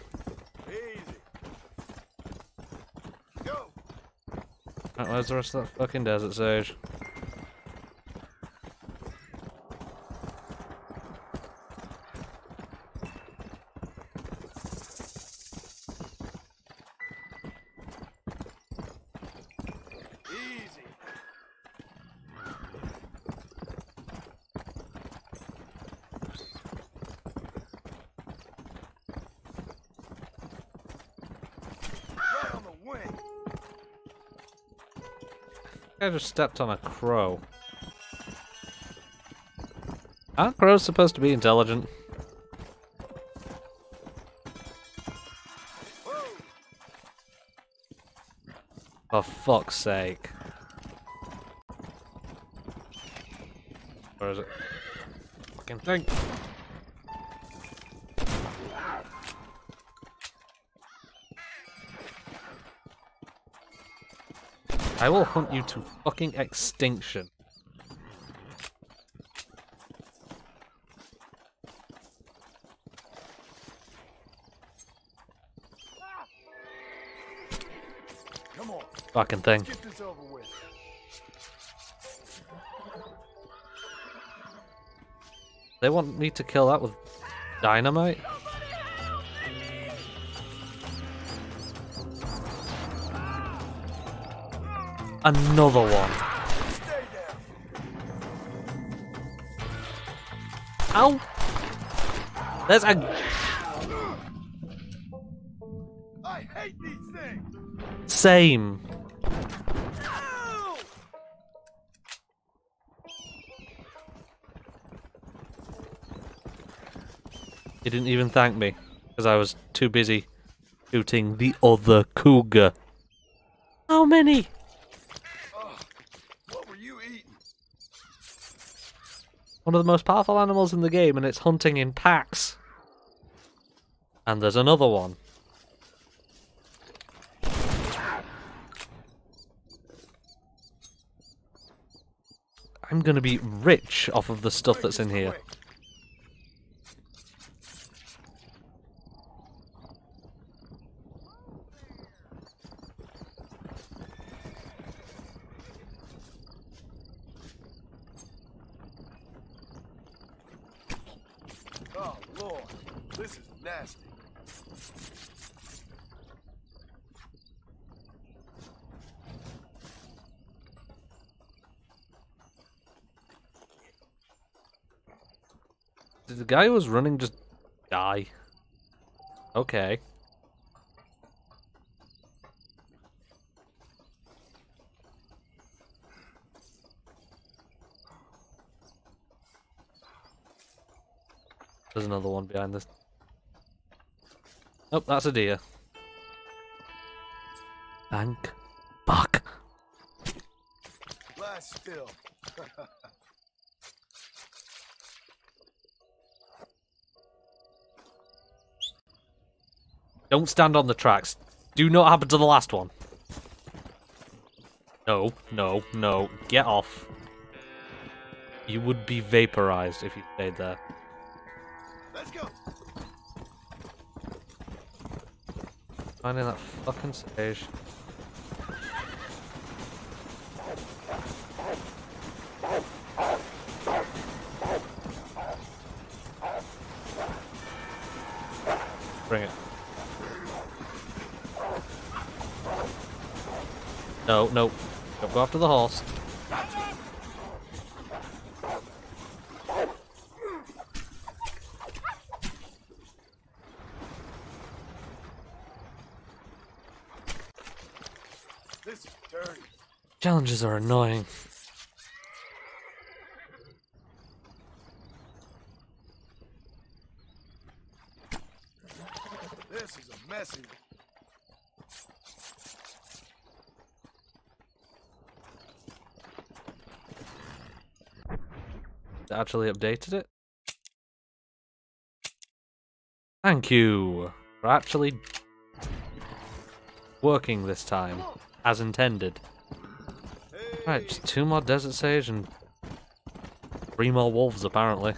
Right, where's the rest of that fucking desert sage? Easy. Right on the wing. I just stepped on a crow. Aren't crows supposed to be intelligent? For fuck's sake. Where is it? Fucking thing. I will hunt you to fucking extinction. Come on. Fucking thing. They want me to kill that with dynamite? another one. Ow! There's a... I hate these things. Same. He didn't even thank me because I was too busy shooting the other cougar. How many? One of the most powerful animals in the game, and it's hunting in packs. And there's another one. I'm gonna be rich off of the stuff that's in here. Oh Lord, this is nasty. Did the guy who was running just die? Okay. There's another one behind this. Oh, that's a deer. Thank fuck. Lie still. Don't stand on the tracks. Do not happen to the last one. No, no, no. Get off. You would be vaporized if you stayed there. Finding that fucking stage. Bring it. No, no. Don't go after the horse. This is dirty. Challenges are annoying. This is a messy. Actually updated it. Thank you for actually working this time, as intended. Right, just two more Desert Sage and three more wolves, apparently.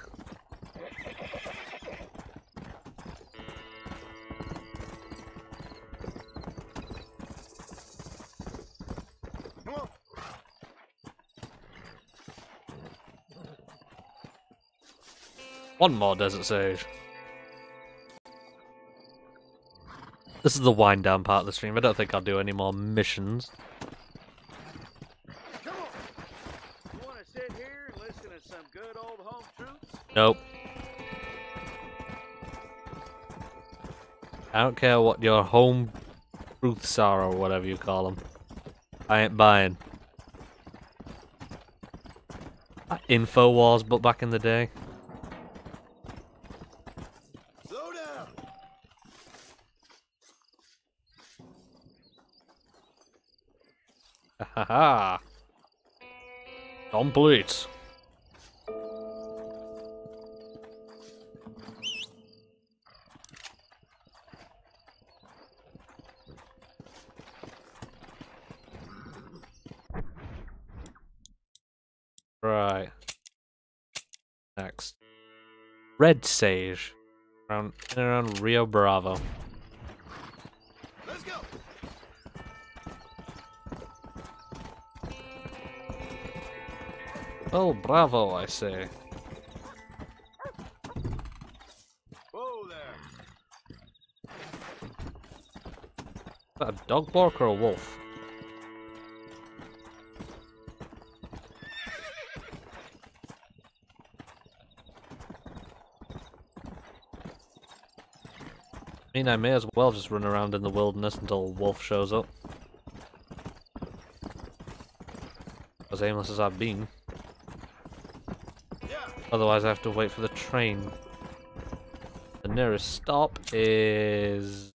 One more Desert Sage. This is the wind down part of the stream. I don't think I'll do any more missions. You want to sit here and listen to some good old home truths? Nope. I don't care what your home truths are or whatever you call them. I ain't buying. Info wars, but back in the day. Slow down. Ha ha. Complete. Red Sage. Around, around Rio Bravo. Let's go. Oh, bravo, I say. Whoa there. Is that a dog bark or a wolf? Mean, I may as well just run around in the wilderness until wolf shows up. As aimless as I've been. Otherwise, I have to wait for the train. The nearest stop is...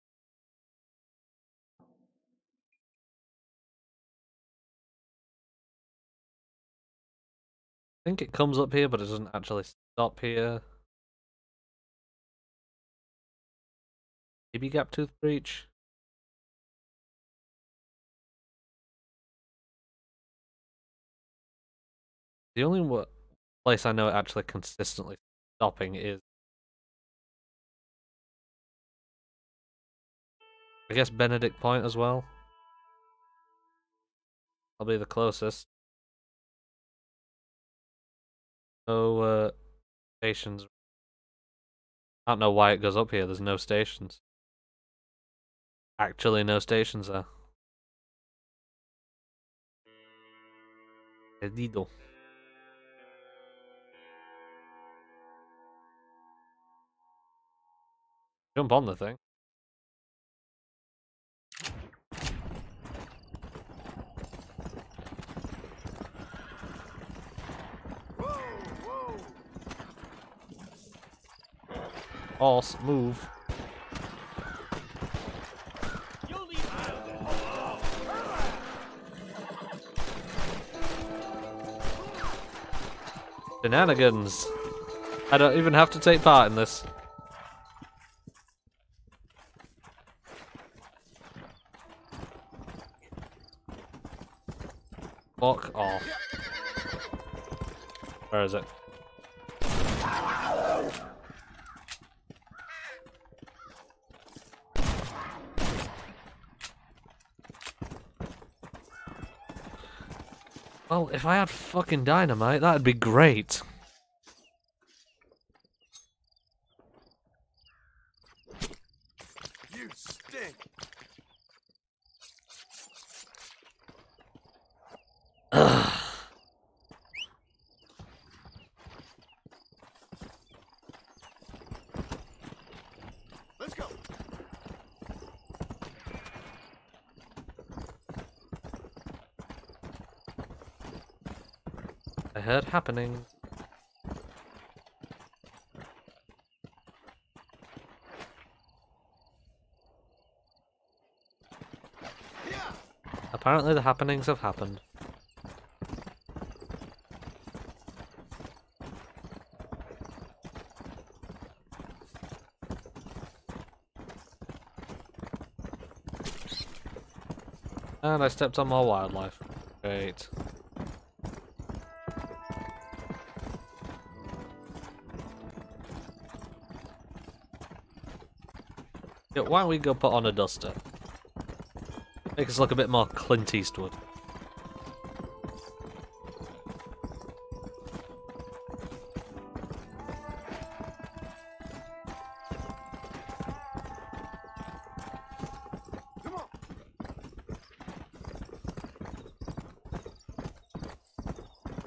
I think it comes up here, but it doesn't actually stop here. Maybe Gap Tooth Breach? The only place I know actually consistently stopping is I guess Benedict Point as well. I'll be the closest. No uh, stations. I don't know why it goes up here. There's no stations. Actually, no stations there. Perdido. Jump on the thing. False move. Shenanigans. I don't even have to take part in this. Fuck off. Where is it? If I had fucking dynamite, that'd be great. You stink. Ugh. Let's go. I heard happening. Apparently the happenings have happened. And I stepped on more wildlife. Great. Why don't we go put on a duster? Make us look a bit more Clint Eastwood.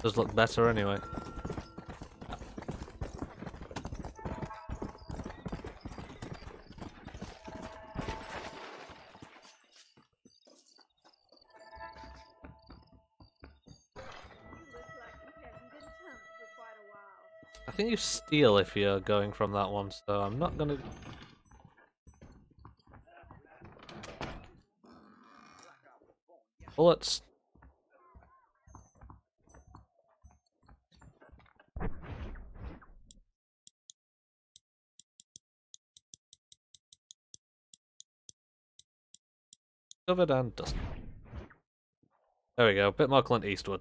Does look better anyway. Think you steal if you're going from that one, so I'm not gonna. Bullets. Covered and dust. There we go, bit more Clint Eastwood.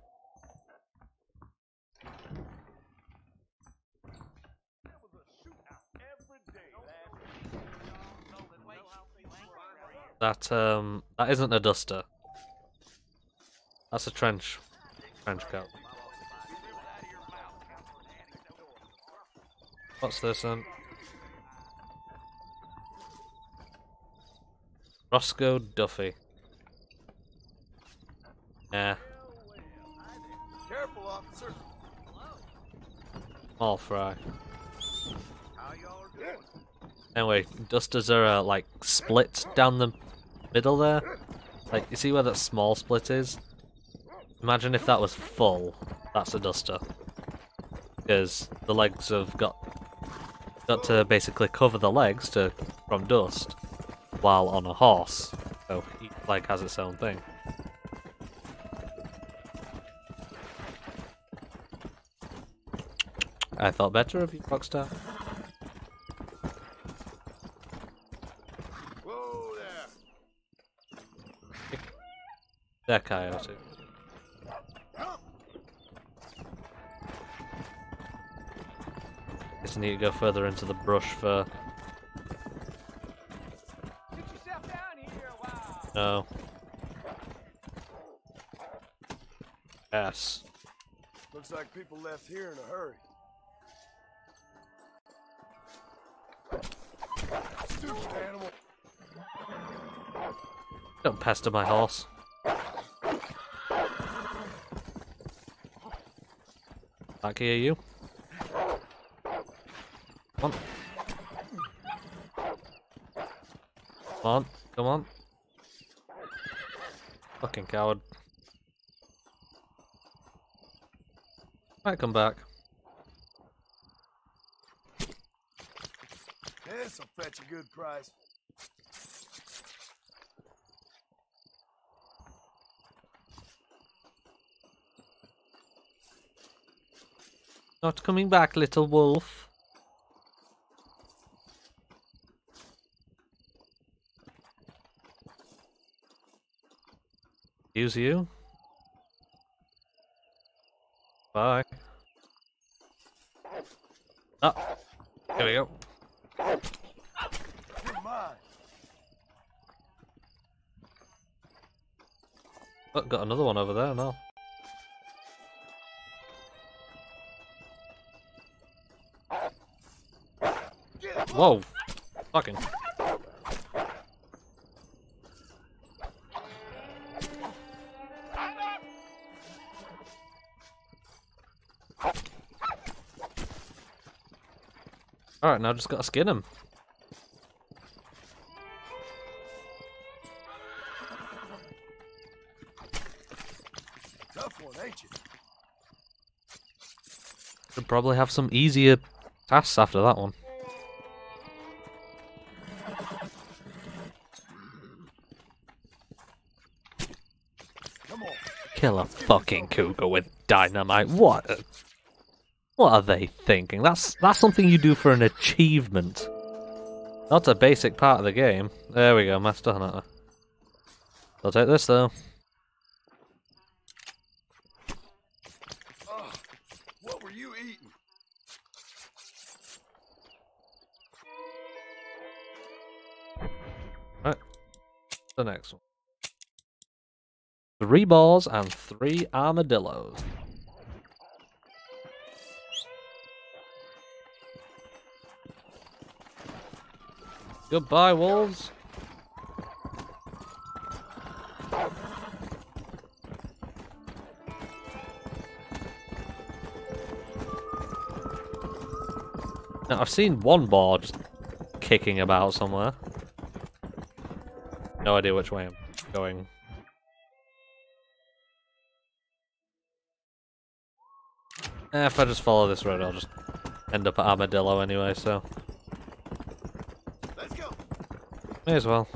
That um that isn't a duster. That's a trench trench coat. What's this then? Roscoe Duffy. Yeah, Careful, officer. all fry. How y'all are doing? Anyway, dusters are uh, like split down the middle there. Like, you see where that small split is? Imagine if that was full. That's a duster. Because the legs have got got to basically cover the legs to from dust while on a horse. So each leg has its own thing. I thought better of you, Rockstar. They're coyote. Guess I need to go further into the brush for. No. Yes. Looks like people left here in a hurry. Stupid animal. Don't pester my horse. Back here, you. Come on. Come on, come on. Fucking coward. Might come back. This'll fetch a good price. Not coming back, little wolf. Use you. Bye. Oh, here we go. Oh, got another one over there now. Whoa! Fucking. Alright, now I just gotta skin him. Tough one, ain't you? Should probably have some easier tasks after that one. Kill a fucking cougar with dynamite. What? What are they thinking? That's that's something you do for an achievement. Not a basic part of the game. There we go, Master Hunter. I'll take this though. Three balls and three armadillos. Goodbye, wolves. Now, I've seen one ball just kicking about somewhere. No idea which way I'm going. Eh, if I just follow this road, I'll just end up at Armadillo anyway, so. Let's go. May as well.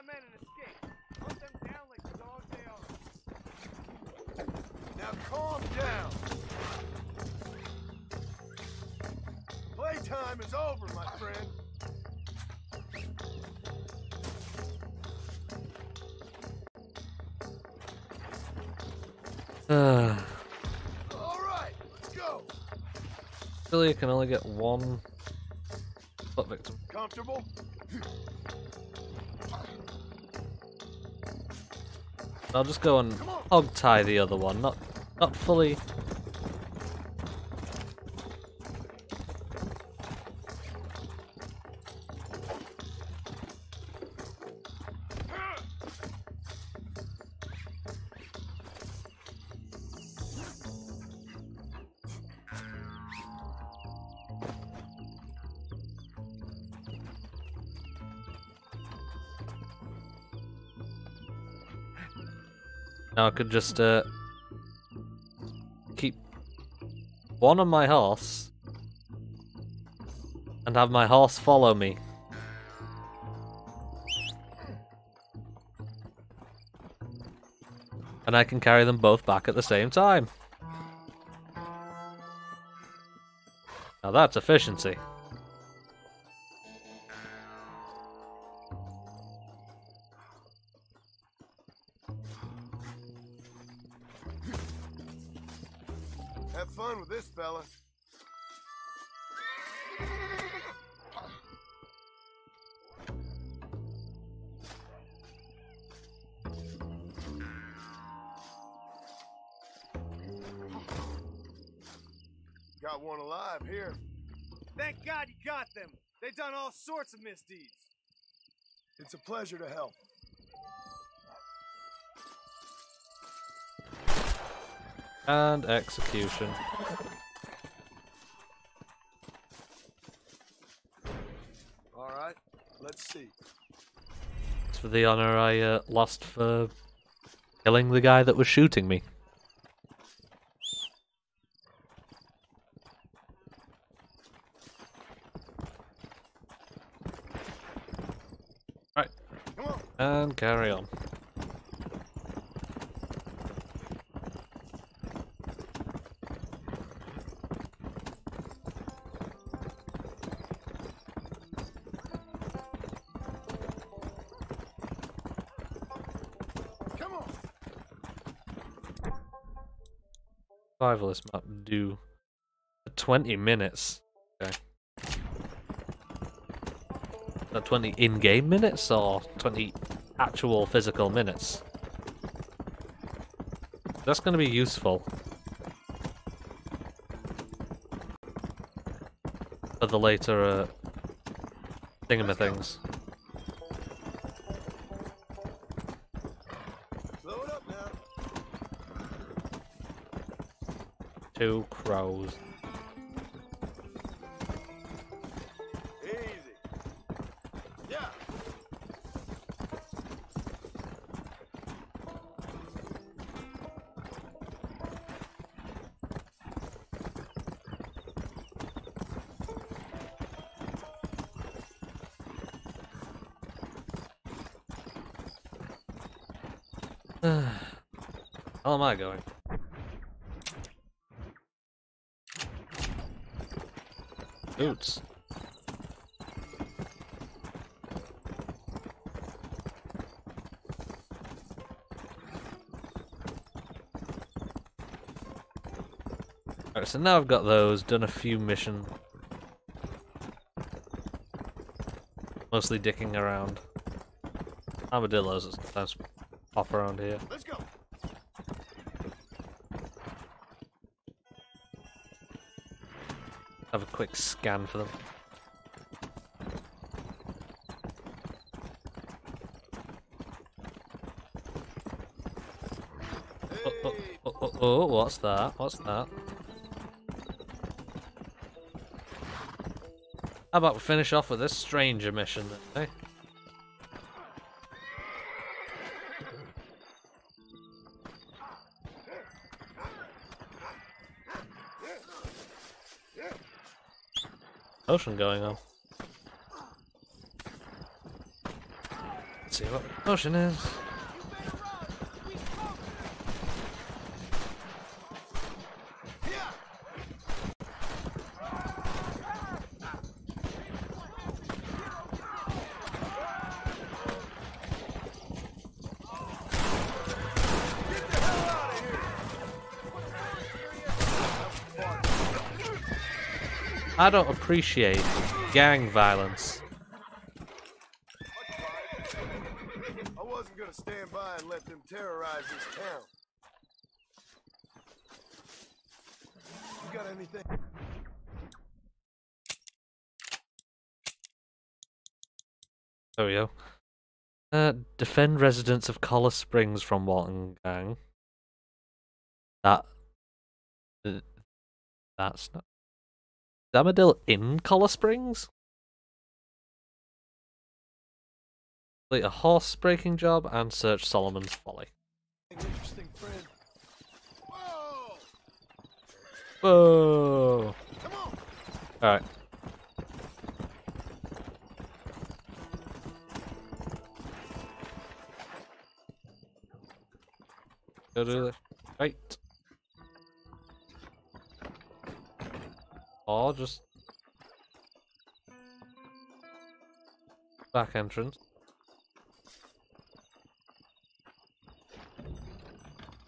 My men and escaped. Hunt them down like the dogs they are. Now calm down. Playtime is over, my friend. Uh, All right, let's go. really, you can only get one I'll just go and hog tie the other one, not not fully. Could just uh, keep one on my horse and have my horse follow me. And I can carry them both back at the same time. Now that's efficiency. All sorts of misdeeds. It's a pleasure to help. And execution. All right, let's see. It's for the honor I uh, lost for killing the guy that was shooting me. Right. And carry on. Come on. Survivalist map do 20 minutes. Okay. Not 20 in-game minutes or 20 actual physical minutes? That's going to be useful. For the later uh, thingamathings. Slow it up now. Two crows. Easy. Yeah. How am I going? Boots. Alright, so now I've got those, done a few missions. Mostly dicking around. Armadillos sometimes pop around here. Let's go. Have a quick scan for them. Oh, oh, oh, oh, what's that? What's that? How about we finish off with this stranger mission eh? Potion going on. Let's see what the potion is. I don't appreciate gang violence. I wasn't gonna stand by and let them terrorize this town. You got anything? There we go. Uh, defend residents of Cholla Springs from Walton Gang. That. uh, that's not. Armadillo in Cholla Springs? Complete a horse breaking job and search Solomon's Folly. Interesting friend. Whoa! Alright. Go to the right. Or just back entrance.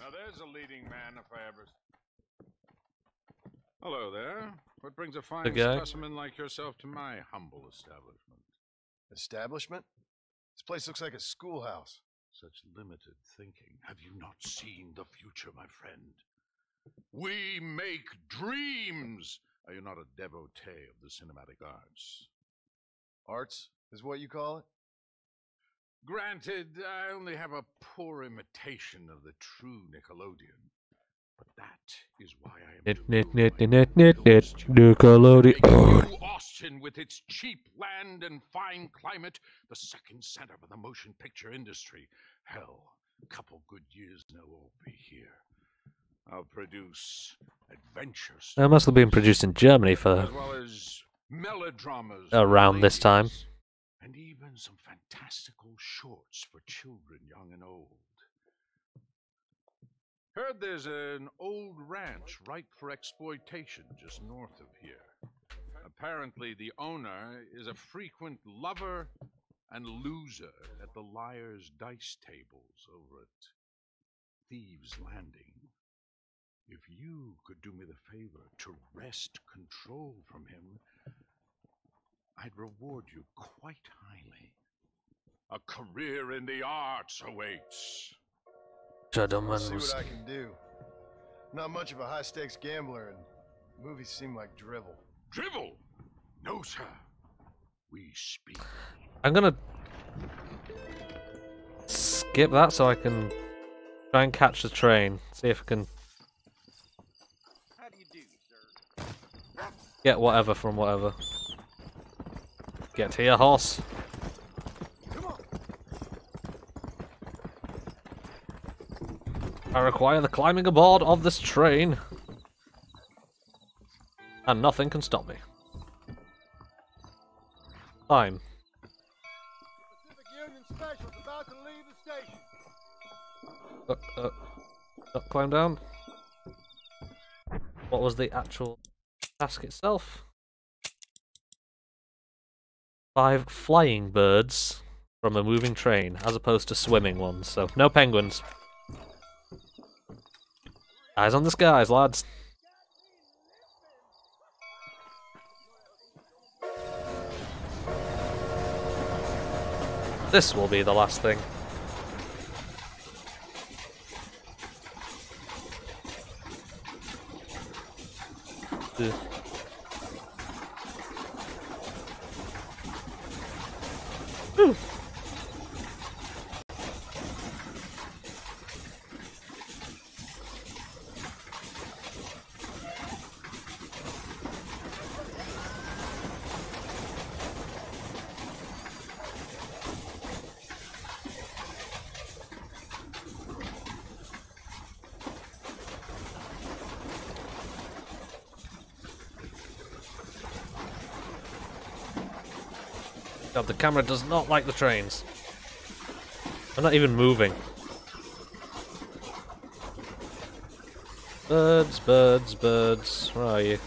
Now there's a leading man if I ever. Hello there. What brings a fine guy. specimen like yourself to my humble establishment? Establishment? This place looks like a schoolhouse. Such limited thinking. Have you not seen the future, my friend? We make dreams. Are you not a devotee of the cinematic arts? Arts is what you call it? Granted, I only have a poor imitation of the true Nickelodeon. But that is why I am Nit nit nit nit nit nit nit Nickelodeon. New Austin, with its cheap land and fine climate, the second center for the motion picture industry. Hell, a couple good years now we'll be here. I'll produce adventure It must have been produced in Germany for as well as melodramas around this time. and even some fantastical shorts for children young and old. Heard there's an old ranch ripe for exploitation just north of here. Apparently, the owner is a frequent lover and loser at the liar's dice tables over at Thieves' Landing. If you could do me the favor to wrest control from him, I'd reward you quite highly. A career in the arts awaits. I'll Gentlemen, see what I can do. Not much of a high stakes gambler, and movies seem like drivel. Drivel? No, sir. We speak. I'm gonna skip that so I can try and catch the train. See if I can get whatever from whatever. Get your horse. I require the climbing aboard of this train. And nothing can stop me. Climb. Pacific Union Special's about to leave the station. Uh, uh, climb down. What was the actual task itself? Five flying birds from a moving train, as opposed to swimming ones. So no penguins. Eyes on the skies, lads. This will be the last thing. Ugh. Whew. Camera does not like the trains. I'm not even moving. Birds, birds, birds. Where are you?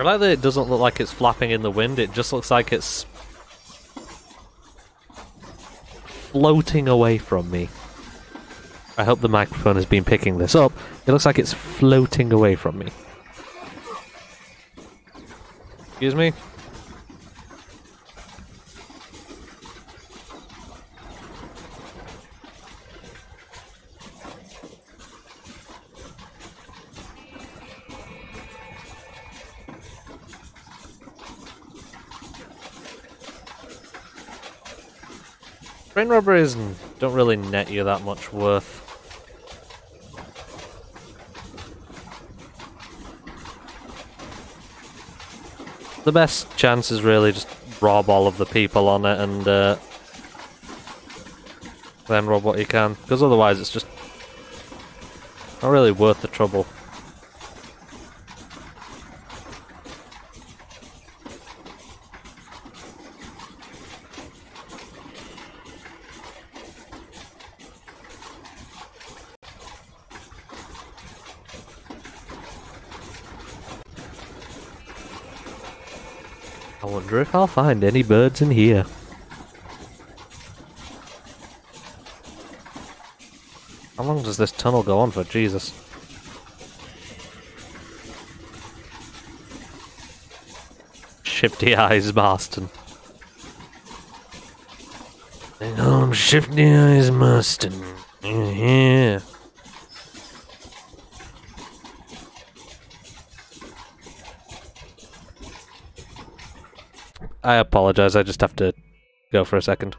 I like that it doesn't look like it's flapping in the wind, it just looks like it's floating away from me. I hope the microphone has been picking this up. It looks like it's floating away from me. Excuse me? Train robberies don't really net you that much worth. The best chance is really just rob all of the people on it and uh, then rob what you can, because otherwise it's just not really worth the trouble. I wonder if I'll find any birds in here. How long does this tunnel go on for? Jesus. Shifty Eyes Marston. They call him Shifty Eyes Marston. Yeah. I apologize, I just have to go for a second.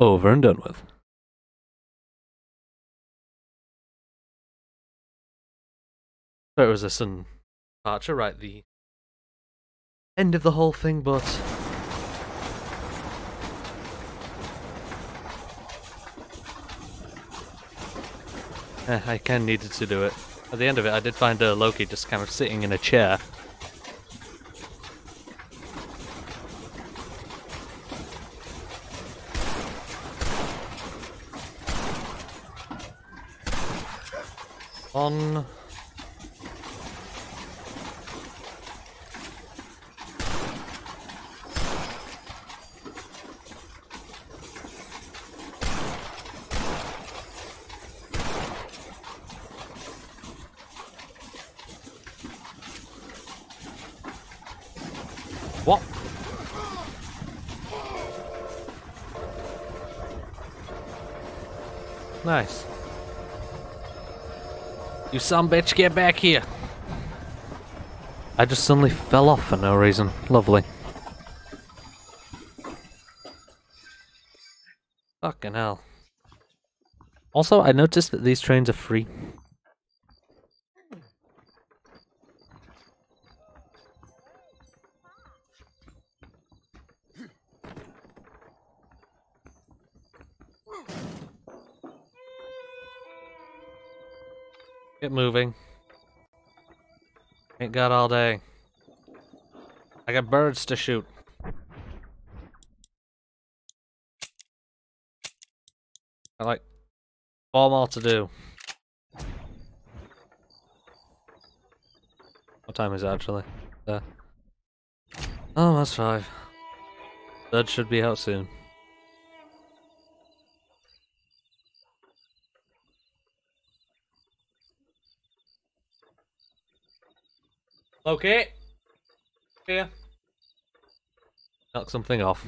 Over and done with. So it was a sudden departure, right? The end of the whole thing, but Eh, I kind of needed to do it. At the end of it, I did find uh, Loki just kind of sitting in a chair. On. You some bitch, get back here. I just suddenly fell off for no reason. Lovely. Fucking hell. Also, I noticed that these trains are free. Get moving. Ain't got all day. I got birds to shoot. I like all more to do. What time is it actually? There. Oh, that's five. Bird should be out soon. Okay. Here. Knock something off.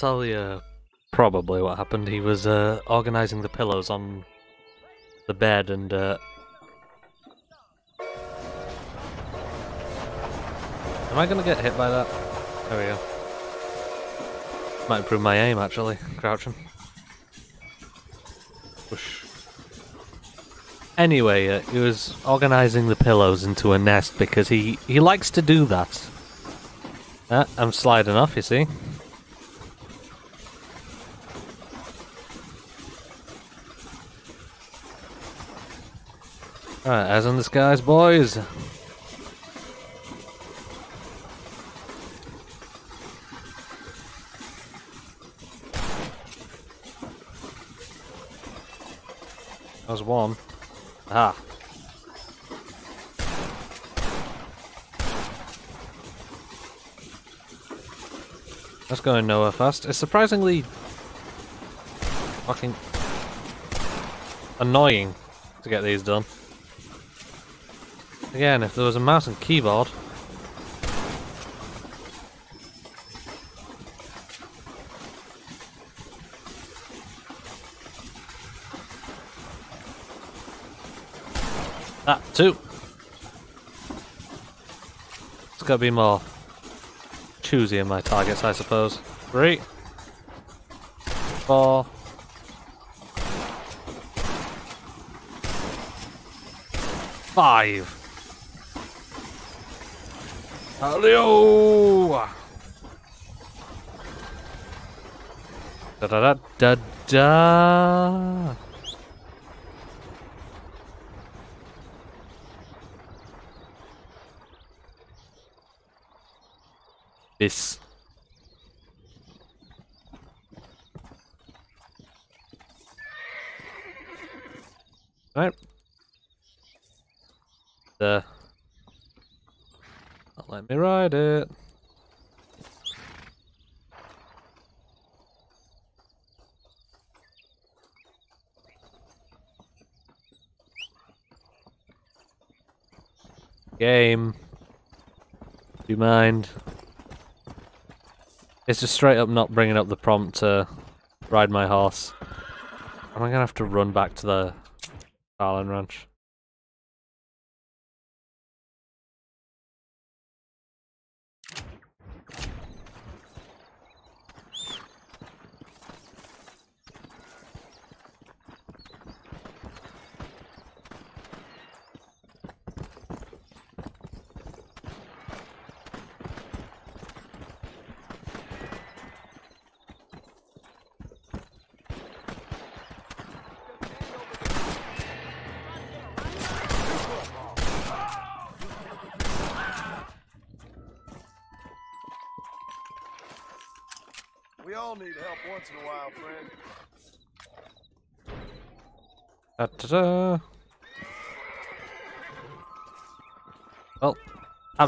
Tell you probably what happened. He was uh, organizing the pillows on the bed and. Uh... Am I gonna get hit by that? There we go. Might improve my aim actually, crouching. Whoosh. Anyway, uh, he was organizing the pillows into a nest because he, he likes to do that. Uh, I'm sliding off, you see. Alright, as in the skies, boys. That was one. Ah. That's going nowhere fast. It's surprisingly fucking annoying to get these done. Again, if there was a mouse and keyboard. Ah, two. It's gotta be more choosy in my targets, I suppose. Three. Four. Five. Hello. Da da da me ride it. Game. Do you mind? It's just straight up not bringing up the prompt to ride my horse. Am I going to have to run back to the Starland Ranch?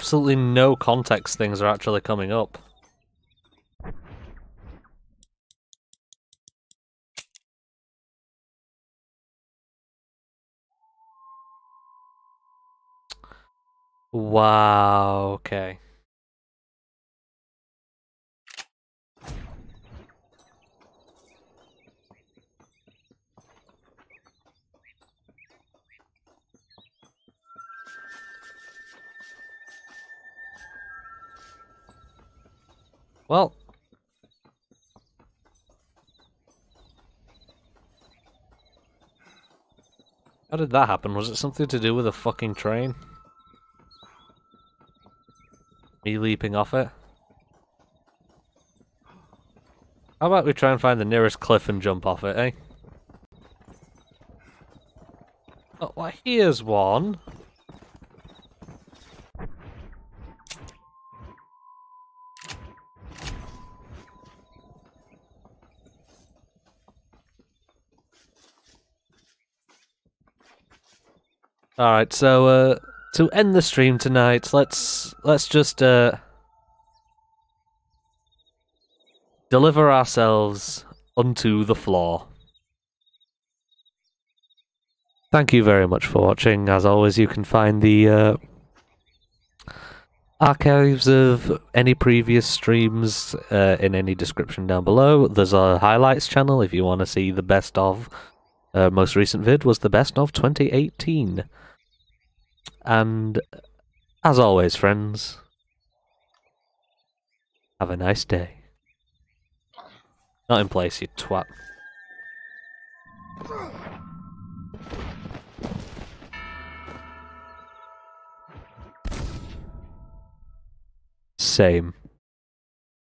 Absolutely no context things are actually coming up. That happen? Was it something to do with a fucking train? Me leaping off it? How about we try and find the nearest cliff and jump off it, eh? Oh, well, here's one. All right, so uh, to end the stream tonight, let's let's just uh, deliver ourselves unto the floor. Thank you very much for watching. As always, you can find the uh, archives of any previous streams uh, in any description down below. There's a highlights channel if you want to see the best of. Uh, most recent vid was the best of 2018. And as always, friends, have a nice day. Not in place, you twat. Same.